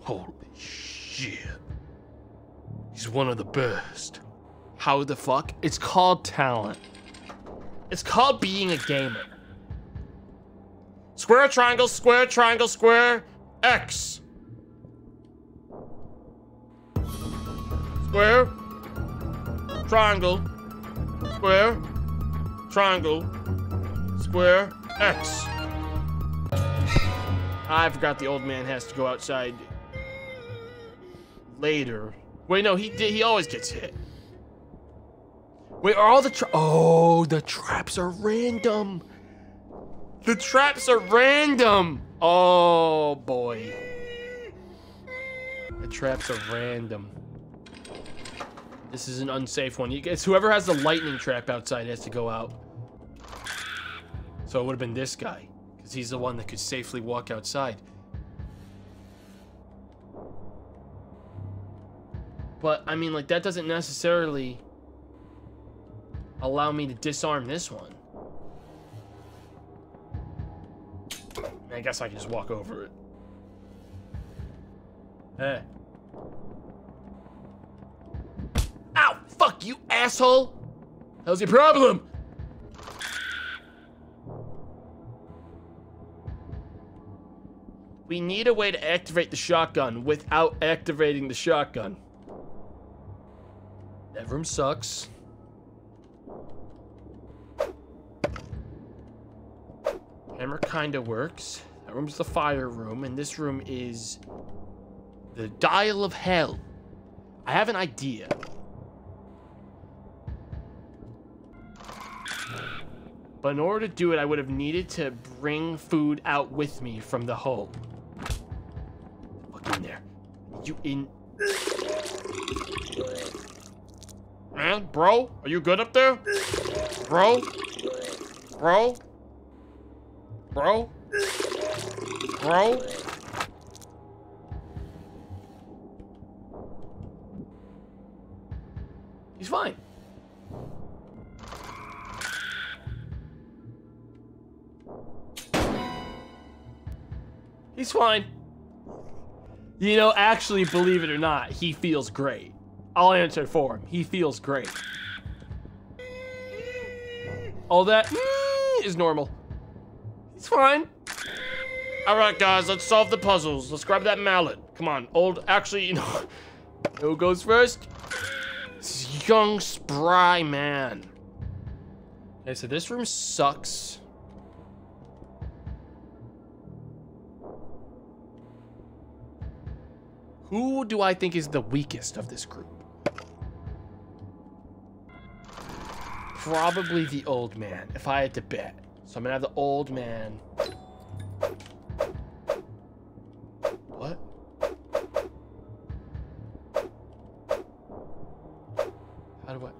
Holy shit. He's one of the best. How the fuck? It's called talent. It's called being a gamer. Square, triangle, square, triangle, square, X. Square, triangle, square, triangle, square, X. I forgot the old man has to go outside later. Wait, no, he did. He always gets hit. Wait, are all the tra- Oh, the traps are random. The traps are random. Oh boy. The traps are random. This is an unsafe one. You guys, whoever has the lightning trap outside has to go out. So it would have been this guy, because he's the one that could safely walk outside. But I mean, like that doesn't necessarily allow me to disarm this one. I guess I can just walk over it. Hey. Ow! Fuck you, asshole! How's your problem? We need a way to activate the shotgun without activating the shotgun. That room sucks. Hammer kinda works. That room's the fire room, and this room is the dial of hell. I have an idea. But in order to do it, I would have needed to bring food out with me from the hole. Fuck in there. You in... Man, bro, are you good up there? Bro? Bro? Bro? Bro? He's fine. He's fine. You know, actually, believe it or not, he feels great. I'll answer for him. He feels great. All that mm, normal. He's fine. All right, guys, let's solve the puzzles. Let's grab that mallet. Come on, old. Actually, you know, who goes first? This young, spry man. Okay, so this room sucks. Who do I think is the weakest of this group? Probably the old man, if I had to bet. So I'm gonna have the old man. What? How do I?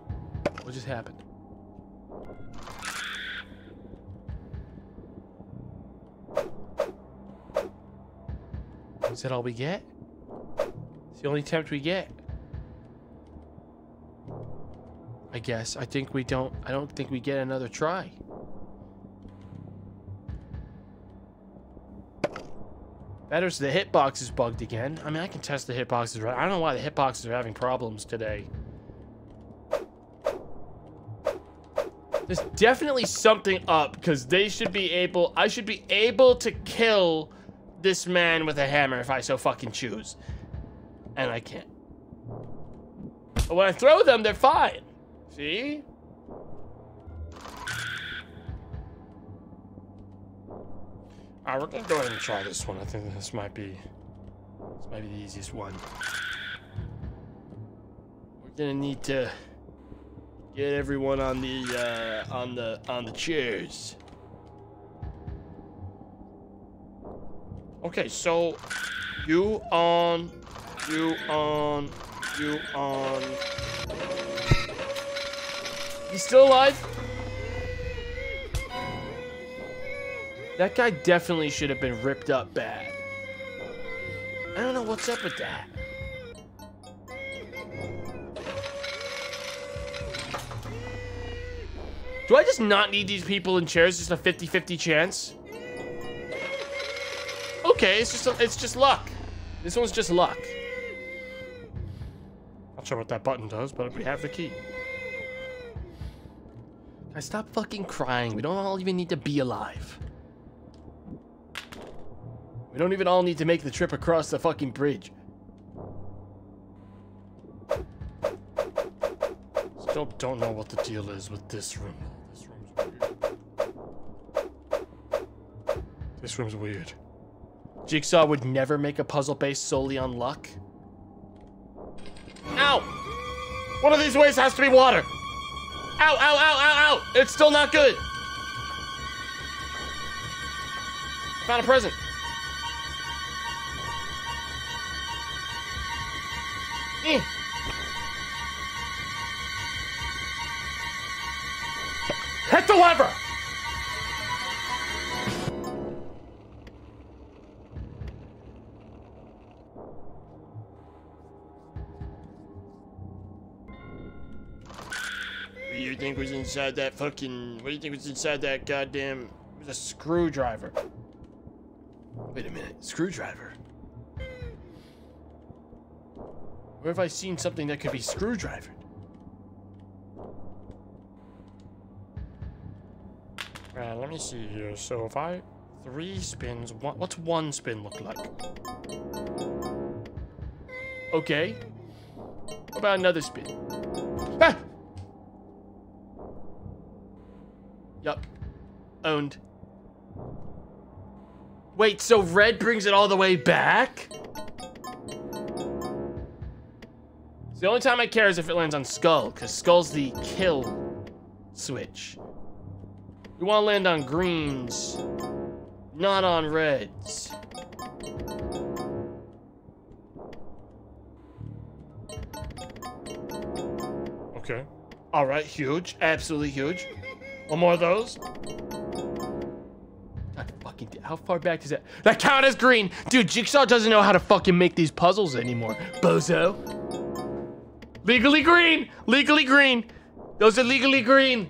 What just happened? Is that all we get? It's the only attempt we get. I guess. I think we don't, I don't think we get another try. Better's the hitbox is bugged again. I mean, I can test the hitboxes. Right? I don't know why the hitboxes are having problems today. There's definitely something up because they should be able, I should be able to kill this man with a hammer if I so fucking choose. And I can't. But when I throw them, they're fine. See? Alright, we're gonna go ahead and try this one. I think this might be this might be the easiest one. We're gonna need to get everyone on the uh, on the on the chairs. Okay, so you on, you on, you on. He's still alive? That guy definitely should have been ripped up bad. I don't know what's up with that. Do I just not need these people in chairs? Just a 50-50 chance? Okay, it's just it's just luck. This one's just luck. Not sure what that button does, but we have the key. Guys, stop fucking crying. We don't all even need to be alive. We don't even all need to make the trip across the fucking bridge. Still don't know what the deal is with this room. This room's weird. This room's weird. Jigsaw would never make a puzzle based solely on luck. Ow! One of these ways has to be water. Ow, ow, ow, ow, ow! It's still not good. Found a present. Eh. Hit the lever! Think was inside that fucking... What do you think was inside that goddamn... It was a screwdriver. Wait a minute. Screwdriver? Where have I seen something that could be screwdrivered? Right, let me see here. So if I... Three spins, one, what's one spin look like? Okay. What about another spin? Ah! Yup. Owned. Wait, so red brings it all the way back? So the only time I care is if it lands on Skull, because Skull's the kill switch. We want to land on greens, not on reds. Okay. All right, huge. Absolutely huge. One more of those. God fucking, how far back is that? That count as green. Dude, Jigsaw doesn't know how to fucking make these puzzles anymore. Bozo. Legally green. Legally green. Those are legally green.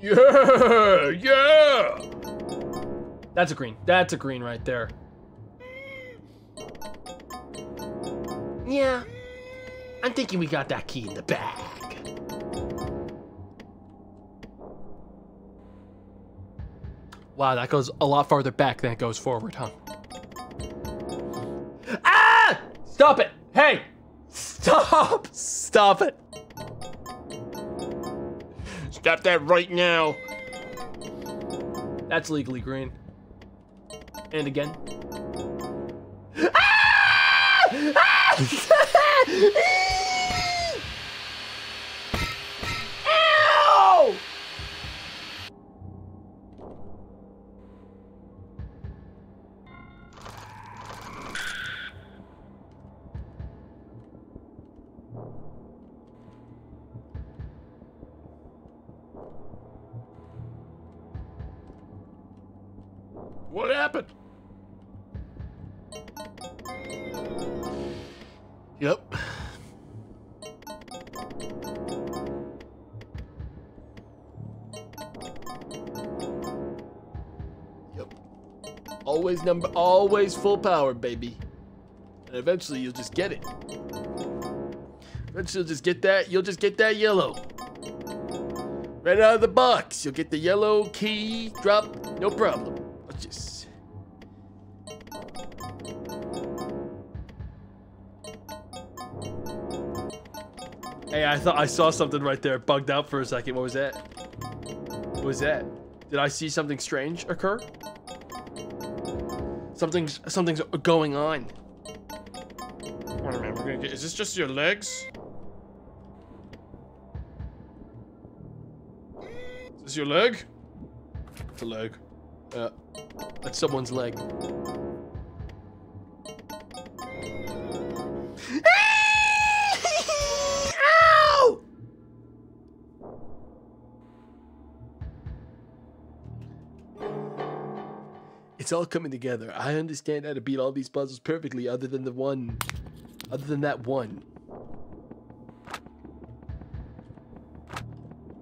Yeah, yeah. That's a green. That's a green right there. Yeah. I'm thinking we got that key in the bag. Wow, that goes a lot farther back than it goes forward, huh? Ah! Stop it! Hey! Stop! Stop it! Stop that right now! That's legally green. And again. Ah! Ow! Yep. Always number, always full power, baby. And eventually you'll just get it. Eventually you'll just get that, you'll just get that yellow. Right out of the box, you'll get the yellow key drop, no problem. Let's just... Hey, I thought I saw something right there. Bugged out for a second. What was that? Was that? Did I see something strange occur? Something's something's going on. Wait a minute, we're gonna get. Is this just your legs? Is this your leg? It's a leg. Yeah, that's someone's leg. It's all coming together. I understand how to beat all these puzzles perfectly, other than the one. Other than that one.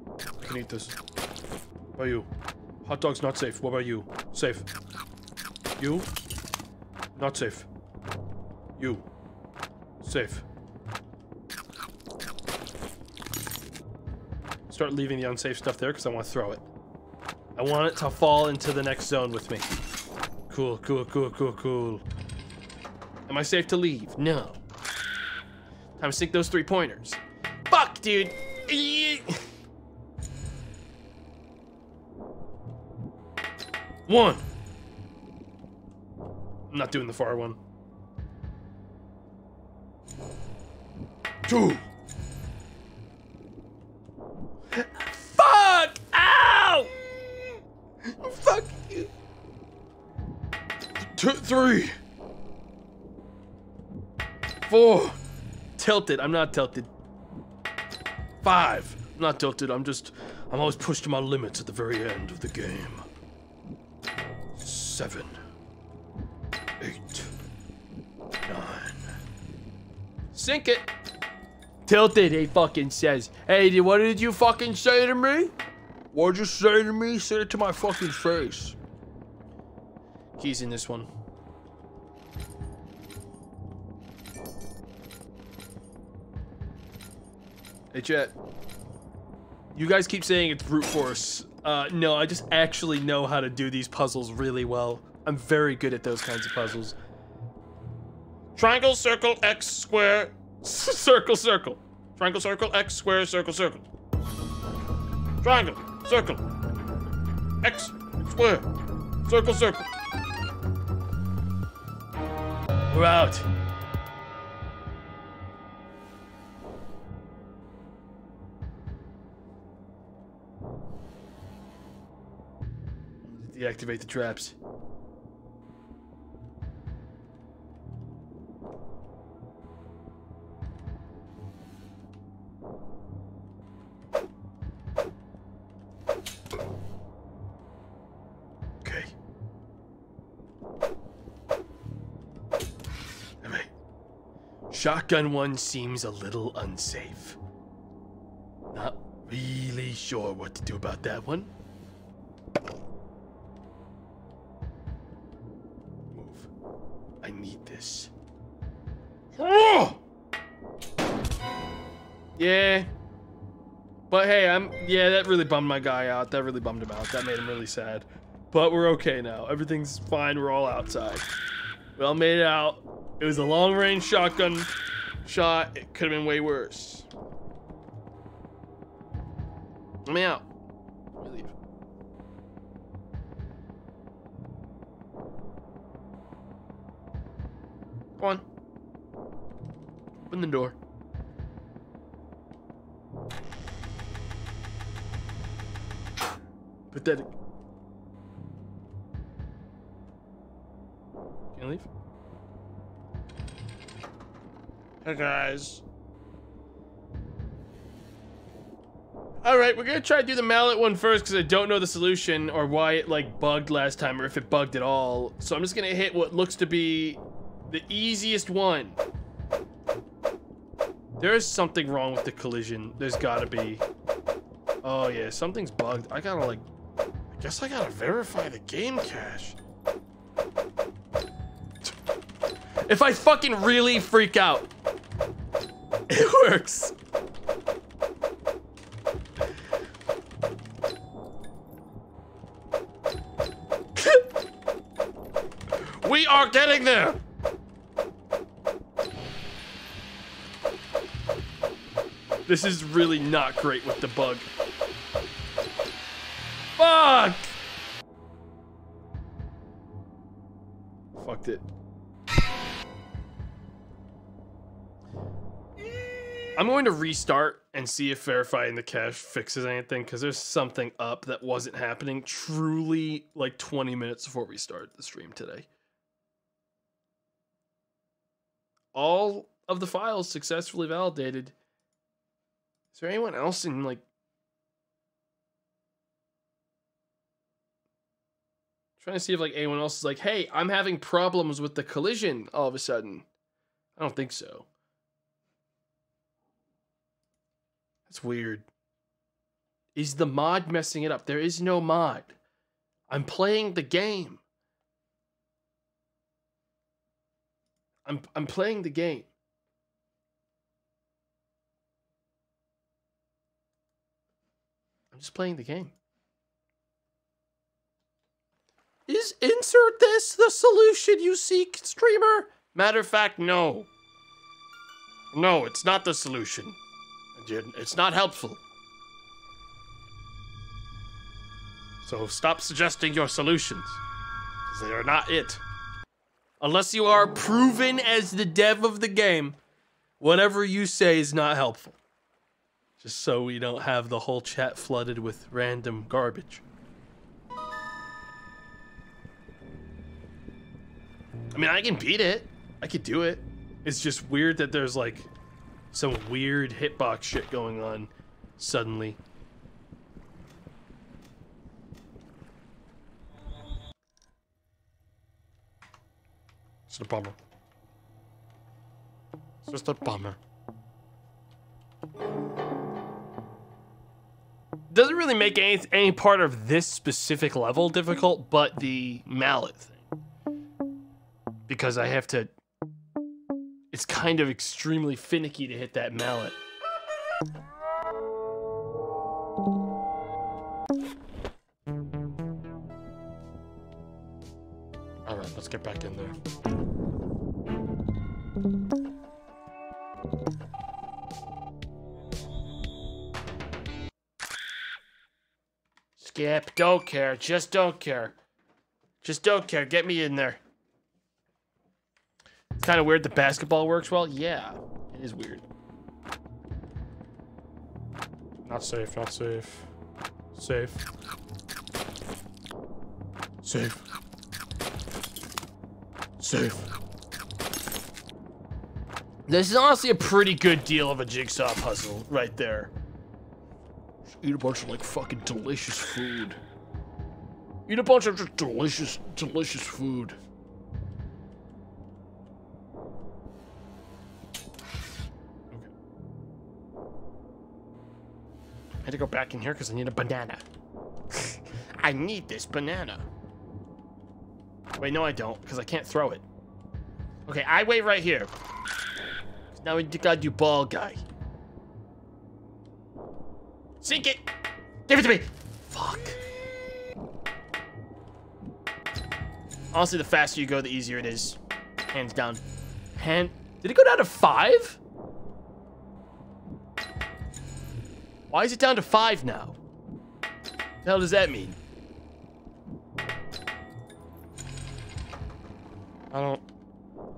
I can eat this. What about you? Hot dog's not safe. What about you? Safe. You? Not safe. You. Safe. Start leaving the unsafe stuff there because I want to throw it. I want it to fall into the next zone with me. Cool, cool, cool, cool, cool. Am I safe to leave? No. Time to stick those three pointers. Fuck, dude. One. I'm not doing the far one. Two. Fuck! Ow! Fuck you. Two, three. Four. Tilted. I'm not tilted. Five. I'm not tilted. I'm just. I'm always pushed to my limits at the very end of the game. Seven. Eight. Nine. Sink it. Tilted, he fucking says. Hey, what did you fucking say to me? What'd you say to me? Say it to my fucking face. He's in this one. Hey, chat. You guys keep saying it's brute force. Uh, no, I just actually know how to do these puzzles really well. I'm very good at those kinds of puzzles. Triangle, circle, X, square, circle, circle. Triangle, circle, X, square, circle, circle. Triangle, circle, X, square, circle, circle. We're out. Deactivate the traps. Okay. Shotgun one seems a little unsafe. Not really sure what to do about that one. Yeah. But hey, I'm yeah, that really bummed my guy out. That really bummed him out. That made him really sad. But we're okay now. Everything's fine. We're all outside. We all made it out. It was a long range shotgun shot. It could have been way worse. Let me out. Let me leave. Go on. Open the door. Pathetic. Can I leave? Hey guys. Alright, we're gonna try to do the mallet one first because I don't know the solution or why it like bugged last time or if it bugged at all. So I'm just gonna hit what looks to be the easiest one. There's something wrong with the collision. There's gotta be. Oh yeah, something's bugged. I gotta like, I guess I gotta verify the game cache. If I fucking really freak out, it works. we are getting there. This is really not great with the bug. Fuck! Fucked it. I'm going to restart and see if verifying the cache fixes anything because there's something up that wasn't happening truly like 20 minutes before we started the stream today. All of the files successfully validated. Is there anyone else in like trying to see if like anyone else is like, hey, I'm having problems with the collision all of a sudden. I don't think so. That's weird. Is the mod messing it up? There is no mod. I'm playing the game. I'm I'm playing the game. I'm just playing the game. Is insert this the solution you seek, streamer? Matter of fact, no. No, it's not the solution. It's not helpful. So stop suggesting your solutions. 'cause They are not it. Unless you are proven as the dev of the game, whatever you say is not helpful. Just so we don't have the whole chat flooded with random garbage. I mean, I can beat it. I could do it. It's just weird that there's like some weird hitbox shit going on suddenly. It's a bummer. It's just a bummer. Doesn't really make any any part of this specific level difficult, but the mallet thing. Because I have to it's kind of extremely finicky to hit that mallet. All right, let's get back in there. Skip, don't care, just don't care. Just don't care, get me in there. It's kind of weird the basketball works well. Yeah, it is weird. Not safe, not safe. Safe. Safe. Safe. This is honestly a pretty good deal of a jigsaw puzzle right there. Just eat a bunch of like fucking delicious food. Eat a bunch of just delicious, delicious food. I had to go back in here because I need a banana. I need this banana. Wait, no, I don't, because I can't throw it. Okay, I wait right here. Now we gotta do ball guy. Sink it! Give it to me! Fuck. Honestly, the faster you go, the easier it is. Hands down. Hand. Did it go down to five? Why is it down to five now? The hell does that mean? I don't...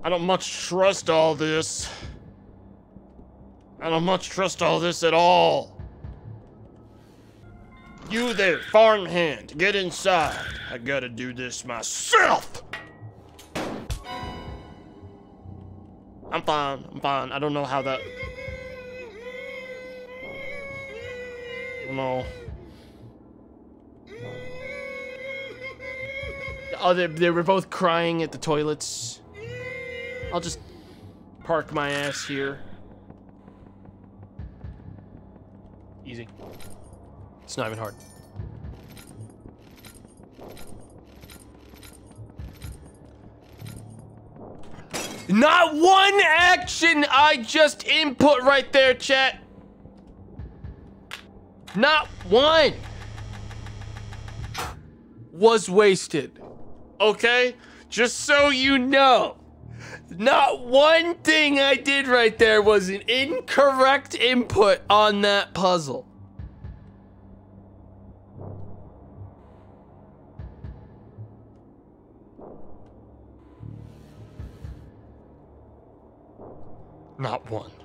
I don't much trust all this. I don't much trust all this at all. You there, farmhand, get inside. I gotta do this myself. I'm fine, I'm fine. I don't know how that... No. Oh, they, they were both crying at the toilets. I'll just park my ass here. Easy. It's not even hard. Not one action I just input right there, chat. Not one was wasted. Okay? Just so you know. Not one thing I did right there was an incorrect input on that puzzle. Not one.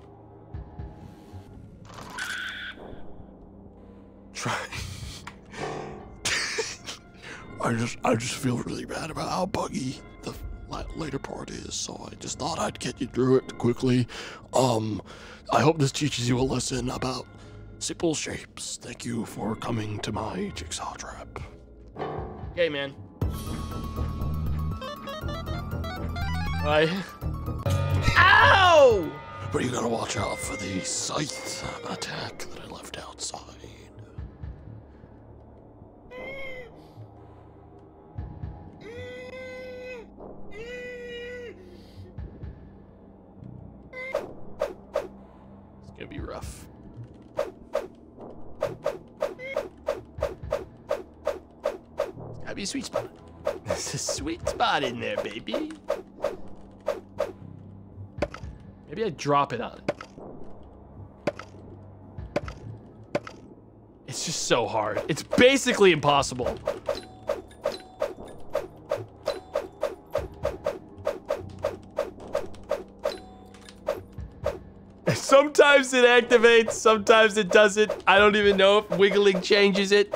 Try. I just, I just feel really bad about how buggy the later part is, so I just thought I'd get you through it quickly. Um, I hope this teaches you a lesson about simple shapes. Thank you for coming to my jigsaw trap. Okay, man. Right. Ow! But you gotta watch out for the scythe attack that I left outside. Gonna be rough. Gotta a sweet spot. There's a sweet spot in there, baby. Maybe I drop it on it. It's just so hard. It's basically impossible. Sometimes it activates, sometimes it doesn't. I don't even know if wiggling changes it.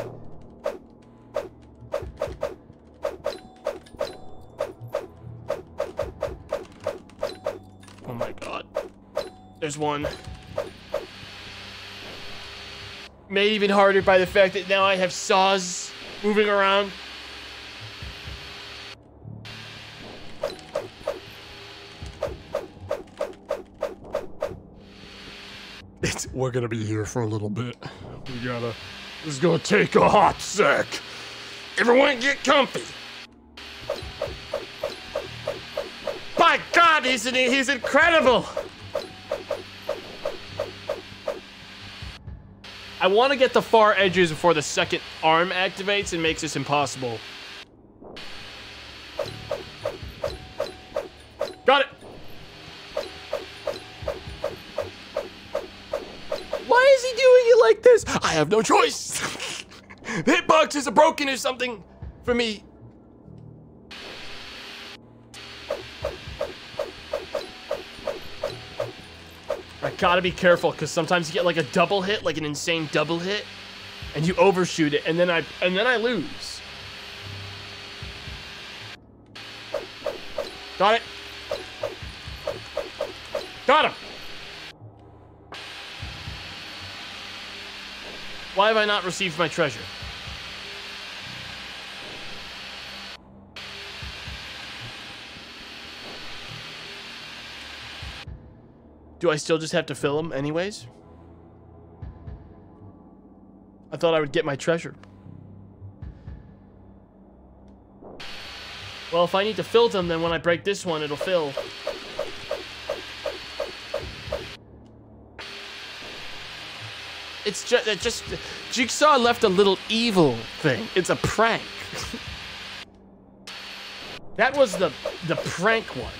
Oh my god. There's one. Made even harder by the fact that now I have saws moving around. We're gonna be here for a little bit. We gotta. This is gonna take a hot sec. Everyone get comfy. My God, isn't he? He's incredible. I want to get the far edges before the second arm activates and makes this impossible. Have no choice. hitboxes are broken or something for me. I gotta be careful because sometimes you get like a double hit, like an insane double hit, and you overshoot it, and then I and then I lose. Got it. Got him. Why have I not received my treasure? Do I still just have to fill them anyways? I thought I would get my treasure. Well, if I need to fill them, then when I break this one, it'll fill. It's just, it just, Jigsaw left a little evil thing. It's a prank. that was the, the prank one.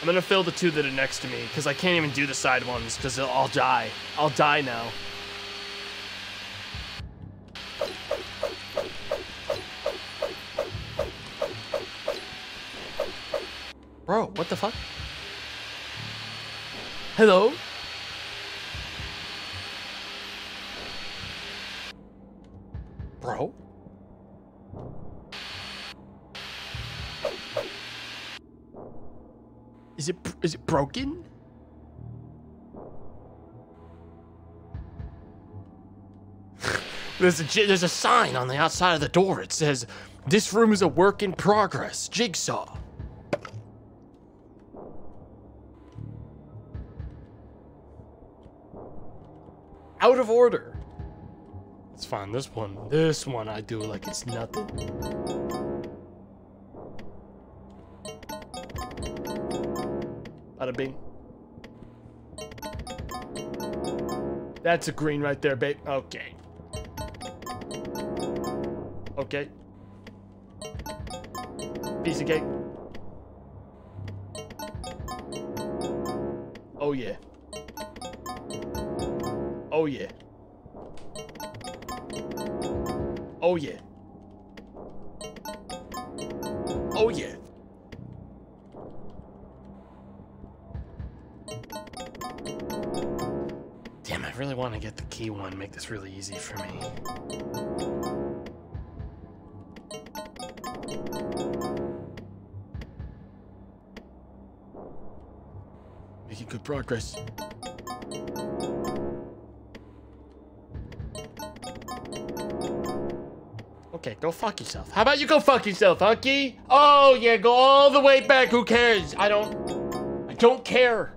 I'm gonna fill the two that are next to me, because I can't even do the side ones, because I'll all die. I'll die now. Bro, what the fuck? Hello? Bro? Is it is it broken? there's a there's a sign on the outside of the door. It says, "This room is a work in progress." Jigsaw. Out of order. It's fine. This one, this one, I do like it's nothing. Bada bing. That's a green right there, babe. Okay. Okay. Piece of cake. Oh yeah. Oh yeah. Oh yeah. Oh yeah. Damn, I really want to get the key one, make this really easy for me. Making good progress. Okay, go fuck yourself. How about you go fuck yourself, Hunky? Oh, yeah, go all the way back. Who cares? I don't... I don't care.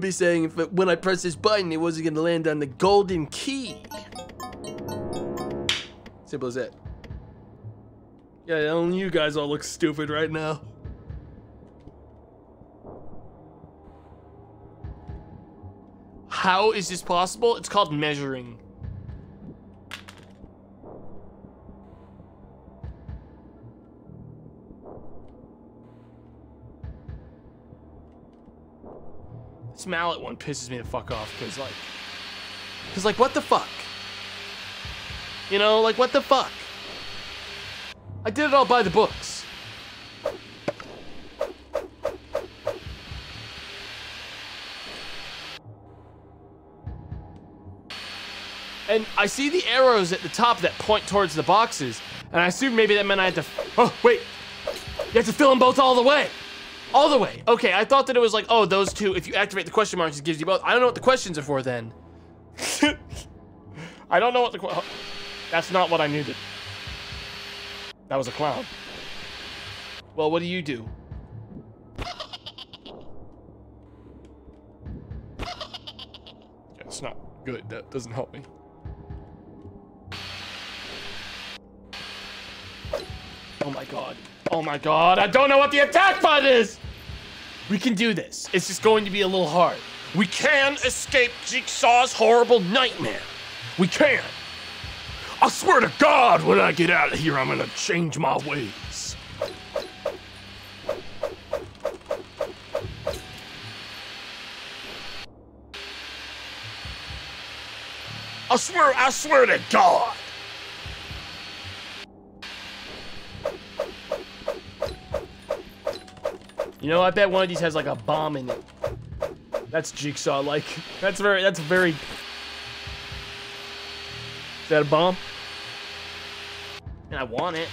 Be saying if it, when I press this button, it wasn't gonna land on the golden key. Simple as that. Yeah, only you guys all look stupid right now. How is this possible? It's called measuring. This mallet one pisses me the fuck off because like, because like what the fuck? You know, like what the fuck? I did it all by the books. And I see the arrows at the top that point towards the boxes. And I assume maybe that meant I had to. Oh, wait. You have to fill them both all the way. All the way. Okay, I thought that it was like, oh, those two, if you activate the question marks, it gives you both. I don't know what the questions are for then. I don't know what the. That's not what I needed. That, was a clown. Well, what do you do? It's not good. That doesn't help me. Oh my god. Oh my god. I don't know what the attack button is! We can do this. It's just going to be a little hard. We can escape Jigsaw's horrible nightmare. We can. I swear to God, when I get out of here, I'm gonna change my ways. I swear, I swear to God. You know, I bet one of these has like a bomb in it. That's Jigsaw like. That's very, that's very. Is that a bomb? And I want it.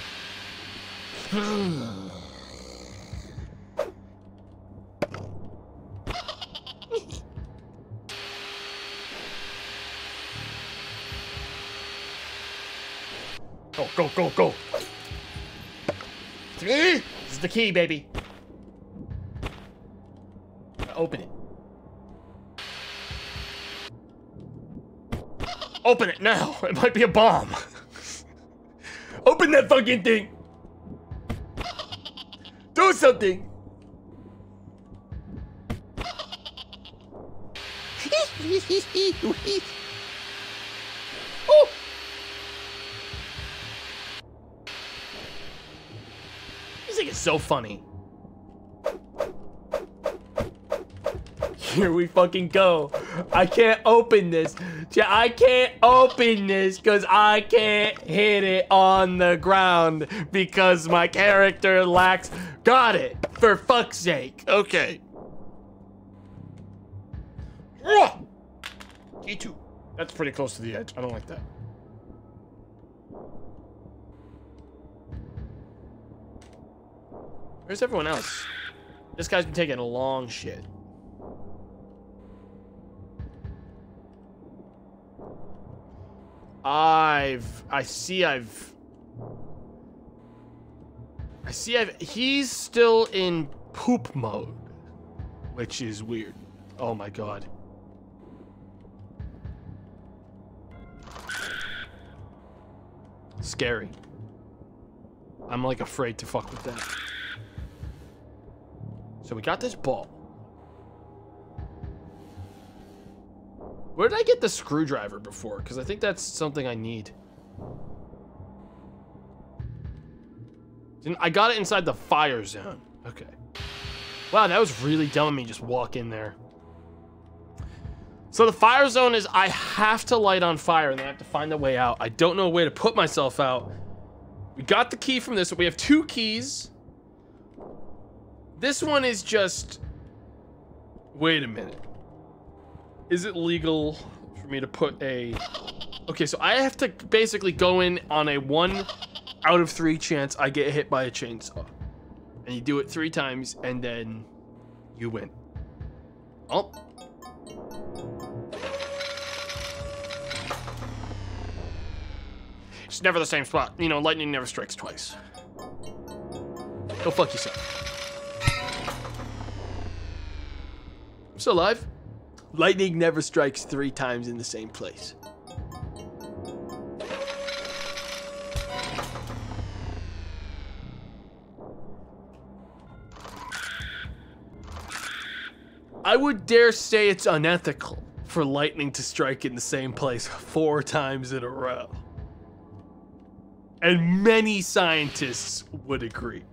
Go, go, go, go. Three. This is the key, baby. Open it. Open it now. It might be a bomb. Open that fucking thing. Do something. oh. This thing is so funny. Here we fucking go. I can't open this. I can't open this because I can't hit it on the ground because my character lacks. Got it. For fuck's sake. Okay. E2. That's pretty close to the edge. I don't like that. Where's everyone else? This guy's been taking a long shit. I've I see I've I see I've he's still in poop mode, which is weird. Oh my god. Scary. I'm like afraid to fuck with that. So we got this ball. Where did I get the screwdriver before? Because I think that's something I need. I got it inside the fire zone. Okay. Wow, that was really dumb of me just walk in there. So the fire zone is I have to light on fire and then I have to find a way out. I don't know a way to put myself out. We got the key from this. We have two keys. This one is just... Wait a minute. Is it legal for me to put a... Okay, so I have to basically go in on a one out of three chance I get hit by a chainsaw. And you do it three times, and then you win. Oh. It's never the same spot. You know, lightning never strikes twice. Go fuck yourself. I'm still alive. Lightning never strikes three times in the same place. I would dare say it's unethical for lightning to strike in the same place four times in a row. And many scientists would agree.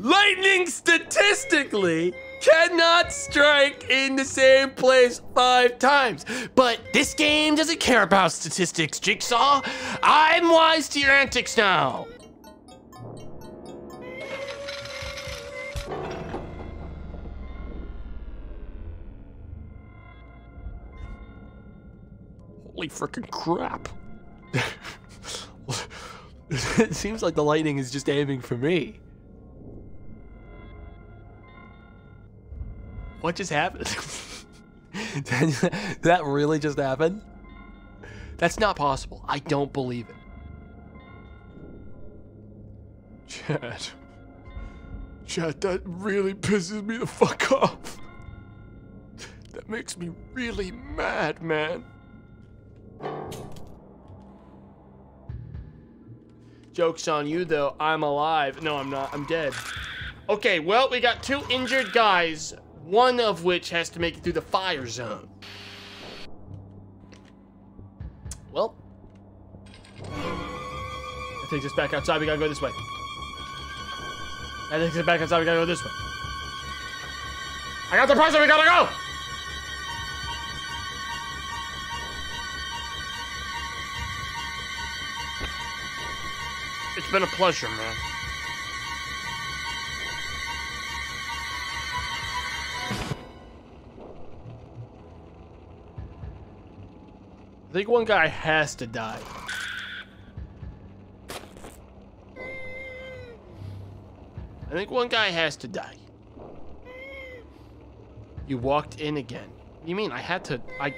Lightning statistically cannot strike in the same place five times. But this game doesn't care about statistics, Jigsaw. I'm wise to your antics now. Holy freaking crap. it seems like the lightning is just aiming for me. What just happened? that really just happened? That's not possible. I don't believe it. Chat. chat, that really pisses me the fuck off. That makes me really mad, man. Joke's on you, though. I'm alive. No, I'm not. I'm dead. Okay, well, we got two injured guys one of which has to make it through the fire zone. Well, I think it's back outside. We gotta go this way. I think it's back outside. We gotta go this way. I got the person. We gotta go. It's been a pleasure, man. I think one guy has to die. I think one guy has to die. You walked in again. You mean I had to I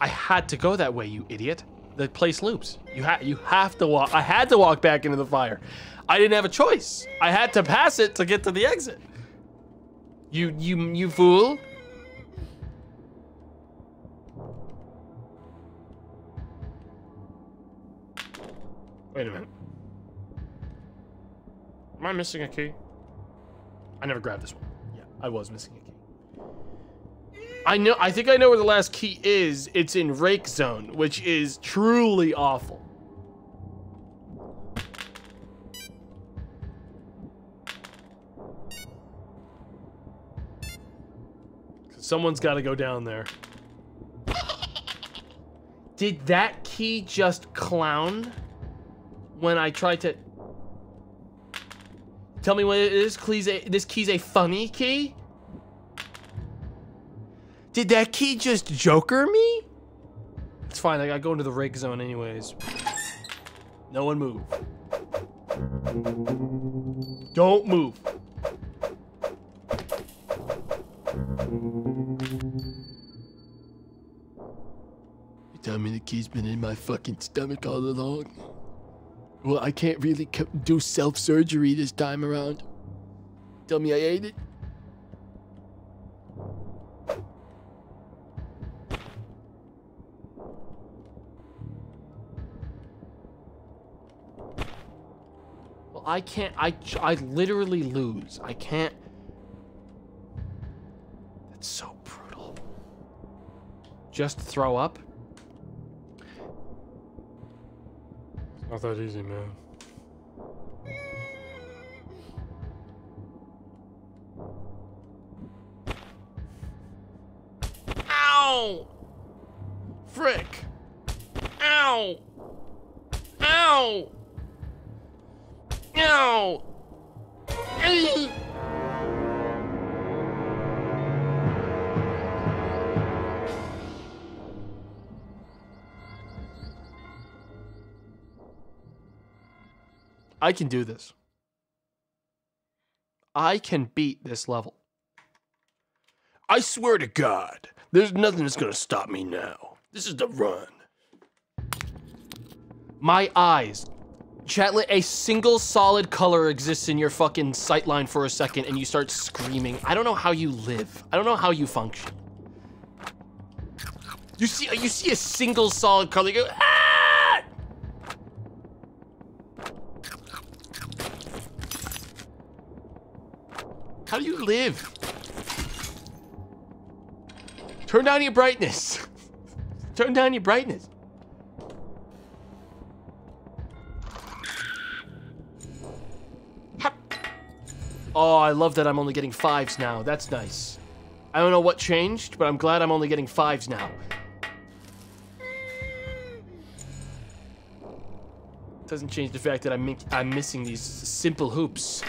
I had to go that way, you idiot. The place loops. You ha you have to walk I had to walk back into the fire. I didn't have a choice. I had to pass it to get to the exit. You you you fool. Wait a minute. Am I missing a key? I never grabbed this one. Yeah, I was missing a key. I know, I think I know where the last key is. It's in Rake Zone, which is truly awful. Someone's got to go down there. Did that key just clown? When I try to... Tell me what it is, please. This key's a funny key? Did that key just joker me? It's fine, I gotta go into the rig zone anyways. No one move. Don't move. You tell me the key's been in my fucking stomach all along? Well, I can't really do self surgery this time around. Tell me I ate it. Well, I can't. I I literally lose. I can't. That's so brutal. Just throw up. Not that easy, man. Ow! Frick! Ow! Ow! Ow! I can do this. I can beat this level. I swear to God, there's nothing that's gonna stop me now. This is the run. My eyes. Chatlet, a single solid color exists in your fucking sightline for a second and you start screaming. I don't know how you live. I don't know how you function. You see you see a single solid color, you go, ah! How do you live? Turn down your brightness. Turn down your brightness. Oh, I love that I'm only getting fives now. That's nice. I don't know what changed, but I'm glad I'm only getting fives now. Doesn't change the fact that I'm, I'm missing these simple hoops.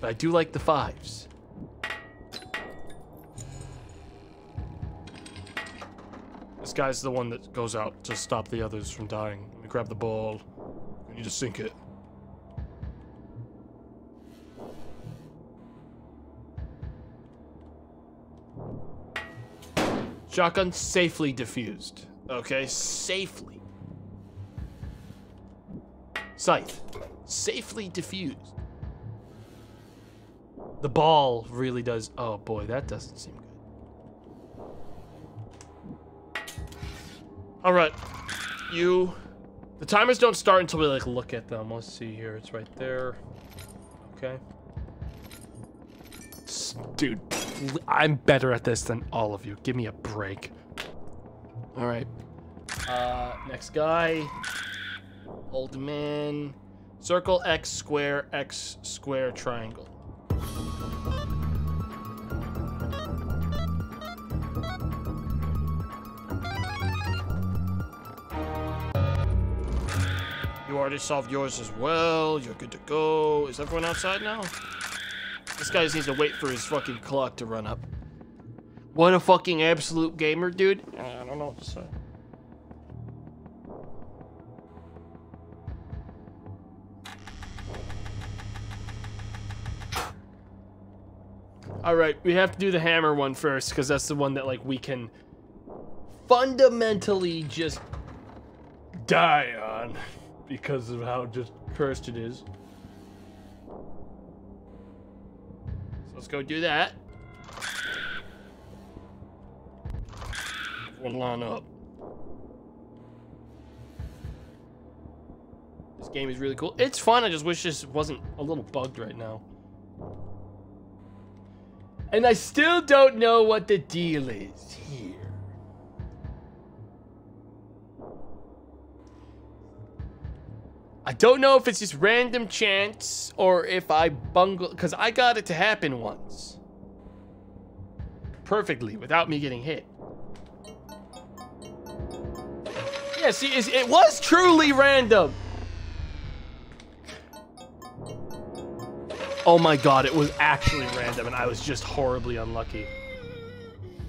But I do like the fives. This guy's the one that goes out to stop the others from dying. Let me grab the ball. We need to sink it. Shotgun safely diffused. Okay, safely. Scythe, safely diffused. The ball really does. Oh boy, that doesn't seem good. All right, you. The timers don't start until we like look at them. Let's see here. It's right there. Okay. Dude, I'm better at this than all of you. Give me a break. All right. Uh, next guy. Old man. Circle X square X square triangle. Already solved yours as well. You're good to go. Is everyone outside now? This guy needs to wait for his fucking clock to run up. What a fucking absolute gamer, dude. I don't know what to say. All right, we have to do the hammer one first because that's the one that like we can fundamentally just die on because of how just cursed it is. So let's go do that. One line up. This game is really cool. It's fun. I just wish this wasn't a little bugged right now. And I still don't know what the deal is here. I don't know if it's just random chance or if I bungle, because I got it to happen once. Perfectly, without me getting hit. Yeah, see, it was truly random. Oh my god, it was actually random and I was just horribly unlucky.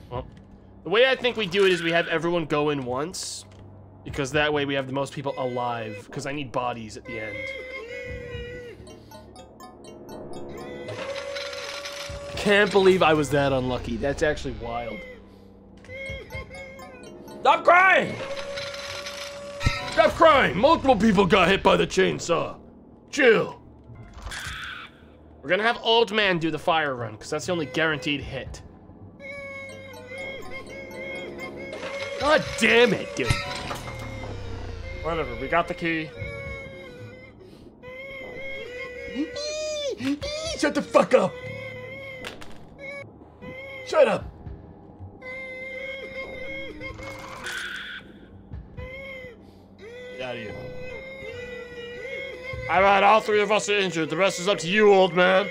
Well, the way I think we do it is we have everyone go in once. Because that way we have the most people alive. Because I need bodies at the end. Can't believe I was that unlucky. That's actually wild. Stop crying! Stop crying! Multiple people got hit by the chainsaw. Chill. We're gonna have Old Man do the fire run, because that's the only guaranteed hit. God damn it, dude. Whatever, we got the key. Shut the fuck up! Shut up! Get out of here. All right, all three of us are injured. The rest is up to you, old man.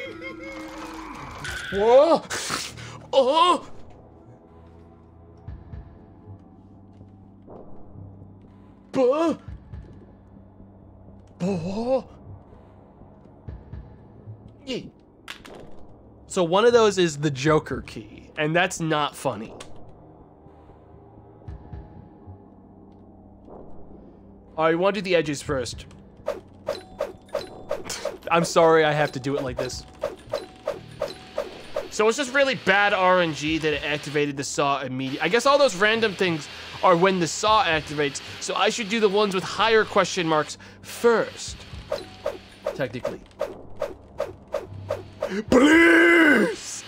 Whoa! Oh! Buh! So one of those is the Joker key, and that's not funny. All right, we want to do the edges first. I'm sorry I have to do it like this. So it's just really bad RNG that it activated the saw immediately. I guess all those random things are when the saw activates, so I should do the ones with higher question marks first. Technically. Please!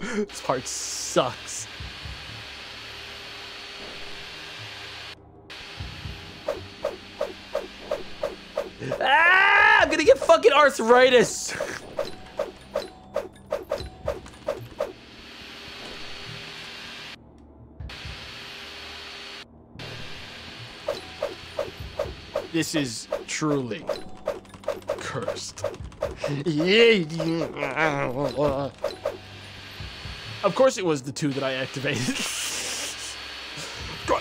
This part sucks. Ah! I'm gonna get fucking arthritis. This is truly cursed. Of course it was the two that I activated.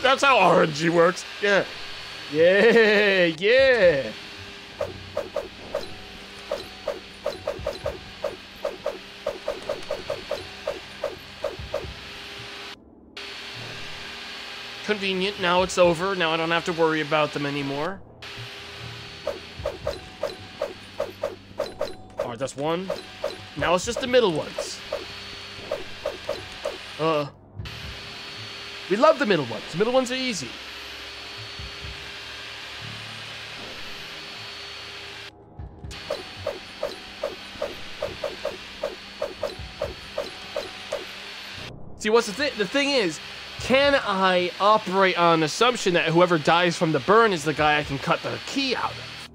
That's how RNG works. yeah. Yeah, yeah. Convenient, now it's over. Now I don't have to worry about them anymore. That's one. Now it's just the middle ones. Uh. We love the middle ones. The middle ones are easy. See, what's the thing? The thing is, can I operate on an assumption that whoever dies from the burn is the guy I can cut the key out of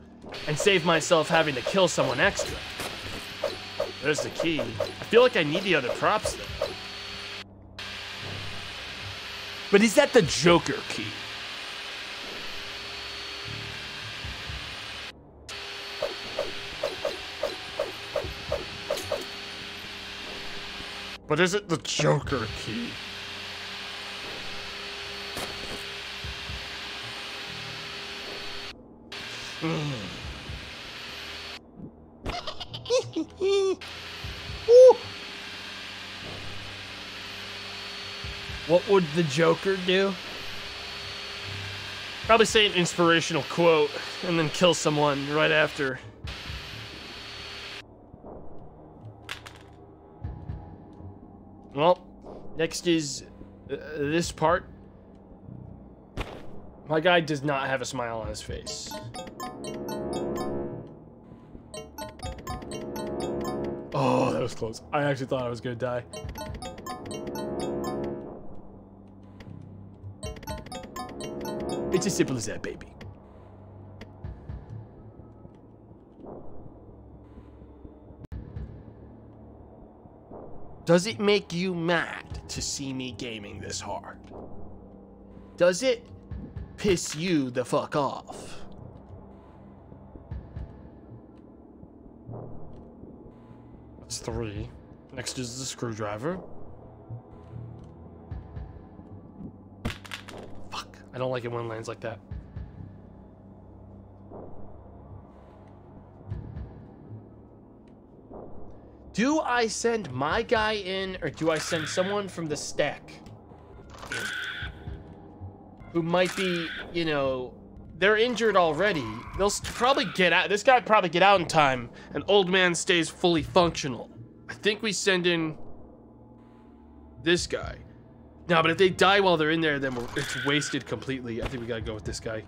and save myself having to kill someone extra? There's the key. I feel like I need the other props though. But is that the Joker key? But is it the Joker key? Hmm. What would the Joker do? Probably say an inspirational quote and then kill someone right after. Well, next is uh, this part. My guy does not have a smile on his face. Oh, that was close. I actually thought I was gonna die. It's as simple as that, baby. Does it make you mad to see me gaming this hard? Does it piss you the fuck off? That's three. Next is the screwdriver. Fuck. I don't like it when it lands like that. Do I send my guy in or do I send someone from the stack? Who might be, you know, they're injured already. They'll probably get out. This guy probably get out in time. and old man stays fully functional. I think we send in this guy. No, but if they die while they're in there, then it's wasted completely. I think we gotta go with this guy.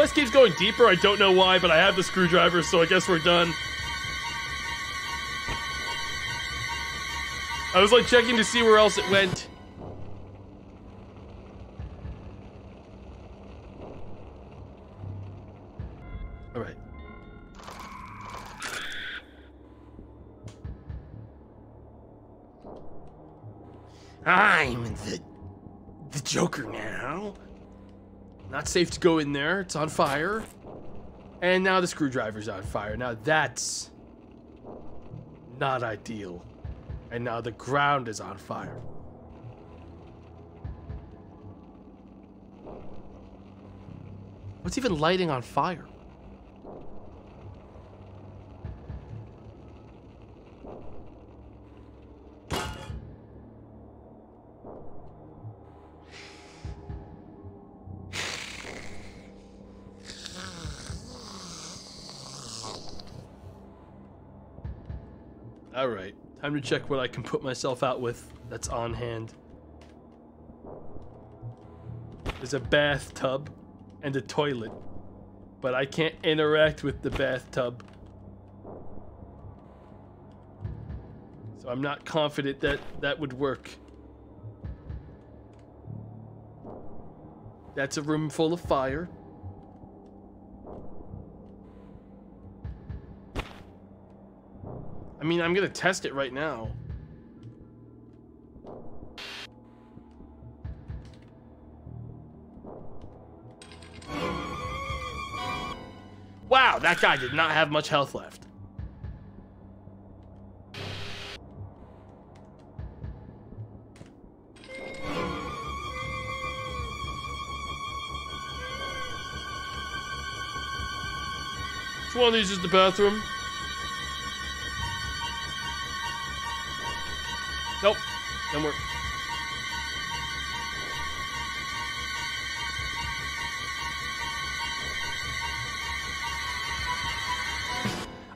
Place keeps going deeper. I don't know why, but I have the screwdriver, so I guess we're done. I was like checking to see where else it went. Safe to go in there. It's on fire. And now the screwdriver's on fire. Now that's not ideal. And now the ground is on fire. What's even lighting on fire? Time to check what I can put myself out with that's on hand. There's a bathtub and a toilet, but I can't interact with the bathtub. So I'm not confident that that would work. That's a room full of fire. I mean, I'm gonna test it right now. Wow, that guy did not have much health left. Which one of these is the bathroom? Nope. Then we're.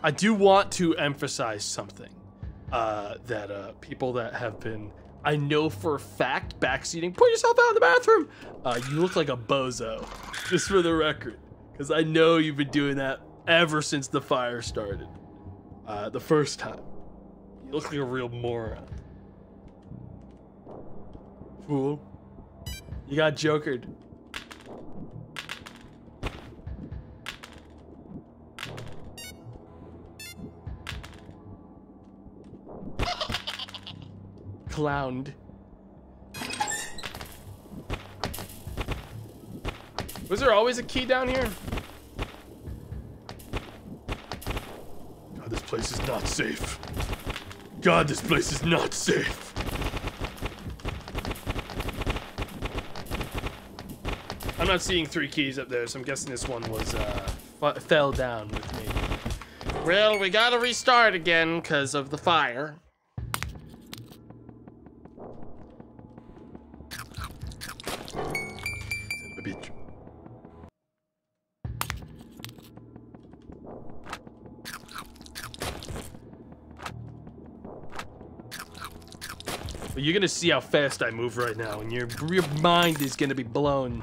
I do want to emphasize something uh, that uh, people that have been, I know for a fact, backseating, put yourself out in the bathroom. Uh, you look like a bozo, just for the record, because I know you've been doing that ever since the fire started. Uh, the first time, you look like a real moron. Fool, you got jokered. clowned. Was there always a key down here? God, this place is not safe. God, this place is not safe. I'm not seeing three keys up there, so I'm guessing this one was uh, fell down with me. Well, we gotta restart again because of the fire. You're gonna see how fast I move right now, and your your mind is gonna be blown.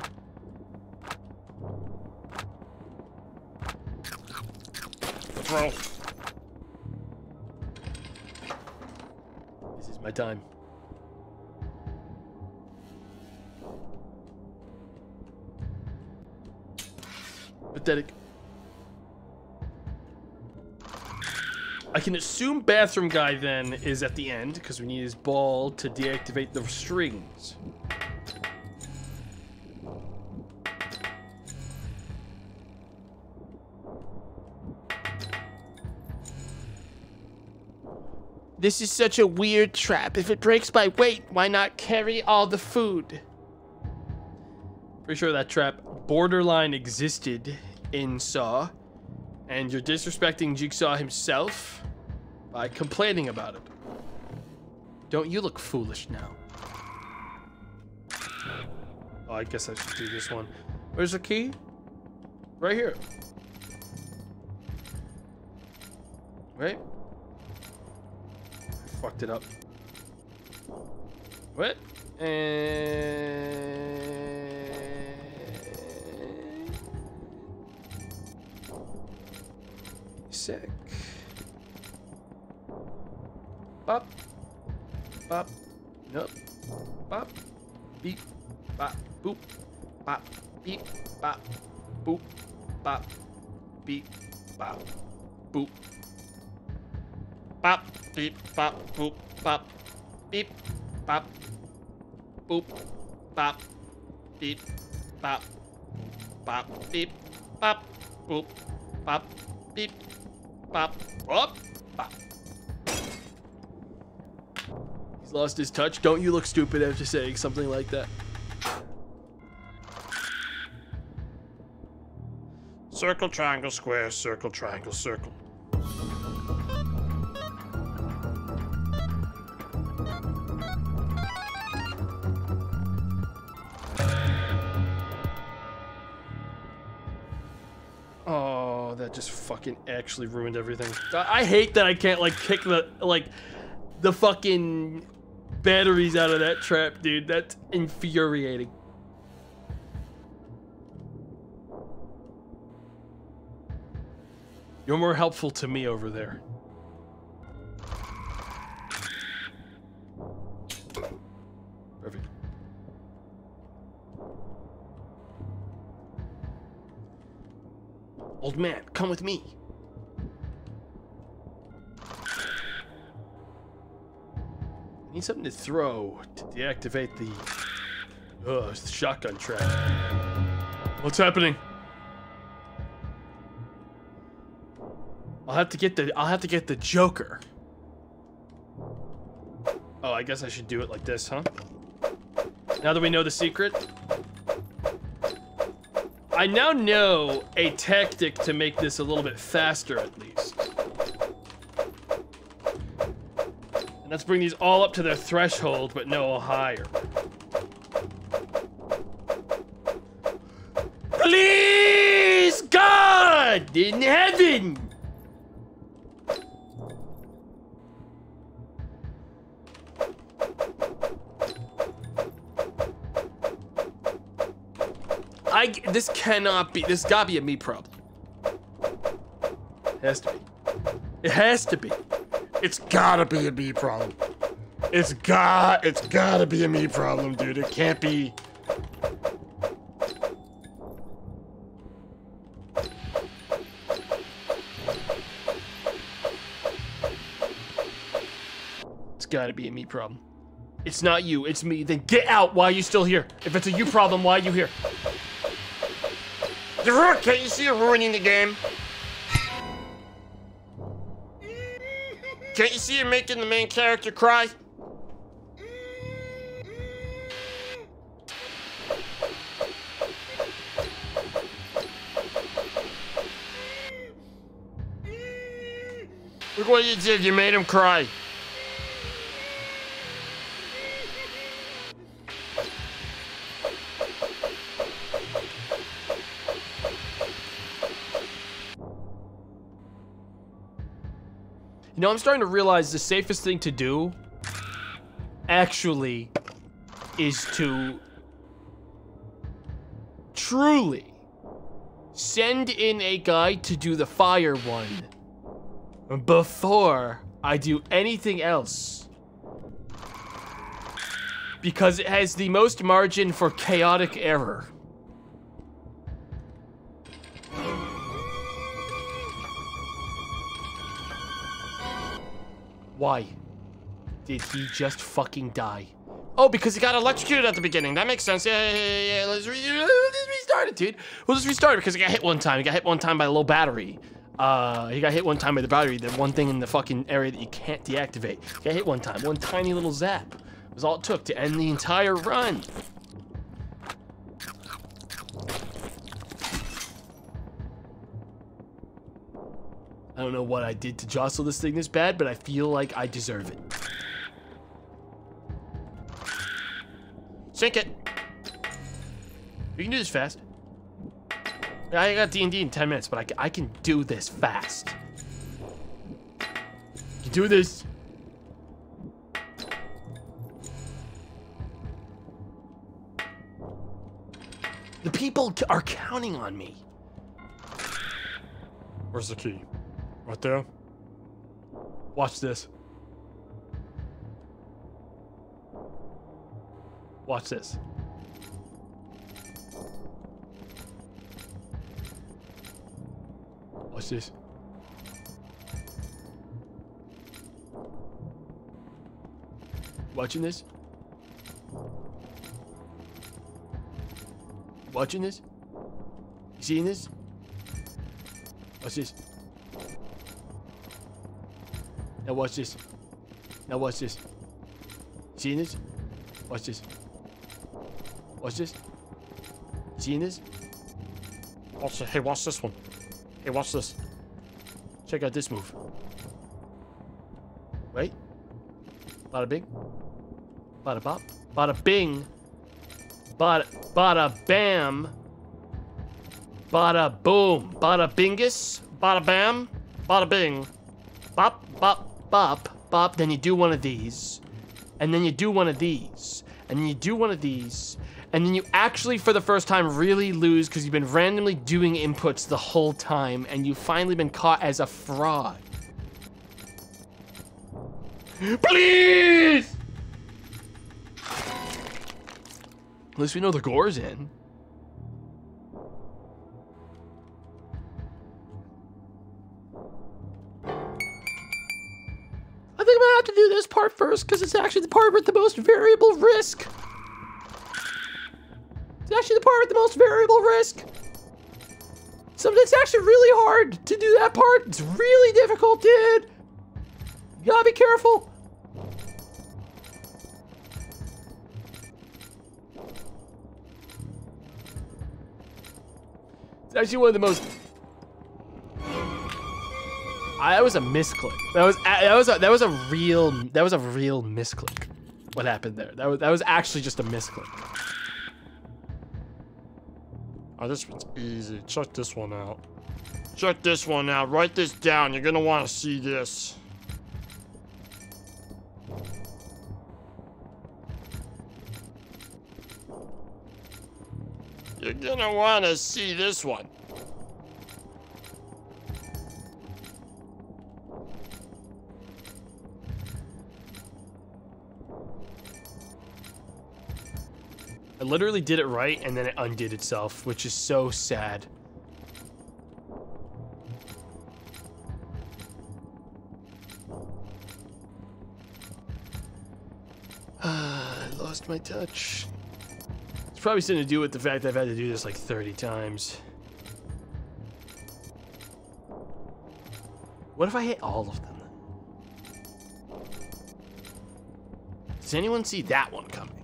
Throw. This is my time. Pathetic. I can assume bathroom guy then is at the end because we need his ball to deactivate the strings. This is such a weird trap. If it breaks my weight, why not carry all the food? Pretty sure that trap borderline existed in Saw, and you're disrespecting Jigsaw himself by complaining about it. Don't you look foolish now? Oh, I guess I should do this one. Where's the key? Right here. Right? Fucked it up. What? And sick. Bop. Bop. Nope. Bop. Beep. Bop. Boop. Bop. Beep. Bop. Boop. Bop. Beep. Bop. Boop. Bop. Beep. Bop. Boop. Bop. Beep. Bop. Boop. Bop. Beep. Bop. Bop. Beep. Bop. Boop. Bop. Beep. Bop. Whoop. Bop. He's lost his touch. Don't you look stupid after saying something like that. Circle, triangle, square, circle, triangle, circle. Fucking actually ruined everything. I I hate that I can't like kick the like the fucking batteries out of that trap, dude. That's infuriating. You're more helpful to me over there. Old man, come with me. I need something to throw to deactivate the uh, shotgun trap. What's happening? I'll have to get the I'll have to get the Joker. Oh, I guess I should do it like this, huh? Now that we know the secret. I now know a tactic to make this a little bit faster at least. And let's bring these all up to their threshold, but no higher. Please, God in heaven! This cannot be. This gotta be a me problem. It has to be. It has to be. It's gotta be a me problem. It's got, it's gotta be a me problem, dude. It can't be. It's gotta be a me problem. It's not you. It's me. Then get out. Why are you still here? If it's a you problem, why are you here? You're Can't you see ruining the game? Can't you see you're making the main character cry? Look what you did, you made him cry. You know, I'm starting to realize the safest thing to do actually is to truly send in a guy to do the fire one before I do anything else. Because it has the most margin for chaotic error. Why? Did he just fucking die? Oh, because he got electrocuted at the beginning. That makes sense. Yeah, yeah, yeah. Let's, re let's restart it, dude. We'll just restart it because he got hit one time. He got hit one time by a low battery. Uh, he got hit one time by the battery, the one thing in the fucking area that you can't deactivate. He got hit one time. One tiny little zap was all it took to end the entire run. I don't know what I did to jostle this thing this bad, but I feel like I deserve it. Sink it. We can do this fast. I got D&D in 10 minutes, but I, ca- I can do this fast. You can do this. The people are counting on me. Where's the key? Right there? Watch this. Watch this. Watch this. Watching this? Watching this? Seeing this? Watch this. Now watch this. Now watch this. Seeing this? Watch this. Watch this. Seeing this? Watch it. Hey, watch this one. Hey, watch this. Check out this move. Wait. Bada bing. Bada bop. Bada bing. Bada, bada bam. Bada boom. Bada bingus. Bada bam. Bada bing. Bop, bop, bop, bop. Then you do one of these. And then you do one of these. And then you do one of these. And then you actually, for the first time, really lose because you've been randomly doing inputs the whole time and you've finally been caught as a fraud. Please! At least we know the gore's in. Gonna have to do this part first because it's actually the part with the most variable risk. It's actually the part with the most variable risk. So it's actually really hard to do that part. It's really difficult, dude. You gotta be careful. It's actually one of the most. I, that was a misclick. That was a- that was a, that was a real that was a real misclick. What happened there? That was that was actually just a misclick. Oh, this one's easy. Check this one out. Check this one out. Write this down. You're gonna want to see this. You're gonna want to see this one. I literally did it right and then it undid itself, which is so sad. I lost my touch. It's probably something to do with the fact I've had to do this like 30 times. What if I hit all of them? Does anyone see that one coming?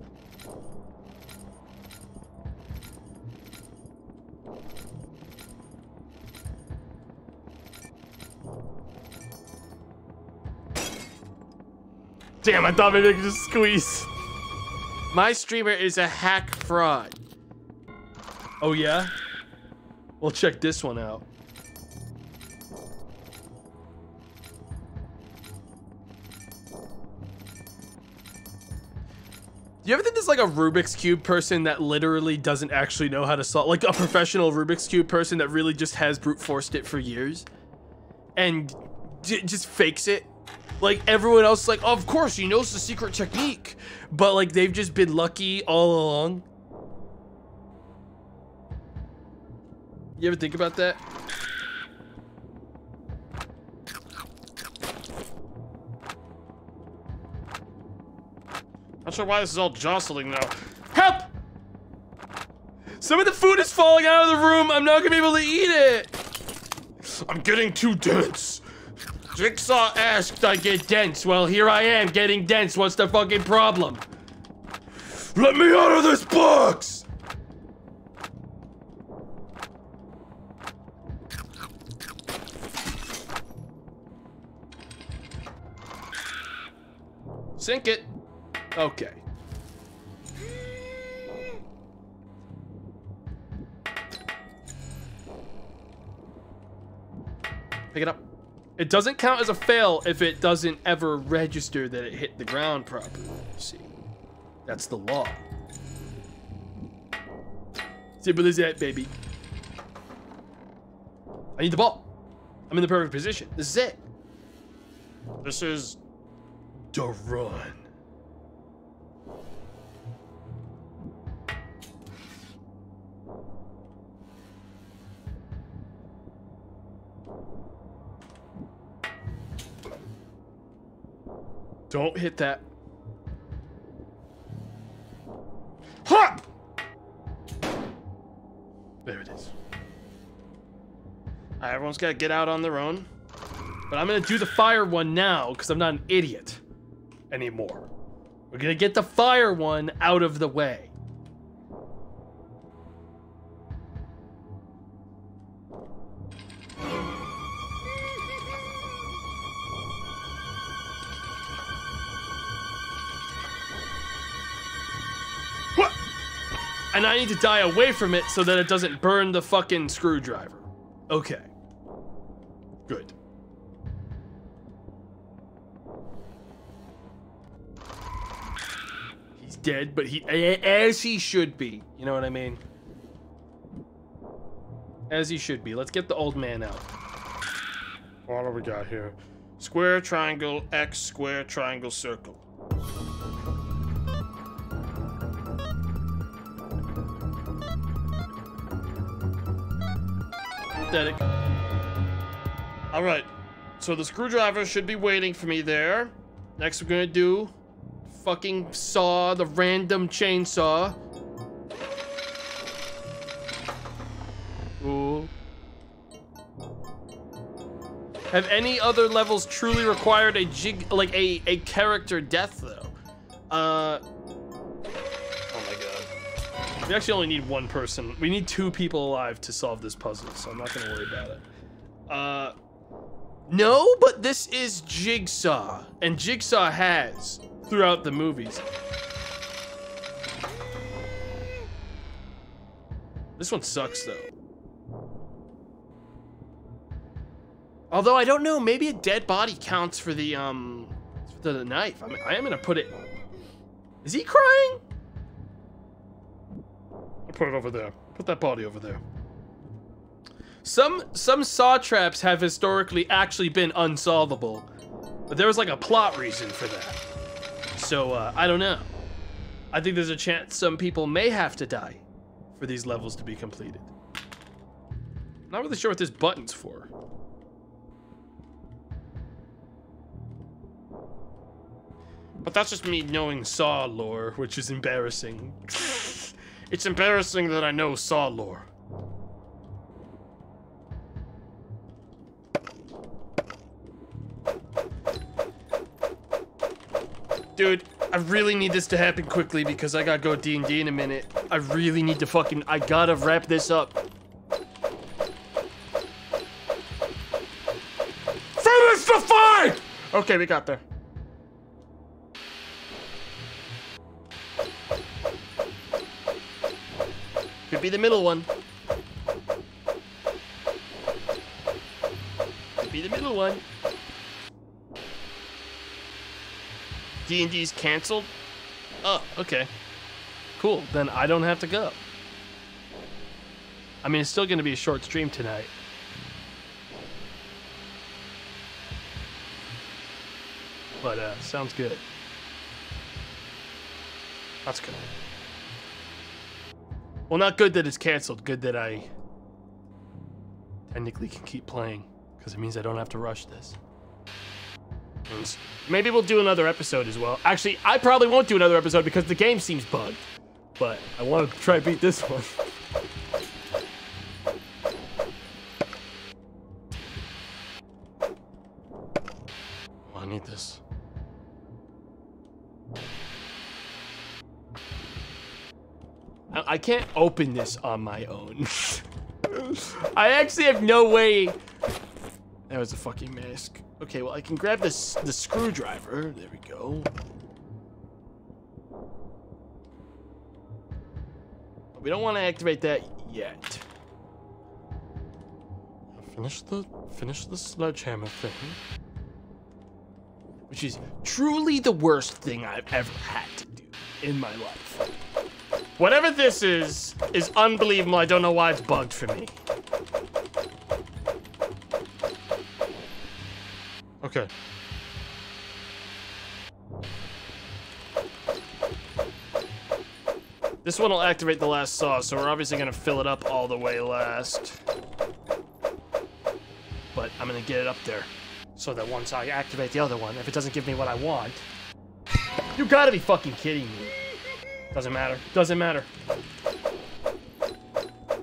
Damn, I thought maybe I could just squeeze. My streamer is a hack fraud. Oh yeah? Well, check this one out. Do you ever think there's like a Rubik's Cube person that literally doesn't actually know how to solve, like a professional Rubik's Cube person that really just has brute forced it for years and just fakes it? Like everyone else, like, of course he knows the secret technique, but like they've just been lucky all along. You ever think about that? Not sure why this is all jostling now. Help! Some of the food is falling out of the room. I'm not gonna be able to eat it. I'm getting too dense. Jigsaw asked I get dense. Well, here I am getting dense. What's the fucking problem? Let me out of this box! Sink it. Okay. Pick it up. It doesn't count as a fail if it doesn't ever register that it hit the ground properly. See, that's the law. Simple as that, baby. I need the ball. I'm in the perfect position. This is it. This is The run. Don't hit that. Ha! There it is. Everyone's gotta get out on their own. But I'm gonna do the fire one now because I'm not an idiot anymore. We're gonna get the fire one out of the way. I need to die away from it so that it doesn't burn the fucking screwdriver. Okay. Good. He's dead, but he as he should be. You know what I mean? As he should be. Let's get the old man out. What do we got here? Square, triangle, X, square, triangle, circle. Pathetic. Alright, so the screwdriver should be waiting for me there. Next we're gonna do fucking saw, the random chainsaw. Ooh. Have any other levels truly required a jig, like a, a character death though? Uh. We actually only need one person. We need two people alive to solve this puzzle, so I'm not gonna worry about it. Uh, no, but this is Jigsaw, and Jigsaw has throughout the movies. This one sucks though. Although I don't know, maybe a dead body counts for the um for the knife. I, mean, I am gonna put it. Is he crying? I'll put it over there. Put that body over there. Some some saw traps have historically actually been unsolvable, but there was like a plot reason for that. So uh, I don't know. I think there's a chance some people may have to die for these levels to be completed. Not really sure what this button's for. But that's just me knowing Saw lore, which is embarrassing. it's embarrassing that I know Saw lore. Dude, I really need this to happen quickly because I gotta go D&D in a minute. I really need to fucking, I gotta wrap this up. Finish the fight! Okay, we got there. Could be the middle one. Could be the middle one. D&D's canceled? Oh, okay. Cool, then I don't have to go. I mean, it's still going to be a short stream tonight. But, uh, sounds good. That's good. Well, not good that it's canceled. Good that I technically can keep playing because it means I don't have to rush this. Maybe we'll do another episode as well. Actually, I probably won't do another episode because the game seems bugged. But I want to try to beat this one. I need this. I can't open this on my own. I actually have no way. That was a fucking mask. Okay, well I can grab this the screwdriver. There we go. But we don't want to activate that yet. Finish the finish the sledgehammer thing. Which is truly the worst thing I've ever had to do in my life. Whatever this is, is unbelievable. I don't know why it's bugged for me. Okay. This one will activate the last saw, so we're obviously gonna fill it up all the way last. But I'm gonna get it up there. So that once I activate the other one, if it doesn't give me what I want... You gotta be fucking kidding me. Doesn't matter. Doesn't matter.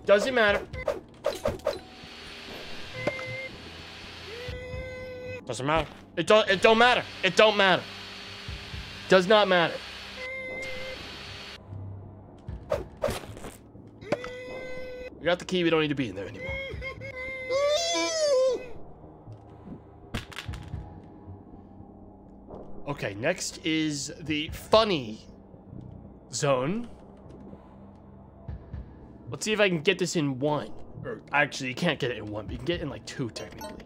Doesn't matter. Doesn't matter. It don't. It don't matter. It don't matter. Does not matter. We got the key. We don't need to be in there anymore. Okay, next is the funny zone. Let's see if I can get this in one. Or actually, you can't get it in one, but you can get it in like two technically.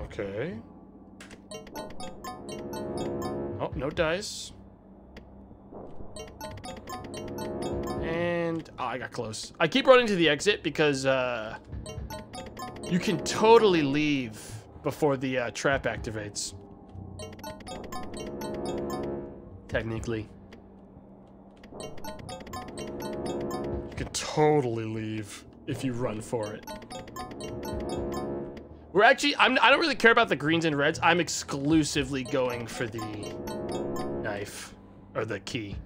Okay. Oh, no dice. And oh, I got close. I keep running to the exit because uh, you can totally leave before the uh, trap activates. Technically. You can totally leave if you run for it. We're actually, I'm, I don't really care about the greens and reds. I'm exclusively going for the knife or the key.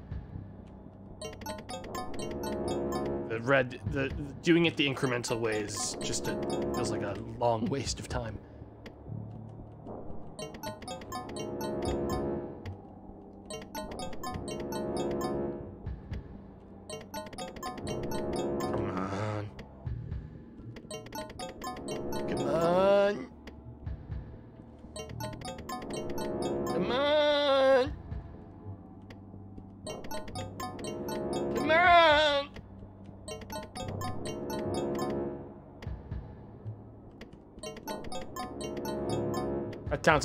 The red, the doing it the incremental way is just a, feels like a long waste of time.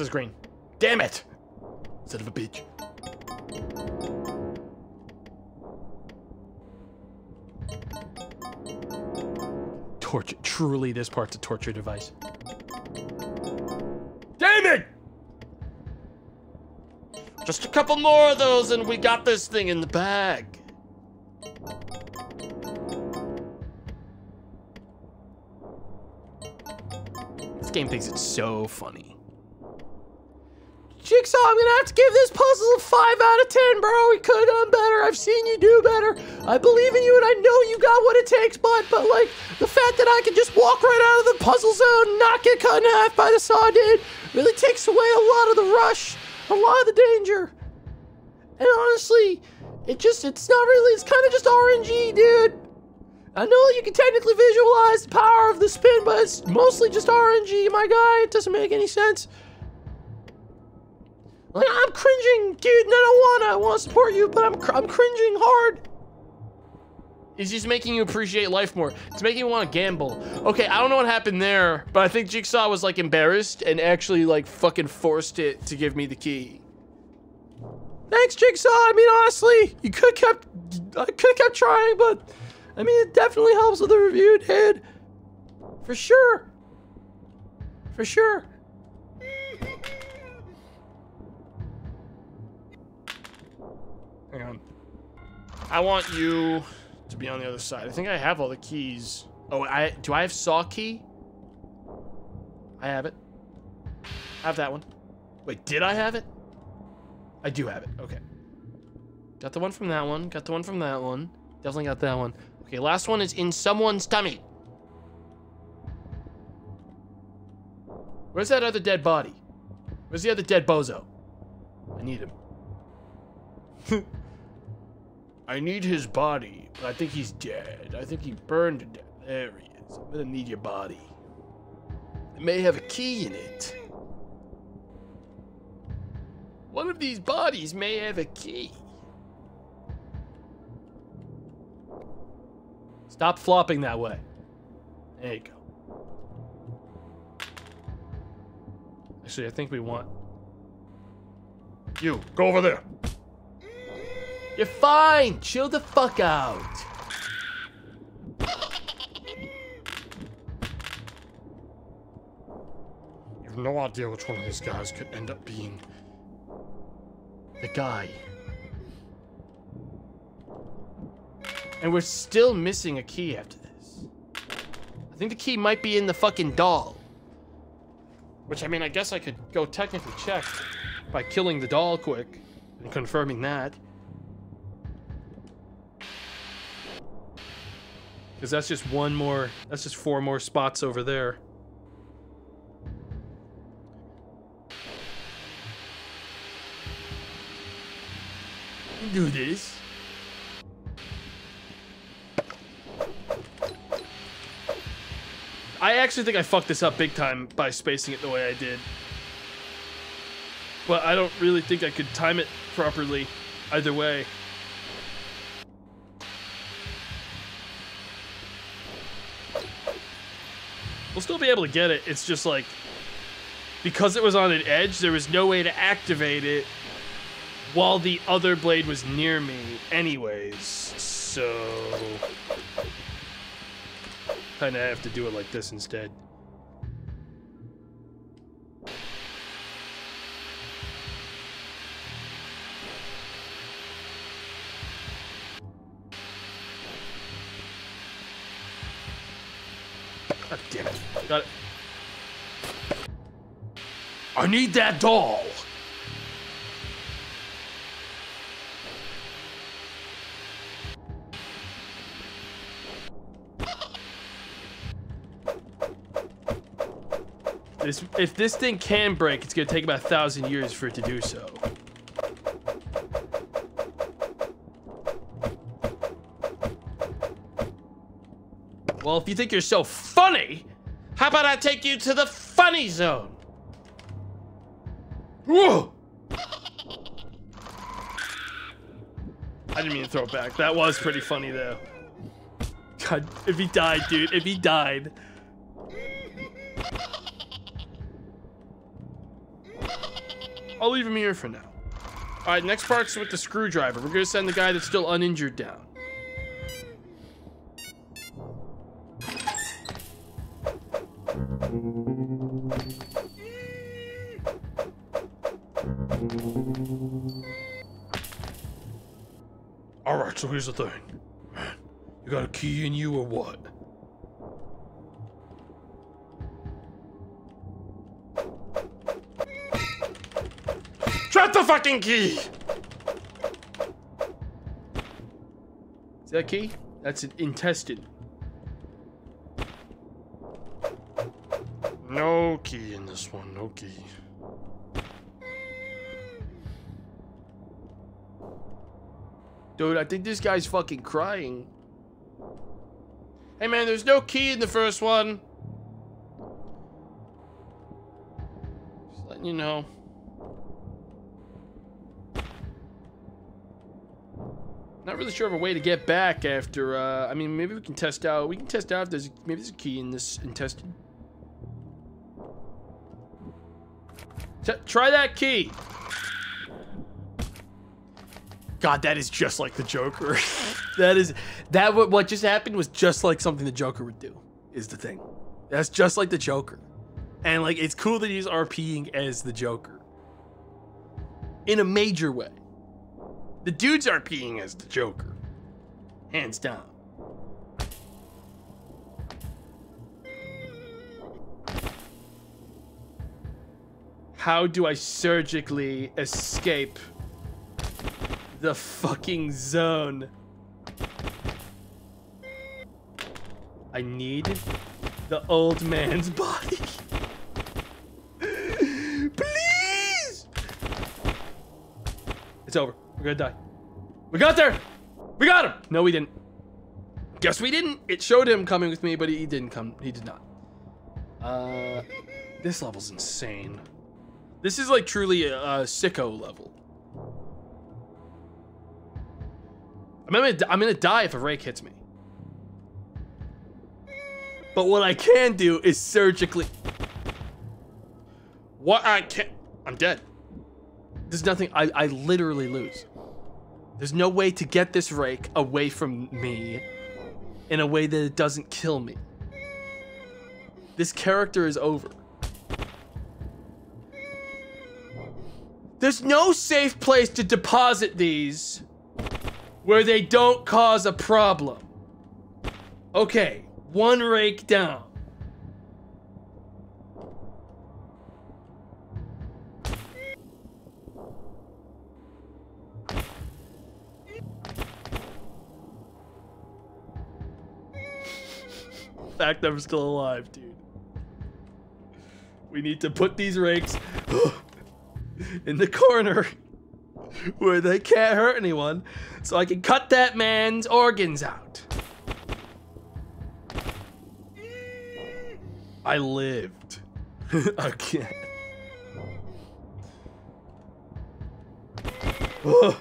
As green. Damn it! Son of a bitch. Torture. Truly, this part's a torture device. Damn it! Just a couple more of those and we got this thing in the bag. This game thinks it's so funny. Jigsaw, I'm gonna have to give this puzzle a 5 out of 10, bro. We could have done better. I've seen you do better. I believe in you and I know you got what it takes, bud. But, like, the fact that I can just walk right out of the puzzle zone not get cut in half by the saw dude really takes away a lot of the rush, a lot of the danger. And honestly, it just, it's not really, it's kind of just RNG, dude. I know you can technically visualize the power of the spin, but it's mostly just RNG, my guy. It doesn't make any sense. Like, I'm cringing, dude, and I don't want to. I want to support you, but I'm, cr I'm cringing hard. It's just making you appreciate life more. It's making you want to gamble. Okay, I don't know what happened there, but I think Jigsaw was, like, embarrassed and actually, like, fucking forced it to give me the key. Thanks, Jigsaw. I mean, honestly, you could have kept, I could have kept trying, but, I mean, it definitely helps with the review, dude. For sure. For sure. Hang on. I want you to be on the other side. I think I have all the keys. Oh, I do I have saw key? I have it. I have that one. Wait, did I have it? I do have it. Okay. Got the one from that one. Got the one from that one. Definitely got that one. Okay, last one is in someone's tummy. Where's that other dead body? Where's the other dead bozo? I need him. I need his body, but I think he's dead. I think he burned to death. There he is. I'm gonna need your body. It may have a key in it. One of these bodies may have a key. Stop flopping that way. There you go. Actually, I think we want... You, go over there. You're fine. Chill the fuck out. You have no idea which one of these guys could end up being the guy. And we're still missing a key after this. I think the key might be in the fucking doll. Which, I mean, I guess I could go technically check by killing the doll quick and confirming that. Because that's just one more, that's just four more spots over there. Do this. I actually think I fucked this up big time by spacing it the way I did. But I don't really think I could time it properly either way. We'll still be able to get it. It's just like because it was on an edge, there was no way to activate it while the other blade was near me anyways. So kind of have to do it like this instead. Damn it. Got it. I need that doll. This, if this thing can break, it's gonna take about a thousand years for it to do so. Well, if you think you're so funny, how about I take you to the funny zone? Whoa! I didn't mean to throw it back. That was pretty funny, though. God, if he died, dude, if he died. I'll leave him here for now. All right, next part's with the screwdriver. We're gonna send the guy that's still uninjured down. All right, so here's the thing. You got a key in you or what? Drop the fucking key! Is that key? That's an intestine. No key in this one, no key. Dude, I think this guy's fucking crying. Hey man, there's no key in the first one. Just letting you know. Not really sure of a way to get back after, uh, I mean, maybe we can test out, we can test out if there's, maybe there's a key in this intestine. T try that key. God, that is just like the Joker. that is that what what just happened was just like something the Joker would do. Is the thing. That's just like the Joker. And like it's cool that he's RPing as the Joker. In a major way. The dude's RPing as the Joker. Hands down. How do I surgically escape the fucking zone. I need the old man's body. Please! It's over. We're gonna die. We got there! We got him! No, we didn't. Guess we didn't. It showed him coming with me, but he didn't come. He did not. Uh, this level's insane. This is like truly a, a sicko level. I'm gonna, I'm gonna die if a rake hits me. But what I can do is surgically. What I can't. I'm dead. There's nothing. I, I literally lose. There's no way to get this rake away from me in a way that it doesn't kill me. This character is over. There's no safe place to deposit these where they don't cause a problem. Okay, one rake down. Fact I'm still alive, dude. We need to put these rakes in the corner where they can't hurt anyone so I can cut that man's organs out. I lived again. Oh,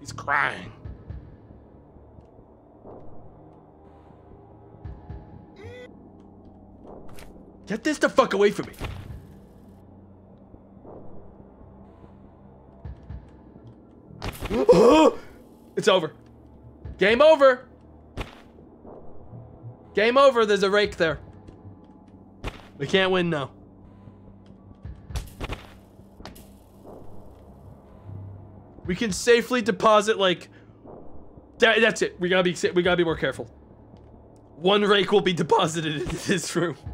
He's crying. Get this the fuck away from me. it's over. Game over. Game over. There's a rake there. We can't win now. We can safely deposit like that, that's it. We gotta be we gotta be more careful. One rake will be deposited into this room.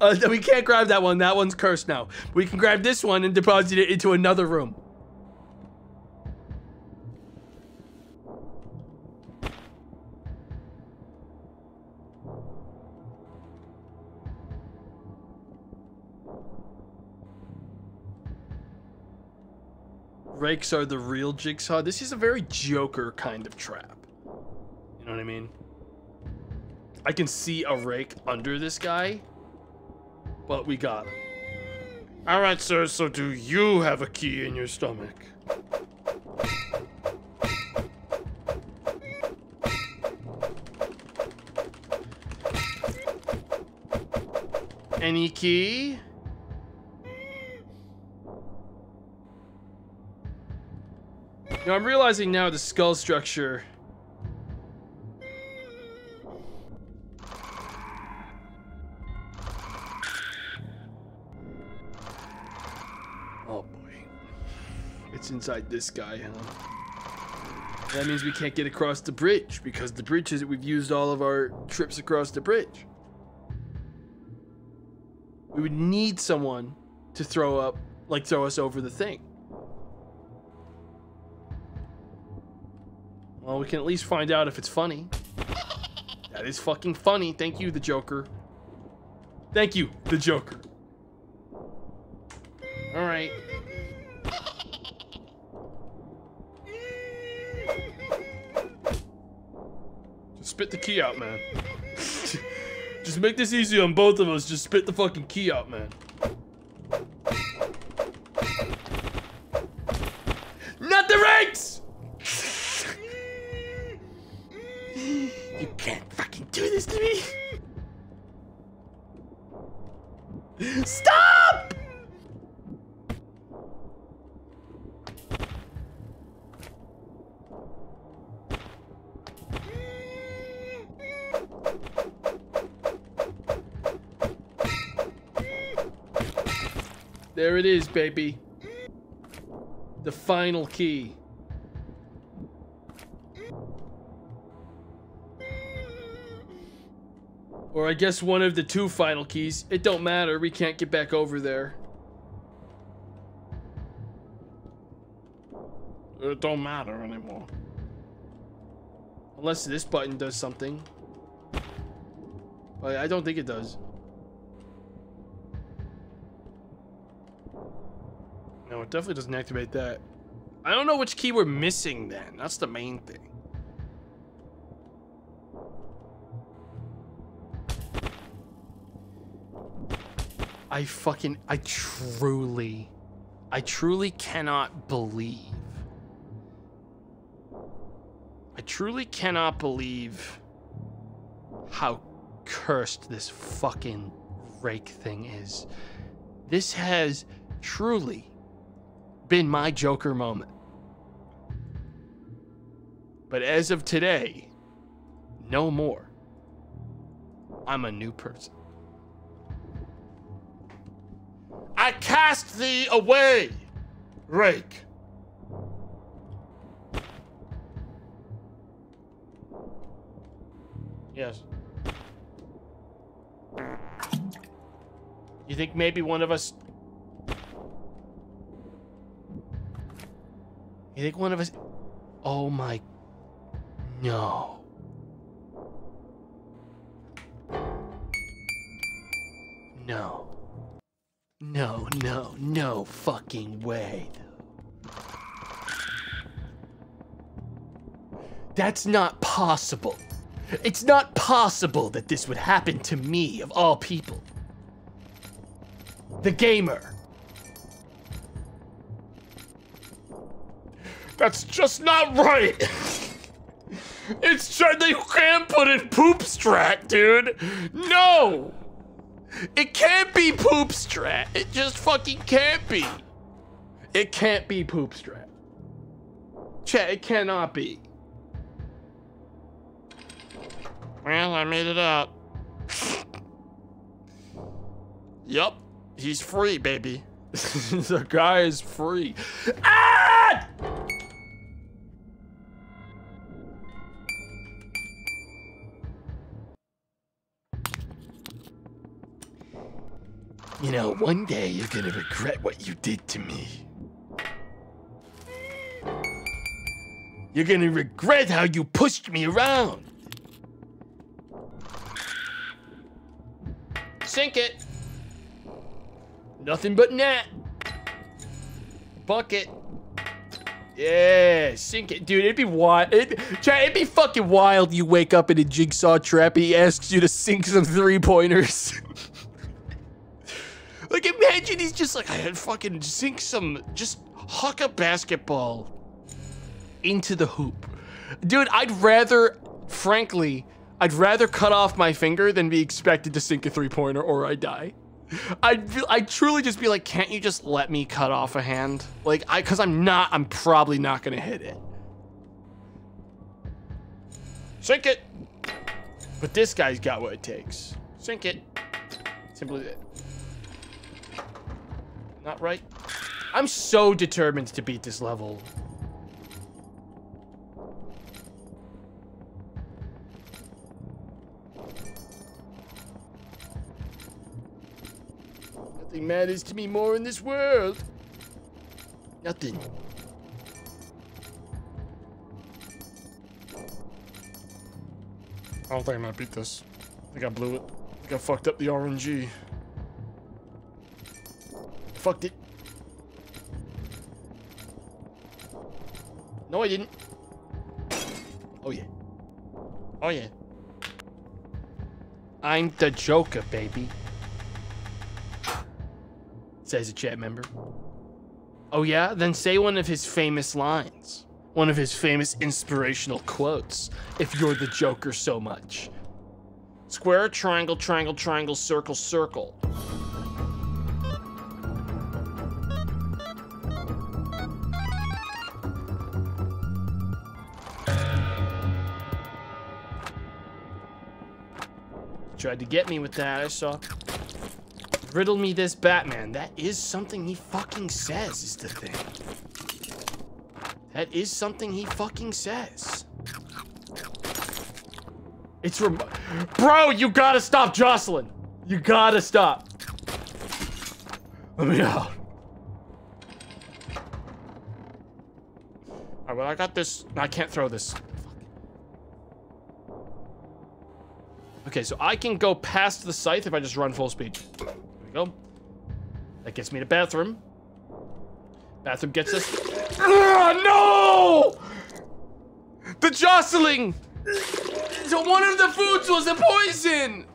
Uh, we can't grab that one. That one's cursed now. We can grab this one and deposit it into another room. Rakes are the real jigsaw. This is a very Joker kind of trap. You know what I mean? I can see a rake under this guy, but we got him. All right, sir. So do you have a key in your stomach? Any key? Now I'm realizing now the skull structure. Oh boy. It's inside this guy, huh? That means we can't get across the bridge because the bridge is we've used all of our trips across the bridge. We would need someone to throw up, like throw us over the thing. Well, we can at least find out if it's funny. That is fucking funny. Thank you, the Joker. Thank you, the Joker. All right. Just spit the key out, man. just make this easy on both of us. Just spit the fucking key out, man. It is, baby. The final key. Or I guess one of the two final keys. It don't matter. We can't get back over there. It don't matter anymore. Unless this button does something. But I don't think it does. It definitely doesn't activate that. I don't know which key we're missing then. That's the main thing. I fucking, I truly, I truly cannot believe. I truly cannot believe how cursed this fucking rake thing is. This has truly been my Joker moment. But as of today, no more. I'm a new person. I cast thee away, Rake. Yes. You think maybe one of us... You think one of us... Oh my... No. No. No, no, no fucking way. That's not possible. It's not possible that this would happen to me, of all people. The gamer. That's just not right. It's that you can't put in poop strat, dude. No. It can't be poop strat. It just fucking can't be. It can't be poop strat. Chat, it cannot be. Well, I made it out. yup, he's free, baby. the guy is free. Ah! You know, one day you're gonna regret what you did to me. You're gonna regret how you pushed me around. Sink it. Nothing but net. Bucket. Yeah, sink it. Dude, it'd be wild. It'd, it'd be fucking wild you wake up in a jigsaw trap he asks you to sink some three-pointers. like, imagine he's just like, I had fucking sink some, just huck a basketball into the hoop. Dude, I'd rather, frankly, I'd rather cut off my finger than be expected to sink a three-pointer or I die. I'd, I'd truly just be like, can't you just let me cut off a hand? Like, I, cause I'm not, I'm probably not gonna hit it. Sink it. But this guy's got what it takes. Sink it. Simply that. Not right. I'm so determined to beat this level. Nothing matters to me more in this world. Nothing. I don't think I'm gonna beat this. I think I blew it. I think I fucked up the RNG. Fucked it. No, I didn't. Oh, yeah. Oh, yeah. I'm the Joker, baby. Says a chat member. Oh, yeah? Then say one of his famous lines. One of his famous inspirational quotes. If you're the Joker so much. Square, triangle, triangle, triangle, circle, circle. Tried to get me with that, I saw. Riddle me this Batman. That is something he fucking says, is the thing. That is something he fucking says. It's rem- Bro, you gotta stop jostling. You gotta stop. Let me out. Alright, well, I got this. I can't throw this. Okay, so I can go past the scythe if I just run full speed. There we go. That gets me to bathroom. Bathroom gets us. Ah, no! The jostling! So one of the foods was a poison!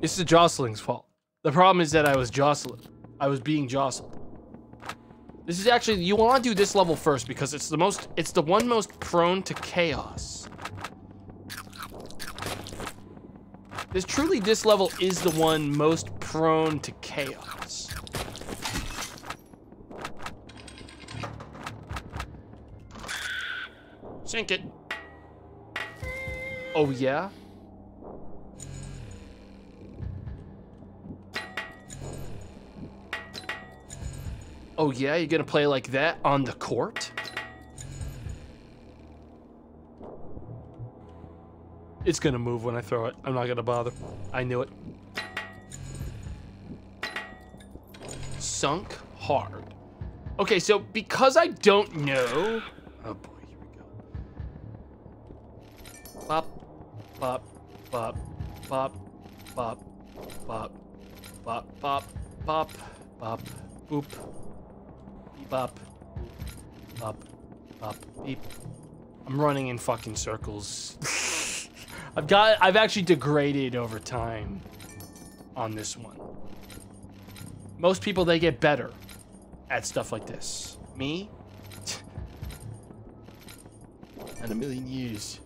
It's the jostling's fault. The problem is that I was jostling. I was being jostled. This is actually, you want to do this level first because it's the most, it's the one most prone to chaos. This truly, this level is the one most prone to chaos. Sink it. Oh, yeah? Oh, yeah? You're gonna play like that on the court? It's gonna move when I throw it. I'm not gonna bother. I knew it. Sunk hard. Okay, so because I don't know. Oh boy, here we go. Bop, bop, bop, bop, bop, bop, bop, bop, bop, bop, boop, beep, bop, bop, bop, beep. I'm running in fucking circles. I've got, I've actually degraded over time on this one. Most people, they get better at stuff like this. Me? Not a million years.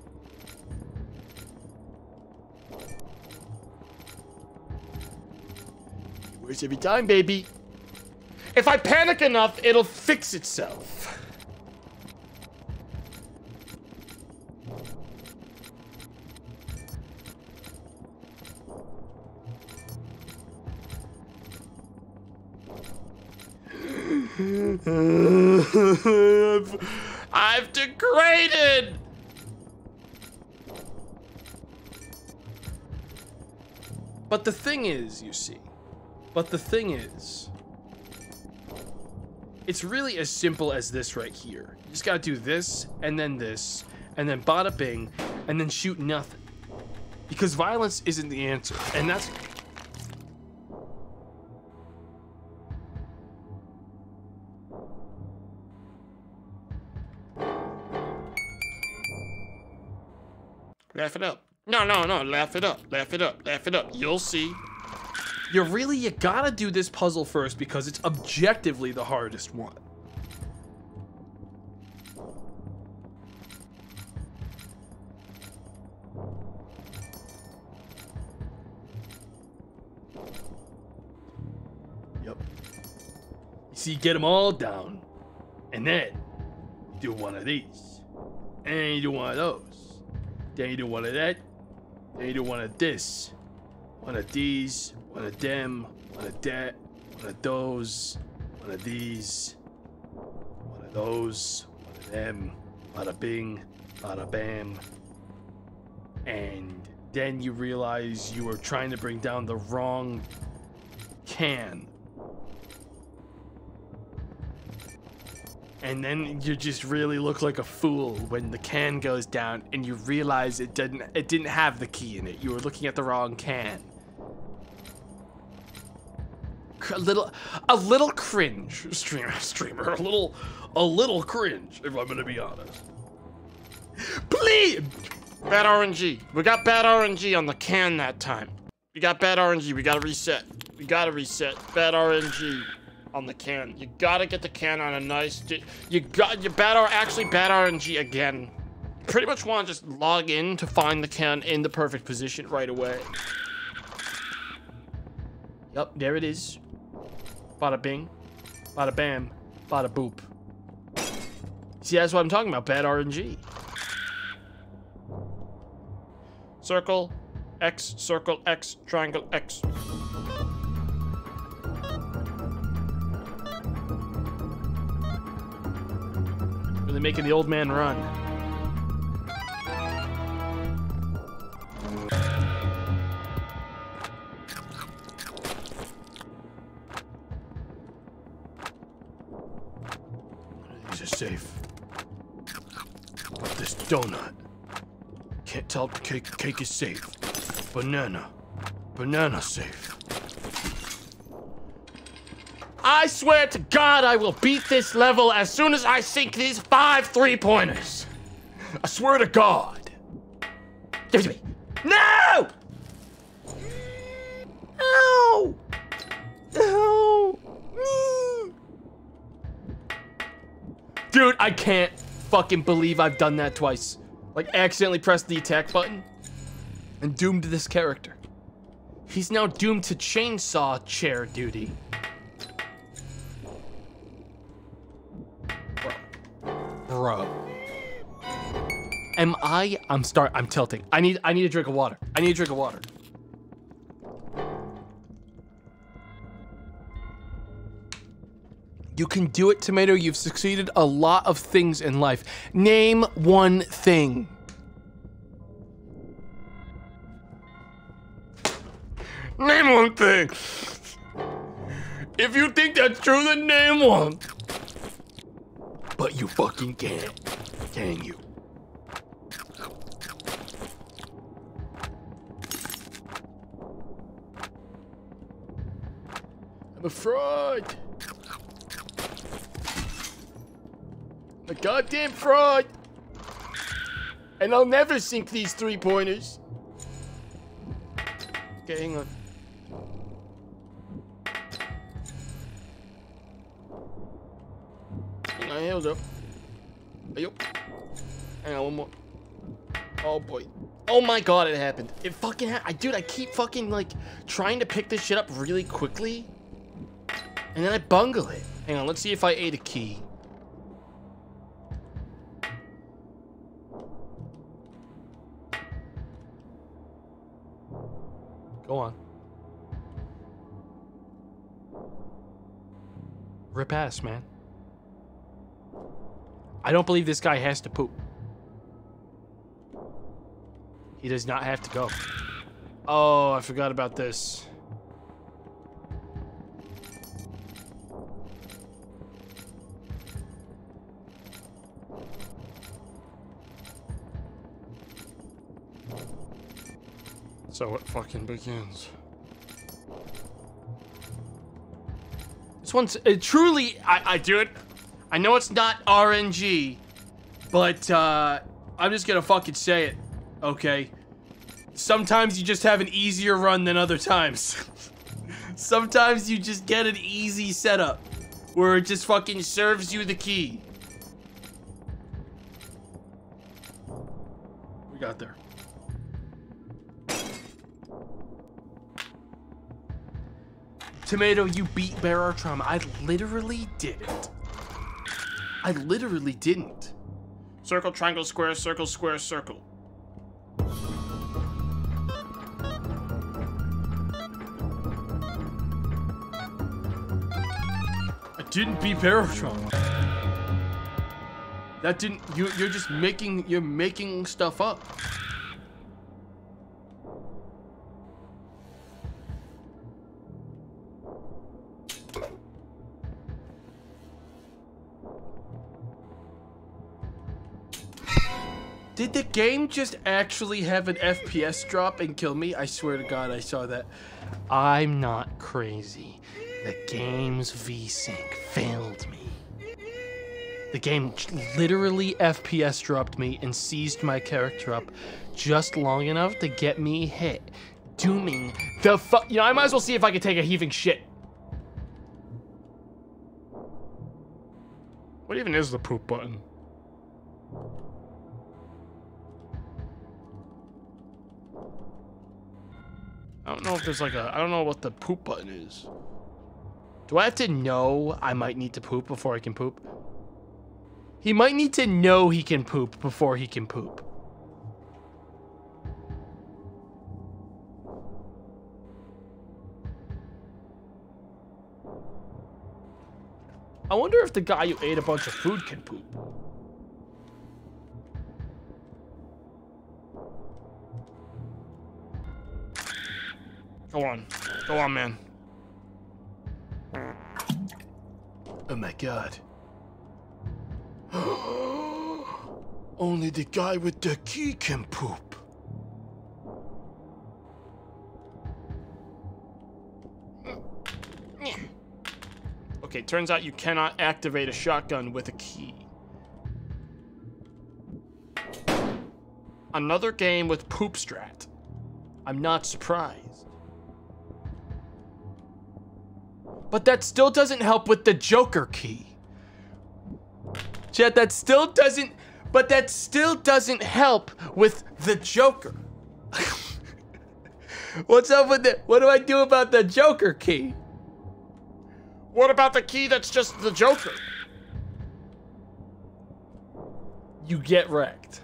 Where's every time, baby. If I panic enough, it'll fix itself. I've degraded! But the thing is, you see, but the thing is, it's really as simple as this right here. You just gotta do this, and then this, and then bada bing, and then shoot nothing. Because violence isn't the answer, and that's Laugh it up. No, no, no. Laugh it up. Laugh it up. Laugh it up. You'll see. you really you gotta do this puzzle first because it's objectively the hardest one. Yep. You see, get them all down, and then do one of these, and you do one of those, then you do one of that, then you do one of this, one of these, one of them, one of that, one of those, one of these, one of those, one of them, bada bing, bada bam. And then you realize you were trying to bring down the wrong can. And then you just really look like a fool when the can goes down and you realize it didn't it didn't have the key in it. You were looking at the wrong can. A little a little cringe, streamer streamer, a little a little cringe if I'm to be honest. Please Bad RNG. We got bad RNG on the can that time. We got bad RNG. We gotta reset. We gotta reset. Bad RNG on the can. You gotta get the can on a nice. You got you bad R actually bad RNG again. Pretty much want to just log in to find the can in the perfect position right away. Yup, there it is. Bada bing, bada bam, bada boop. See, that's what I'm talking about. Bad RNG. Circle, X, circle, X, triangle, X. Making the old man run. These are safe. But this donut. Can't tell cake, cake is safe. Banana. Banana safe. I swear to God, I will beat this level as soon as I sink these five three pointers. I swear to God. Give it to me. No! No! No! Dude, I can't fucking believe I've done that twice. Like, accidentally pressed the attack button and doomed this character. He's now doomed to chainsaw chair duty. Bro. Am I? I'm start. I'm tilting. I need. I need a drink of water. I need a drink of water. You can do it, Tomato. You've succeeded a lot of things in life. Name one thing. Name one thing. If you think that's true, then name one. But you fucking can't, can you? I'm a fraud. I'm a goddamn fraud. And I'll never sink these three pointers. Okay, hang on. On, hold up. Ayo. Hang on, one more. Oh boy. Oh my god, it happened. It fucking ha- I dude, I keep fucking like trying to pick this shit up really quickly And then I bungle it. Hang on, let's see if I ate a key. Go on. Rip ass, man. I don't believe this guy has to poop. He does not have to go. Oh, I forgot about this. So it fucking begins. This one's truly. I, I do it. I know it's not RNG, but uh, I'm just gonna fucking say it. Okay. Sometimes you just have an easier run than other times. Sometimes you just get an easy setup where it just fucking serves you the key. We got there. Tomato, you beat Barotrauma. I literally didn't. I literally didn't. Circle, triangle, square, circle, square, circle. I didn't beat Barotrauma. That didn't you you're just making you're making stuff up. Did the game just actually have an FPS drop and kill me? I swear to God, I saw that. I'm not crazy. The game's VSync failed me. The game literally FPS dropped me and seized my character up just long enough to get me hit, dooming the fuck. You know, I might as well see if I can take a heaving shit. What even is the poop button? I don't know if there's like a. I don't know what the poop button is. Do I have to know I might need to poop before I can poop? He might need to know he can poop before he can poop. I wonder if the guy who ate a bunch of food can poop. Go on. Go on, man. Oh my god. Only the guy with the key can poop. Okay, turns out you cannot activate a shotgun with a key. Another game with poop strat. I'm not surprised. But that still doesn't help with the Joker key. Chat, that still doesn't, but that still doesn't help with the Joker. What's up with it? What do I do about the Joker key? What about the key that's just the Joker? You get wrecked.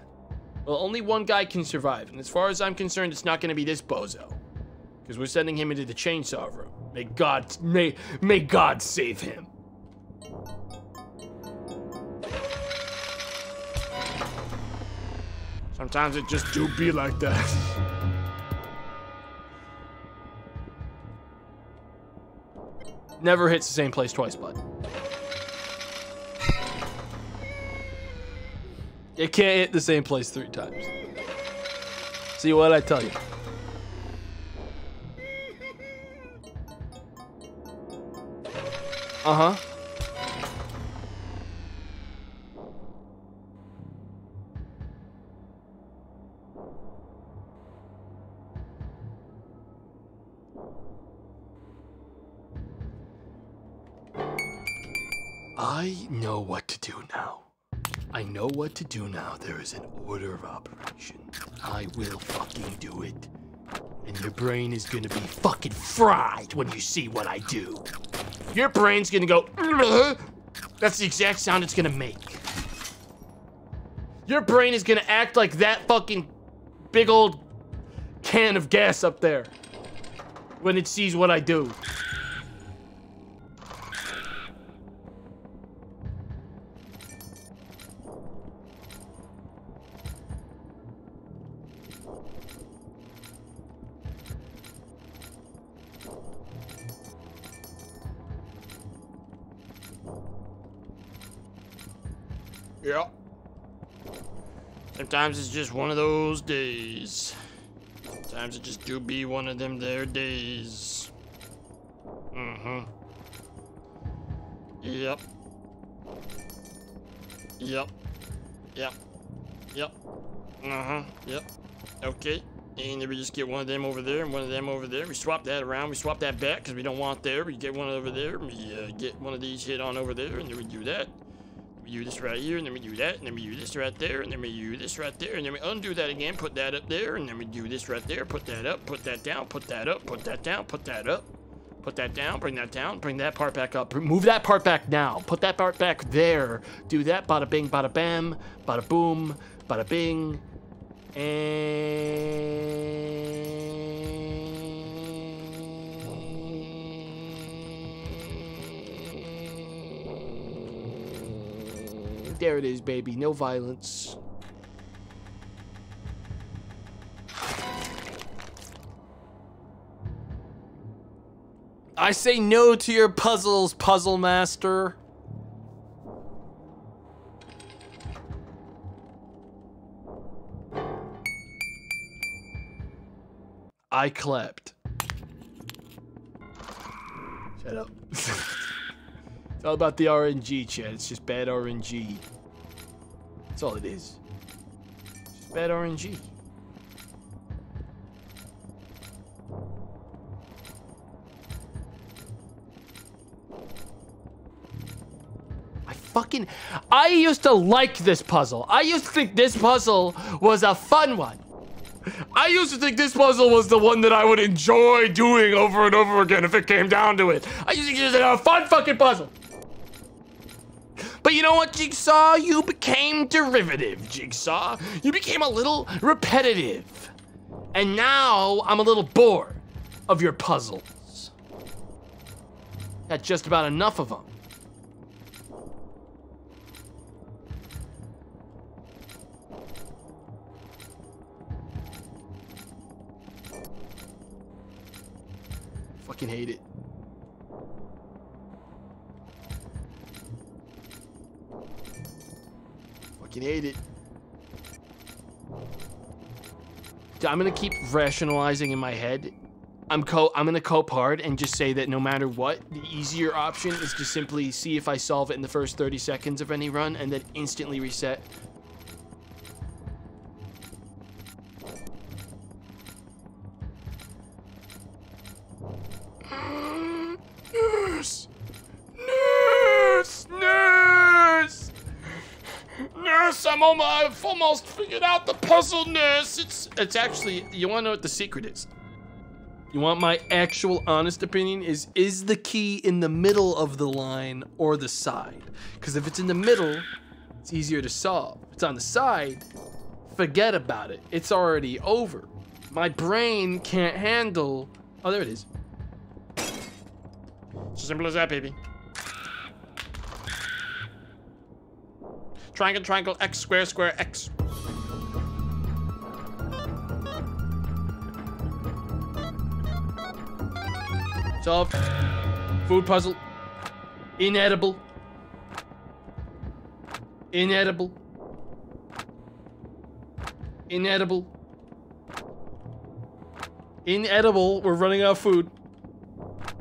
Well, only one guy can survive, and as far as I'm concerned, it's not going to be this bozo. Because we're sending him into the chainsaw room. May God, may, may God save him. Sometimes it just do be like that. Never hits the same place twice, bud. It can't hit the same place three times. See what I tell you. Uh-huh. I know what to do now. I know what to do now. There is an order of operation. I will fucking do it. And your brain is gonna be fucking fried when you see what I do. Your brain's gonna go. That's the exact sound it's gonna make. Your brain is gonna act like that fucking big old can of gas up there when it sees what I do. Sometimes it's just one of those days. Sometimes it just do be one of them there days. Mm-hmm. Yep. Yep. Yep. Yep. Uh-huh. Yep. Okay. And then we just get one of them over there and one of them over there. We swap that around. We swap that back because we don't want there. We get one over there. We uh, get one of these hit on over there, and then we do that. We do this right here, and then we do that, and then we do this right there, and then we do this right there, and then we undo that again, put that up there, and then we do this right there, put that up, put that down, put that up, put that down, put that up, put that down, bring that down, bring that part back up, move that part back now, put that part back there, do that, bada bing, bada bam, bada boom, bada bing, and there it is, baby. No violence. I say no to your puzzles, puzzle master. I clapped. Shut up. it's all about the RNG, Chat. It's just bad RNG. That's all it is. It's just bad RNG. I fucking I used to like this puzzle. I used to think this puzzle was a fun one. I used to think this puzzle was the one that I would enjoy doing over and over again if it came down to it. I used to think it was a fun fucking puzzle. But you know what, Jigsaw? You became derivative, Jigsaw. You became a little repetitive. And now I'm a little bored of your puzzles. Got just about enough of them. Fucking hate it. Fucking hate it. I'm gonna keep rationalizing in my head. I'm co I'm gonna cope hard and just say that no matter what, the easier option is to simply see if I solve it in the first 30 seconds of any run and then instantly reset. Mm, Nurse! Nurse! Nurse! Nurse, I'm almost, I've almost figured out the puzzle, nurse. It's, it's actually, you wanna know what the secret is? You want my actual honest opinion is is the key in the middle of the line or the side? Cuz if it's in the middle, it's easier to solve. If it's on the side, forget about it. It's already over. My brain can't handle Oh, there it is. Simple as that, baby. Triangle, triangle, X, square, square, X. Solved. Food puzzle. Inedible. Inedible. Inedible. Inedible. We're running out of food.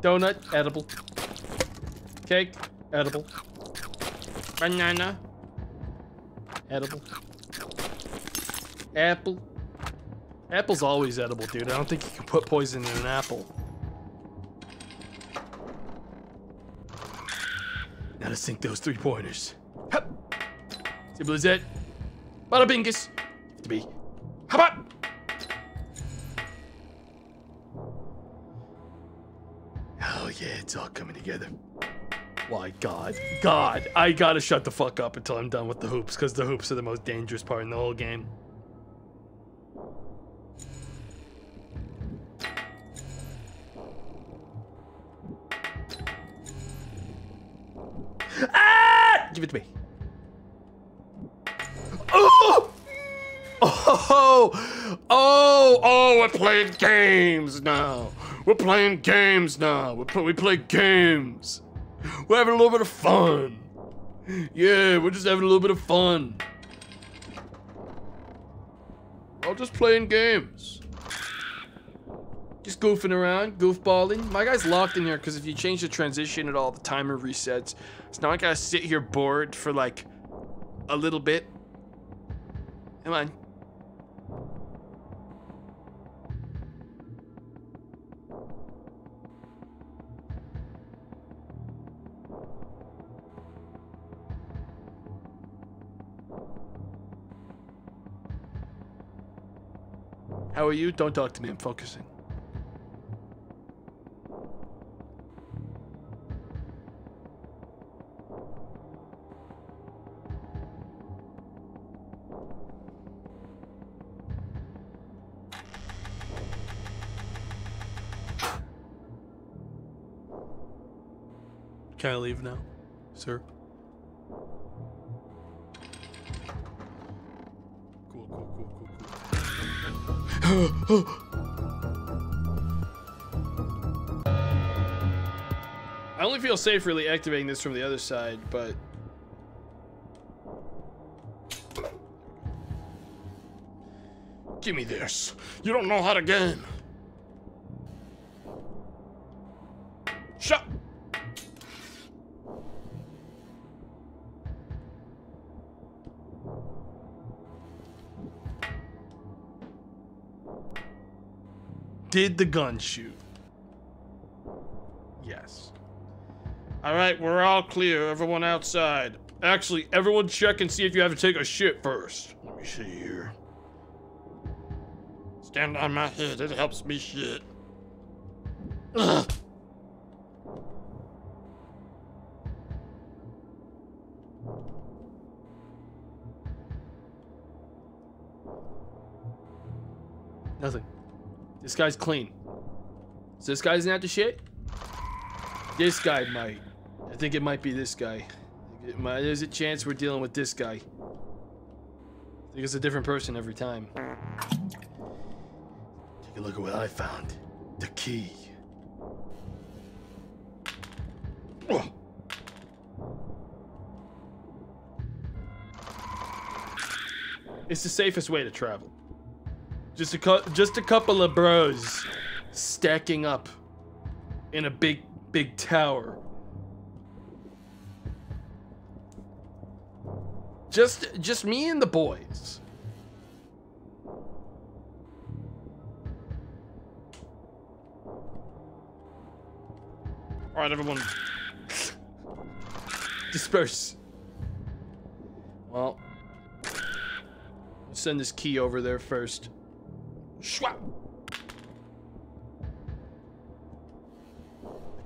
Donut, edible. Cake, edible. Banana. Edible. Apple. Apple's always edible, dude. I don't think you can put poison in an apple. Now to sink those three pointers. Hup. Simple as that. Bada bingus. To be. How about? Oh yeah, it's all coming together. Why, God, God, I gotta shut the fuck up until I'm done with the hoops, because the hoops are the most dangerous part in the whole game. Ah! Give it to me. Oh! Oh! Oh, oh, we're playing games now. We're playing games now. We play, we play games. We're having a little bit of fun. Yeah, we're just having a little bit of fun. All just playing games. Just goofing around, goofballing. My guy's locked in here because if you change the transition at all, the timer resets. So now I gotta sit here bored for like a little bit. Come on. How are you? Don't talk to me. I'm focusing. Can I leave now, sir? I only feel safe really activating this from the other side, but Give me this. You don't know how to game. Did the gun shoot? Yes. All right, we're all clear. Everyone outside. Actually, everyone check and see if you have to take a shit first. Let me see here. Stand on my head. It helps me shit. Ugh. This guy's clean. So this guy's not the shit? This guy might. I think it might be this guy. Might- there's a chance we're dealing with this guy. I think it's a different person every time. Take a look at what I found. The key. It's the safest way to travel. Just a just a couple of bros stacking up in a big big tower. Just just me and the boys. All right, everyone. Disperse. Well, send this key over there first. Schwap.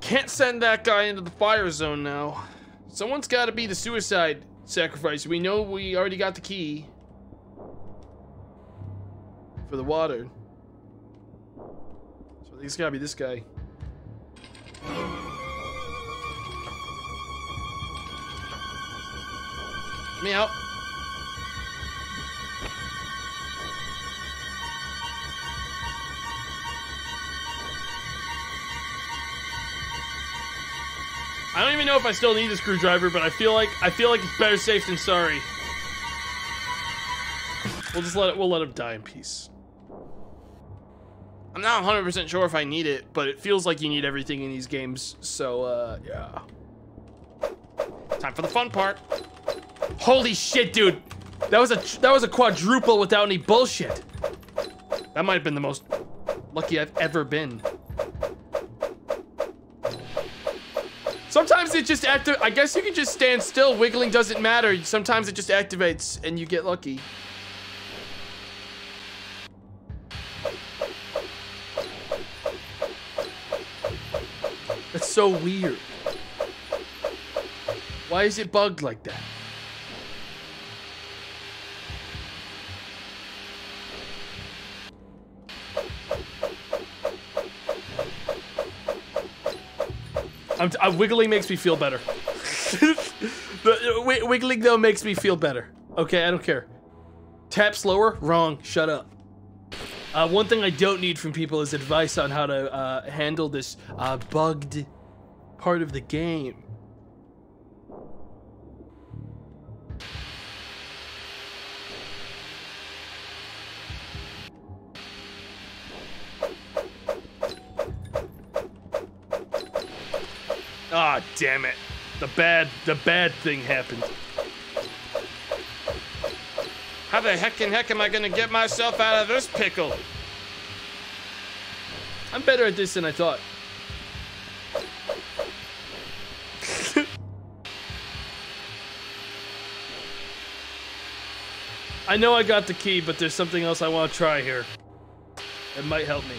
Can't send that guy into the fire zone now. Someone's got to be the suicide sacrifice. We know we already got the key for the water. So I think it's got to be this guy. Me out. I don't even know if I still need a screwdriver, but I feel like I feel like it's better safe than sorry. We'll just let it. We'll let him die in peace. I'm not 100% sure if I need it, but it feels like you need everything in these games. So, uh, yeah. Time for the fun part. Holy shit, dude! That was a that was a quadruple without any bullshit. That might have been the most lucky I've ever been. Sometimes it just active. I guess you can just stand still. Wiggling doesn't matter. Sometimes it just activates and you get lucky. That's so weird. Why is it bugged like that? I'm uh, wiggling makes me feel better. the, uh, wi- wiggling though makes me feel better. Okay, I don't care. Tap slower? Wrong. Shut up. Uh, one thing I don't need from people is advice on how to uh, handle this uh, bugged part of the game. Ah, damn it. The bad, the bad thing happened. How the heck in heck am I gonna get myself out of this pickle? I'm better at this than I thought. I know I got the key, but there's something else I want to try here. It might help me.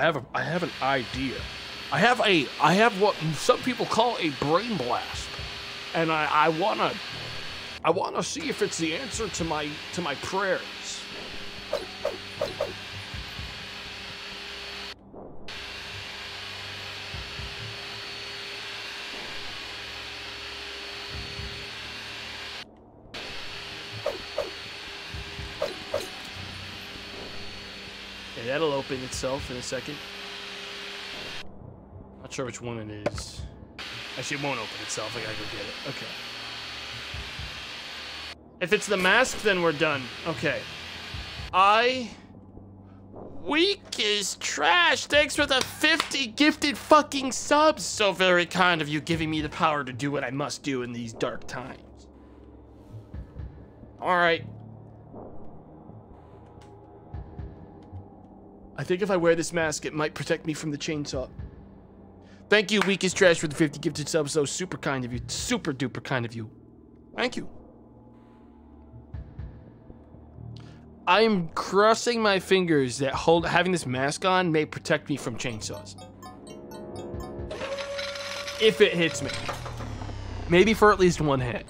I have a I have an idea. I have a I have what some people call a brain blast. And I, I wanna I wanna see if it's the answer to my to my prayers. That'll open itself in a second. Not sure which one it is. Actually, it won't open itself. I gotta go get it. Okay. If it's the mask, then we're done. Okay. I. Weak is trash. Thanks for the 50 gifted fucking subs. So very kind of you giving me the power to do what I must do in these dark times. Alright. I think if I wear this mask, it might protect me from the chainsaw. Thank you, Weakest Trash, for the 50 gifted subs. So super kind of you. Super duper kind of you. Thank you. I'm crossing my fingers that hold having this mask on may protect me from chainsaws. If it hits me. Maybe for at least one hit.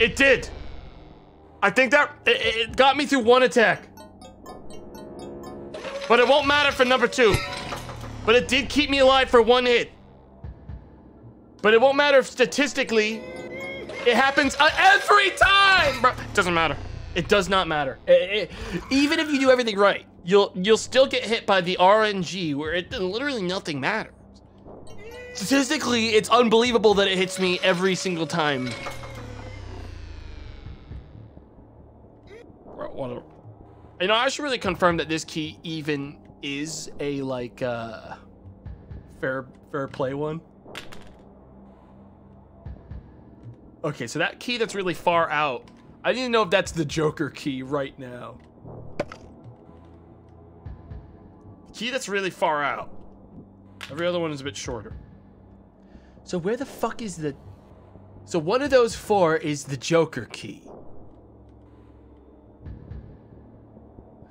It did. I think that it, it got me through one attack. But it won't matter for number two. But it did keep me alive for one hit. But it won't matter if statistically it happens every time. Bro, it doesn't matter. It does not matter. It- it- even if you do everything right, you'll you'll still get hit by the RNG where it literally nothing matters. Statistically, it's unbelievable that it hits me every single time. What a- You know, I should really confirm that this key even is a like uh Fair, fair play one. Okay, so that key that's really far out. I to know if that's the Joker key right now. Key that's really far out. Every other one is a bit shorter. So where the fuck is the? So one of those four is the Joker key.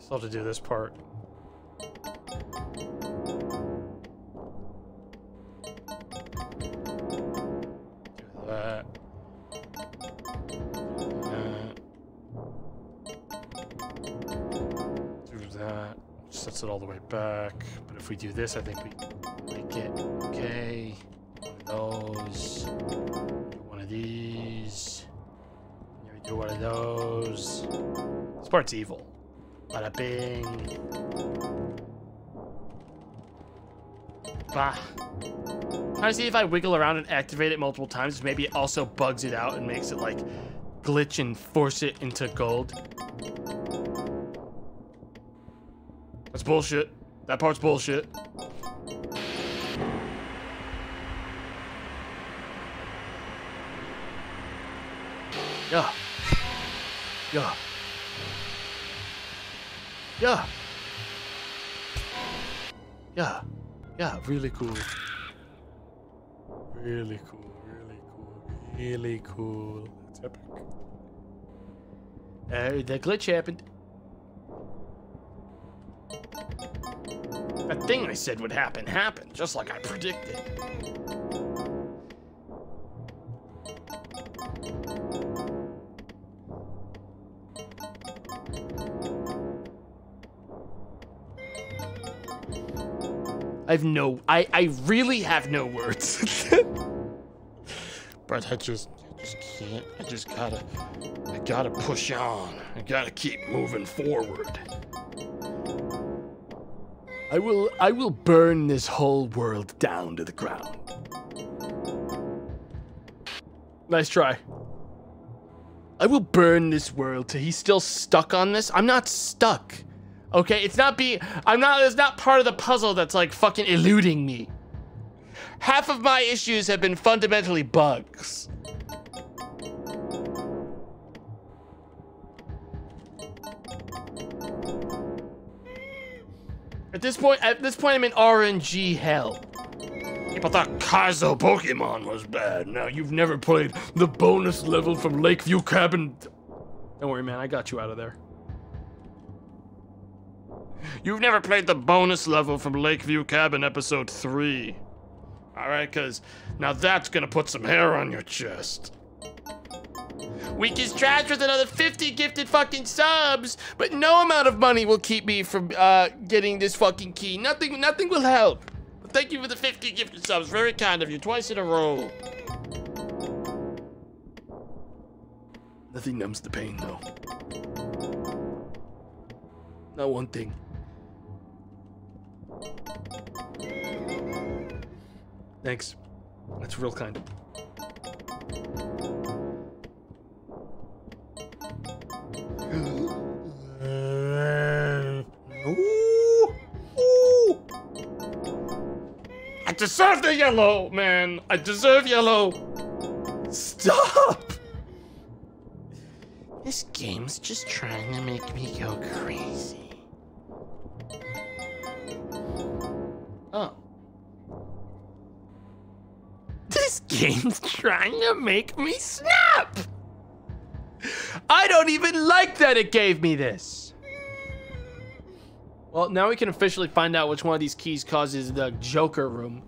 Still have to do this part. Do that. Do that. Sets it all the way back. But if we do this, I think we make it okay. One of those. Do one of these. We do one of those. This part's evil. Bada bing. Bah. See if I wiggle around and activate it multiple times, maybe it also bugs it out and makes it like glitch and force it into gold. That's bullshit. That part's bullshit. Yeah. Yeah. Yeah. Yeah. Yeah, really cool. Really cool, really cool, really cool. That's epic. Uh, the glitch happened. That thing I said would happen happened, just like I predicted. I have no, I, I really have no words. But I just, I just can't. I just gotta, I gotta push on. I gotta keep moving forward. I will I will burn this whole world down to the ground. Nice try. I will burn this world till he's still stuck on this. I'm not stuck. Okay, it's not be I'm not it's not part of the puzzle that's like fucking eluding me. Half of my issues have been fundamentally bugs. At this point, at this point, I'm in RNG hell. People thought Kaizo Pokemon was bad. Now you've never played the bonus level from Lakeview Cabin. Don't worry, man. I got you out of there. You've never played the bonus level from Lakeview Cabin episode 3. Alright, cause now that's gonna put some hair on your chest. We can stretch with another 50 gifted fucking subs, but no amount of money will keep me from uh, getting this fucking key. Nothing, nothing will help. But thank you for the 50 gifted subs. Very kind of you. Twice in a row. Nothing numbs the pain, though. Not one thing. Thanks. That's real kind. Ooh, ooh. I deserve the yellow, man. I deserve yellow. Stop! This game's just trying to make me go crazy. Oh. This game's trying to make me snap! I don't even like that it gave me this. Well, now we can officially find out which one of these keys causes the Joker room.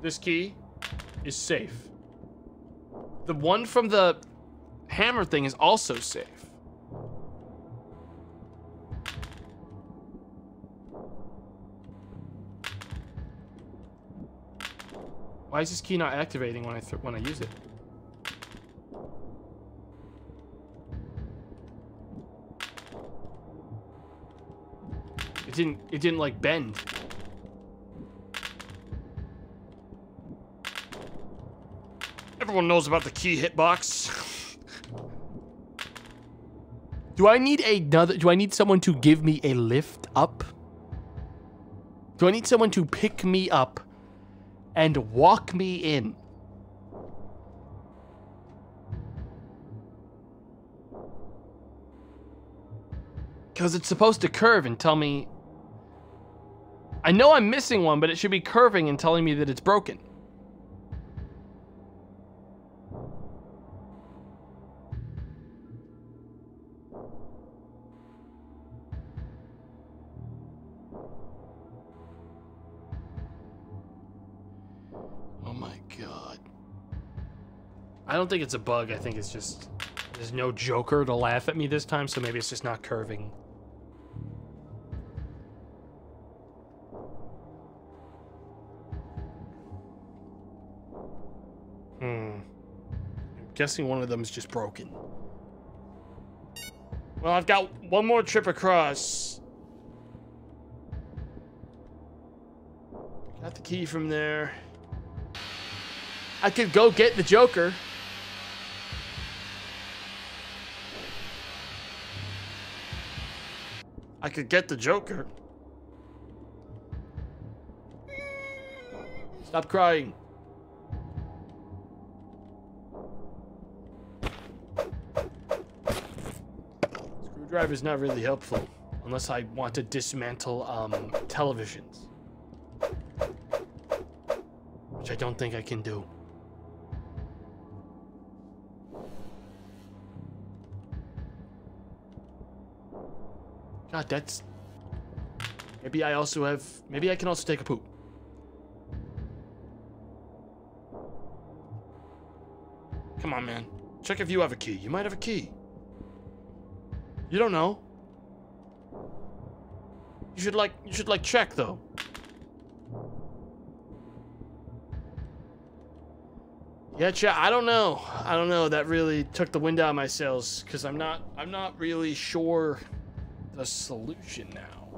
This key is safe. The one from the hammer thing is also safe. Why is this key not activating when I th when I use it? It didn't it didn't like bend. Everyone knows about the key hitbox. Do I need another do I need someone to give me a lift up? Do I need someone to pick me up and walk me in? Because it's supposed to curve and tell me... I know I'm missing one, but it should be curving and telling me that it's broken. I don't think it's a bug. I think it's just... There's no Joker to laugh at me this time, so maybe it's just not curving. Hmm. I'm guessing one of them is just broken. Well, I've got one more trip across. Got the key from there. I could go get the Joker. I could get the Joker. Stop crying. Screwdriver's not really helpful unless I want to dismantle um, televisions. Which I don't think I can do. God, that's. Maybe I also have. Maybe I can also take a poop. Come on, man. Check if you have a key. You might have a key. You don't know. You should like. You should like check though. Yeah, chat. I don't know. I don't know. That really took the wind out of my sails because I'm not. I'm not really sure the solution now.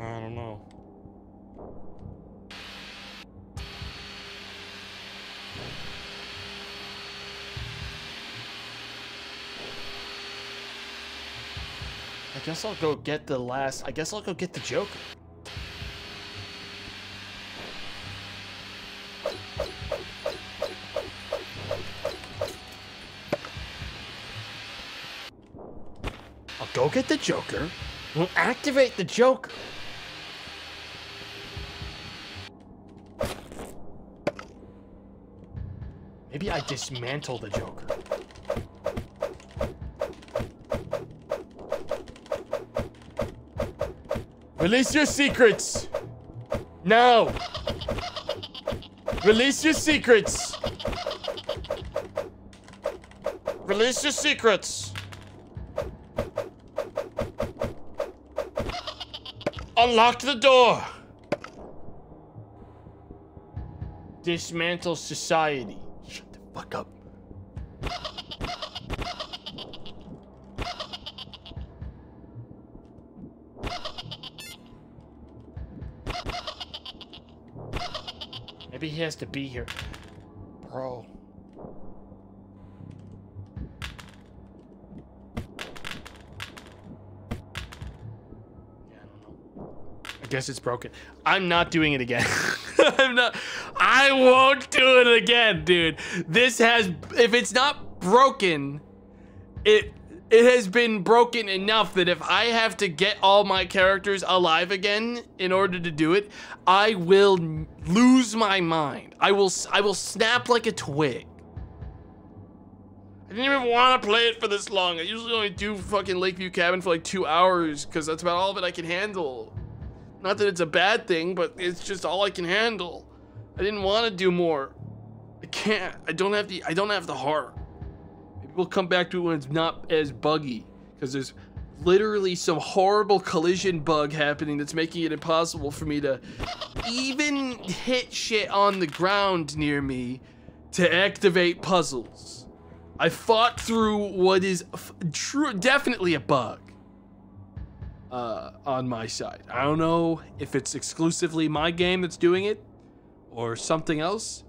I don't know. I guess I'll go get the last. I guess I'll go get the Joker. Go get the Joker. We'll activate the Joker. Maybe I dismantle the Joker. Release your secrets! Now! Release your secrets! Release your secrets! Unlock the door! Dismantle society. Shut the fuck up. Maybe he has to be here. Guess it's broken. I'm not doing it again. I'm not. I won't do it again, dude. This has. If it's not broken, it it has been broken enough that if I have to get all my characters alive again in order to do it, I will lose my mind. I will I will snap like a twig. I didn't even want to play it for this long. I usually only do fucking Lakeview Cabin for like two hours because that's about all of it I can handle. Not that it's a bad thing, but it's just all I can handle. I didn't want to do more. I can't. I don't have the. I don't have the heart. Maybe we'll come back to it when it's not as buggy, because there's literally some horrible collision bug happening that's making it impossible for me to even hit shit on the ground near me to activate puzzles. I fought through what is true, definitely a bug uh, on my side. I don't know if it's exclusively my game that's doing it or something else,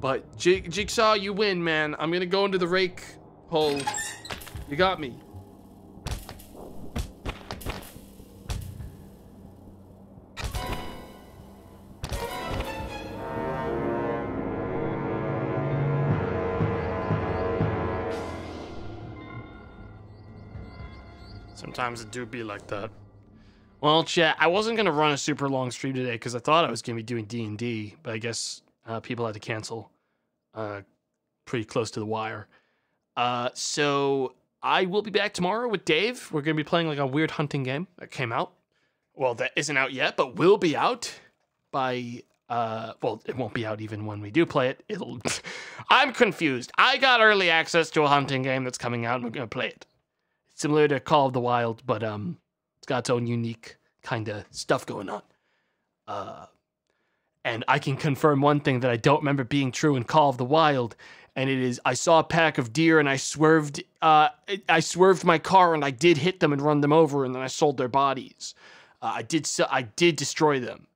but Jig- Jigsaw, you win, man. I'm gonna go into the rake hole. You got me. Sometimes it do be like that. Well, chat, I wasn't gonna run a super long stream today because I thought I was gonna be doing D and D, but I guess uh, people had to cancel uh, pretty close to the wire. Uh, so I will be back tomorrow with Dave. We're gonna be playing like a weird hunting game that came out. Well, that isn't out yet, but will be out by. Uh, well, it won't be out even when we do play it. It'll. I'm confused. I got early access to a hunting game that's coming out, and we're gonna play it. Similar to Call of the Wild, but um, it's got its own unique kind of stuff going on. Uh, and I can confirm one thing that I don't remember being true in Call of the Wild, and it is I saw a pack of deer and I swerved. Uh, I swerved my car and I did hit them and run them over, and then I sold their bodies. Uh, I did. I did destroy them.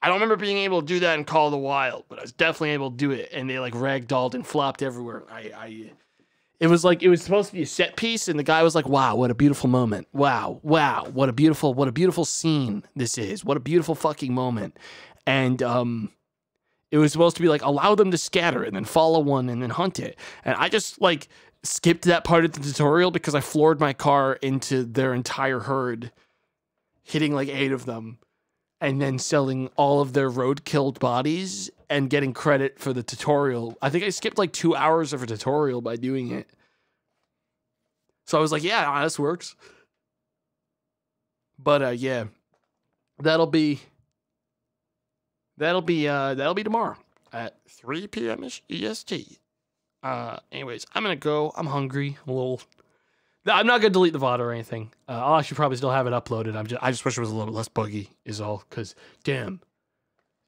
I don't remember being able to do that in Call of the Wild, but I was definitely able to do it, and they like ragdolled and flopped everywhere. I, I, it was like it was supposed to be a set piece, and the guy was like, "Wow, what a beautiful moment! Wow, wow, what a beautiful, what a beautiful scene this is! What a beautiful fucking moment!" And um, it was supposed to be like allow them to scatter and then follow one and then hunt it, and I just like skipped that part of the tutorial because I floored my car into their entire herd, hitting like eight of them and then selling all of their road killed bodies and getting credit for the tutorial. I think I skipped like two hours of a tutorial by doing it. So I was like, yeah, this works. But uh, yeah, that'll be that'll be uh, that'll be tomorrow at 3 p.m. EST. Uh, anyways, I'm gonna go. I'm hungry. I'm a little. I'm not gonna delete the VOD or anything. Uh, I'll actually probably still have it uploaded. I'm just. I just wish it was a little bit less buggy. Is all. Cause damn,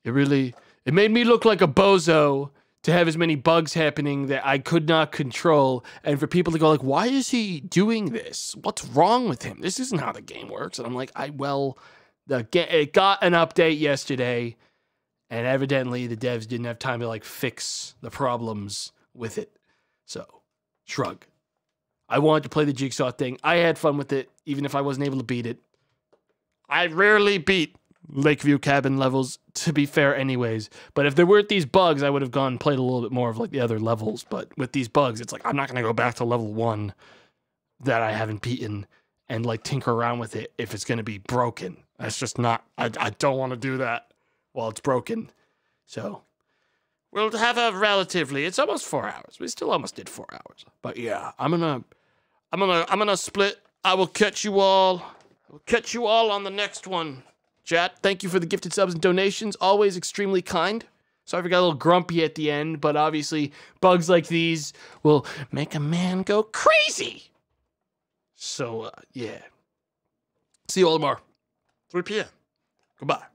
it really. It made me look like a bozo to have as many bugs happening that I could not control, and for people to go like, "Why is he doing this? What's wrong with him? This isn't how the game works." And I'm like, "I well, the it got an update yesterday, and evidently the devs didn't have time to like fix the problems with it. So, shrug. I wanted to play the jigsaw thing. I had fun with it, even if I wasn't able to beat it. I rarely beat Lakeview cabin levels, to be fair, anyways. But if there weren't these bugs, I would have gone and played a little bit more of like the other levels. But with these bugs, it's like I'm not gonna go back to level one that I haven't beaten and like tinker around with it if it's gonna be broken. That's just not. I I don't want to do that while it's broken. So we'll have a relatively. It's almost four hours. We still almost did four hours. But yeah, I'm gonna, I'm gonna, I'm gonna split. I will catch you all. I'll catch you all on the next one. Chat, thank you for the gifted subs and donations. Always extremely kind. Sorry if I got a little grumpy at the end, but obviously bugs like these will make a man go crazy. So uh, yeah. See you all tomorrow, 3 p.m. Goodbye.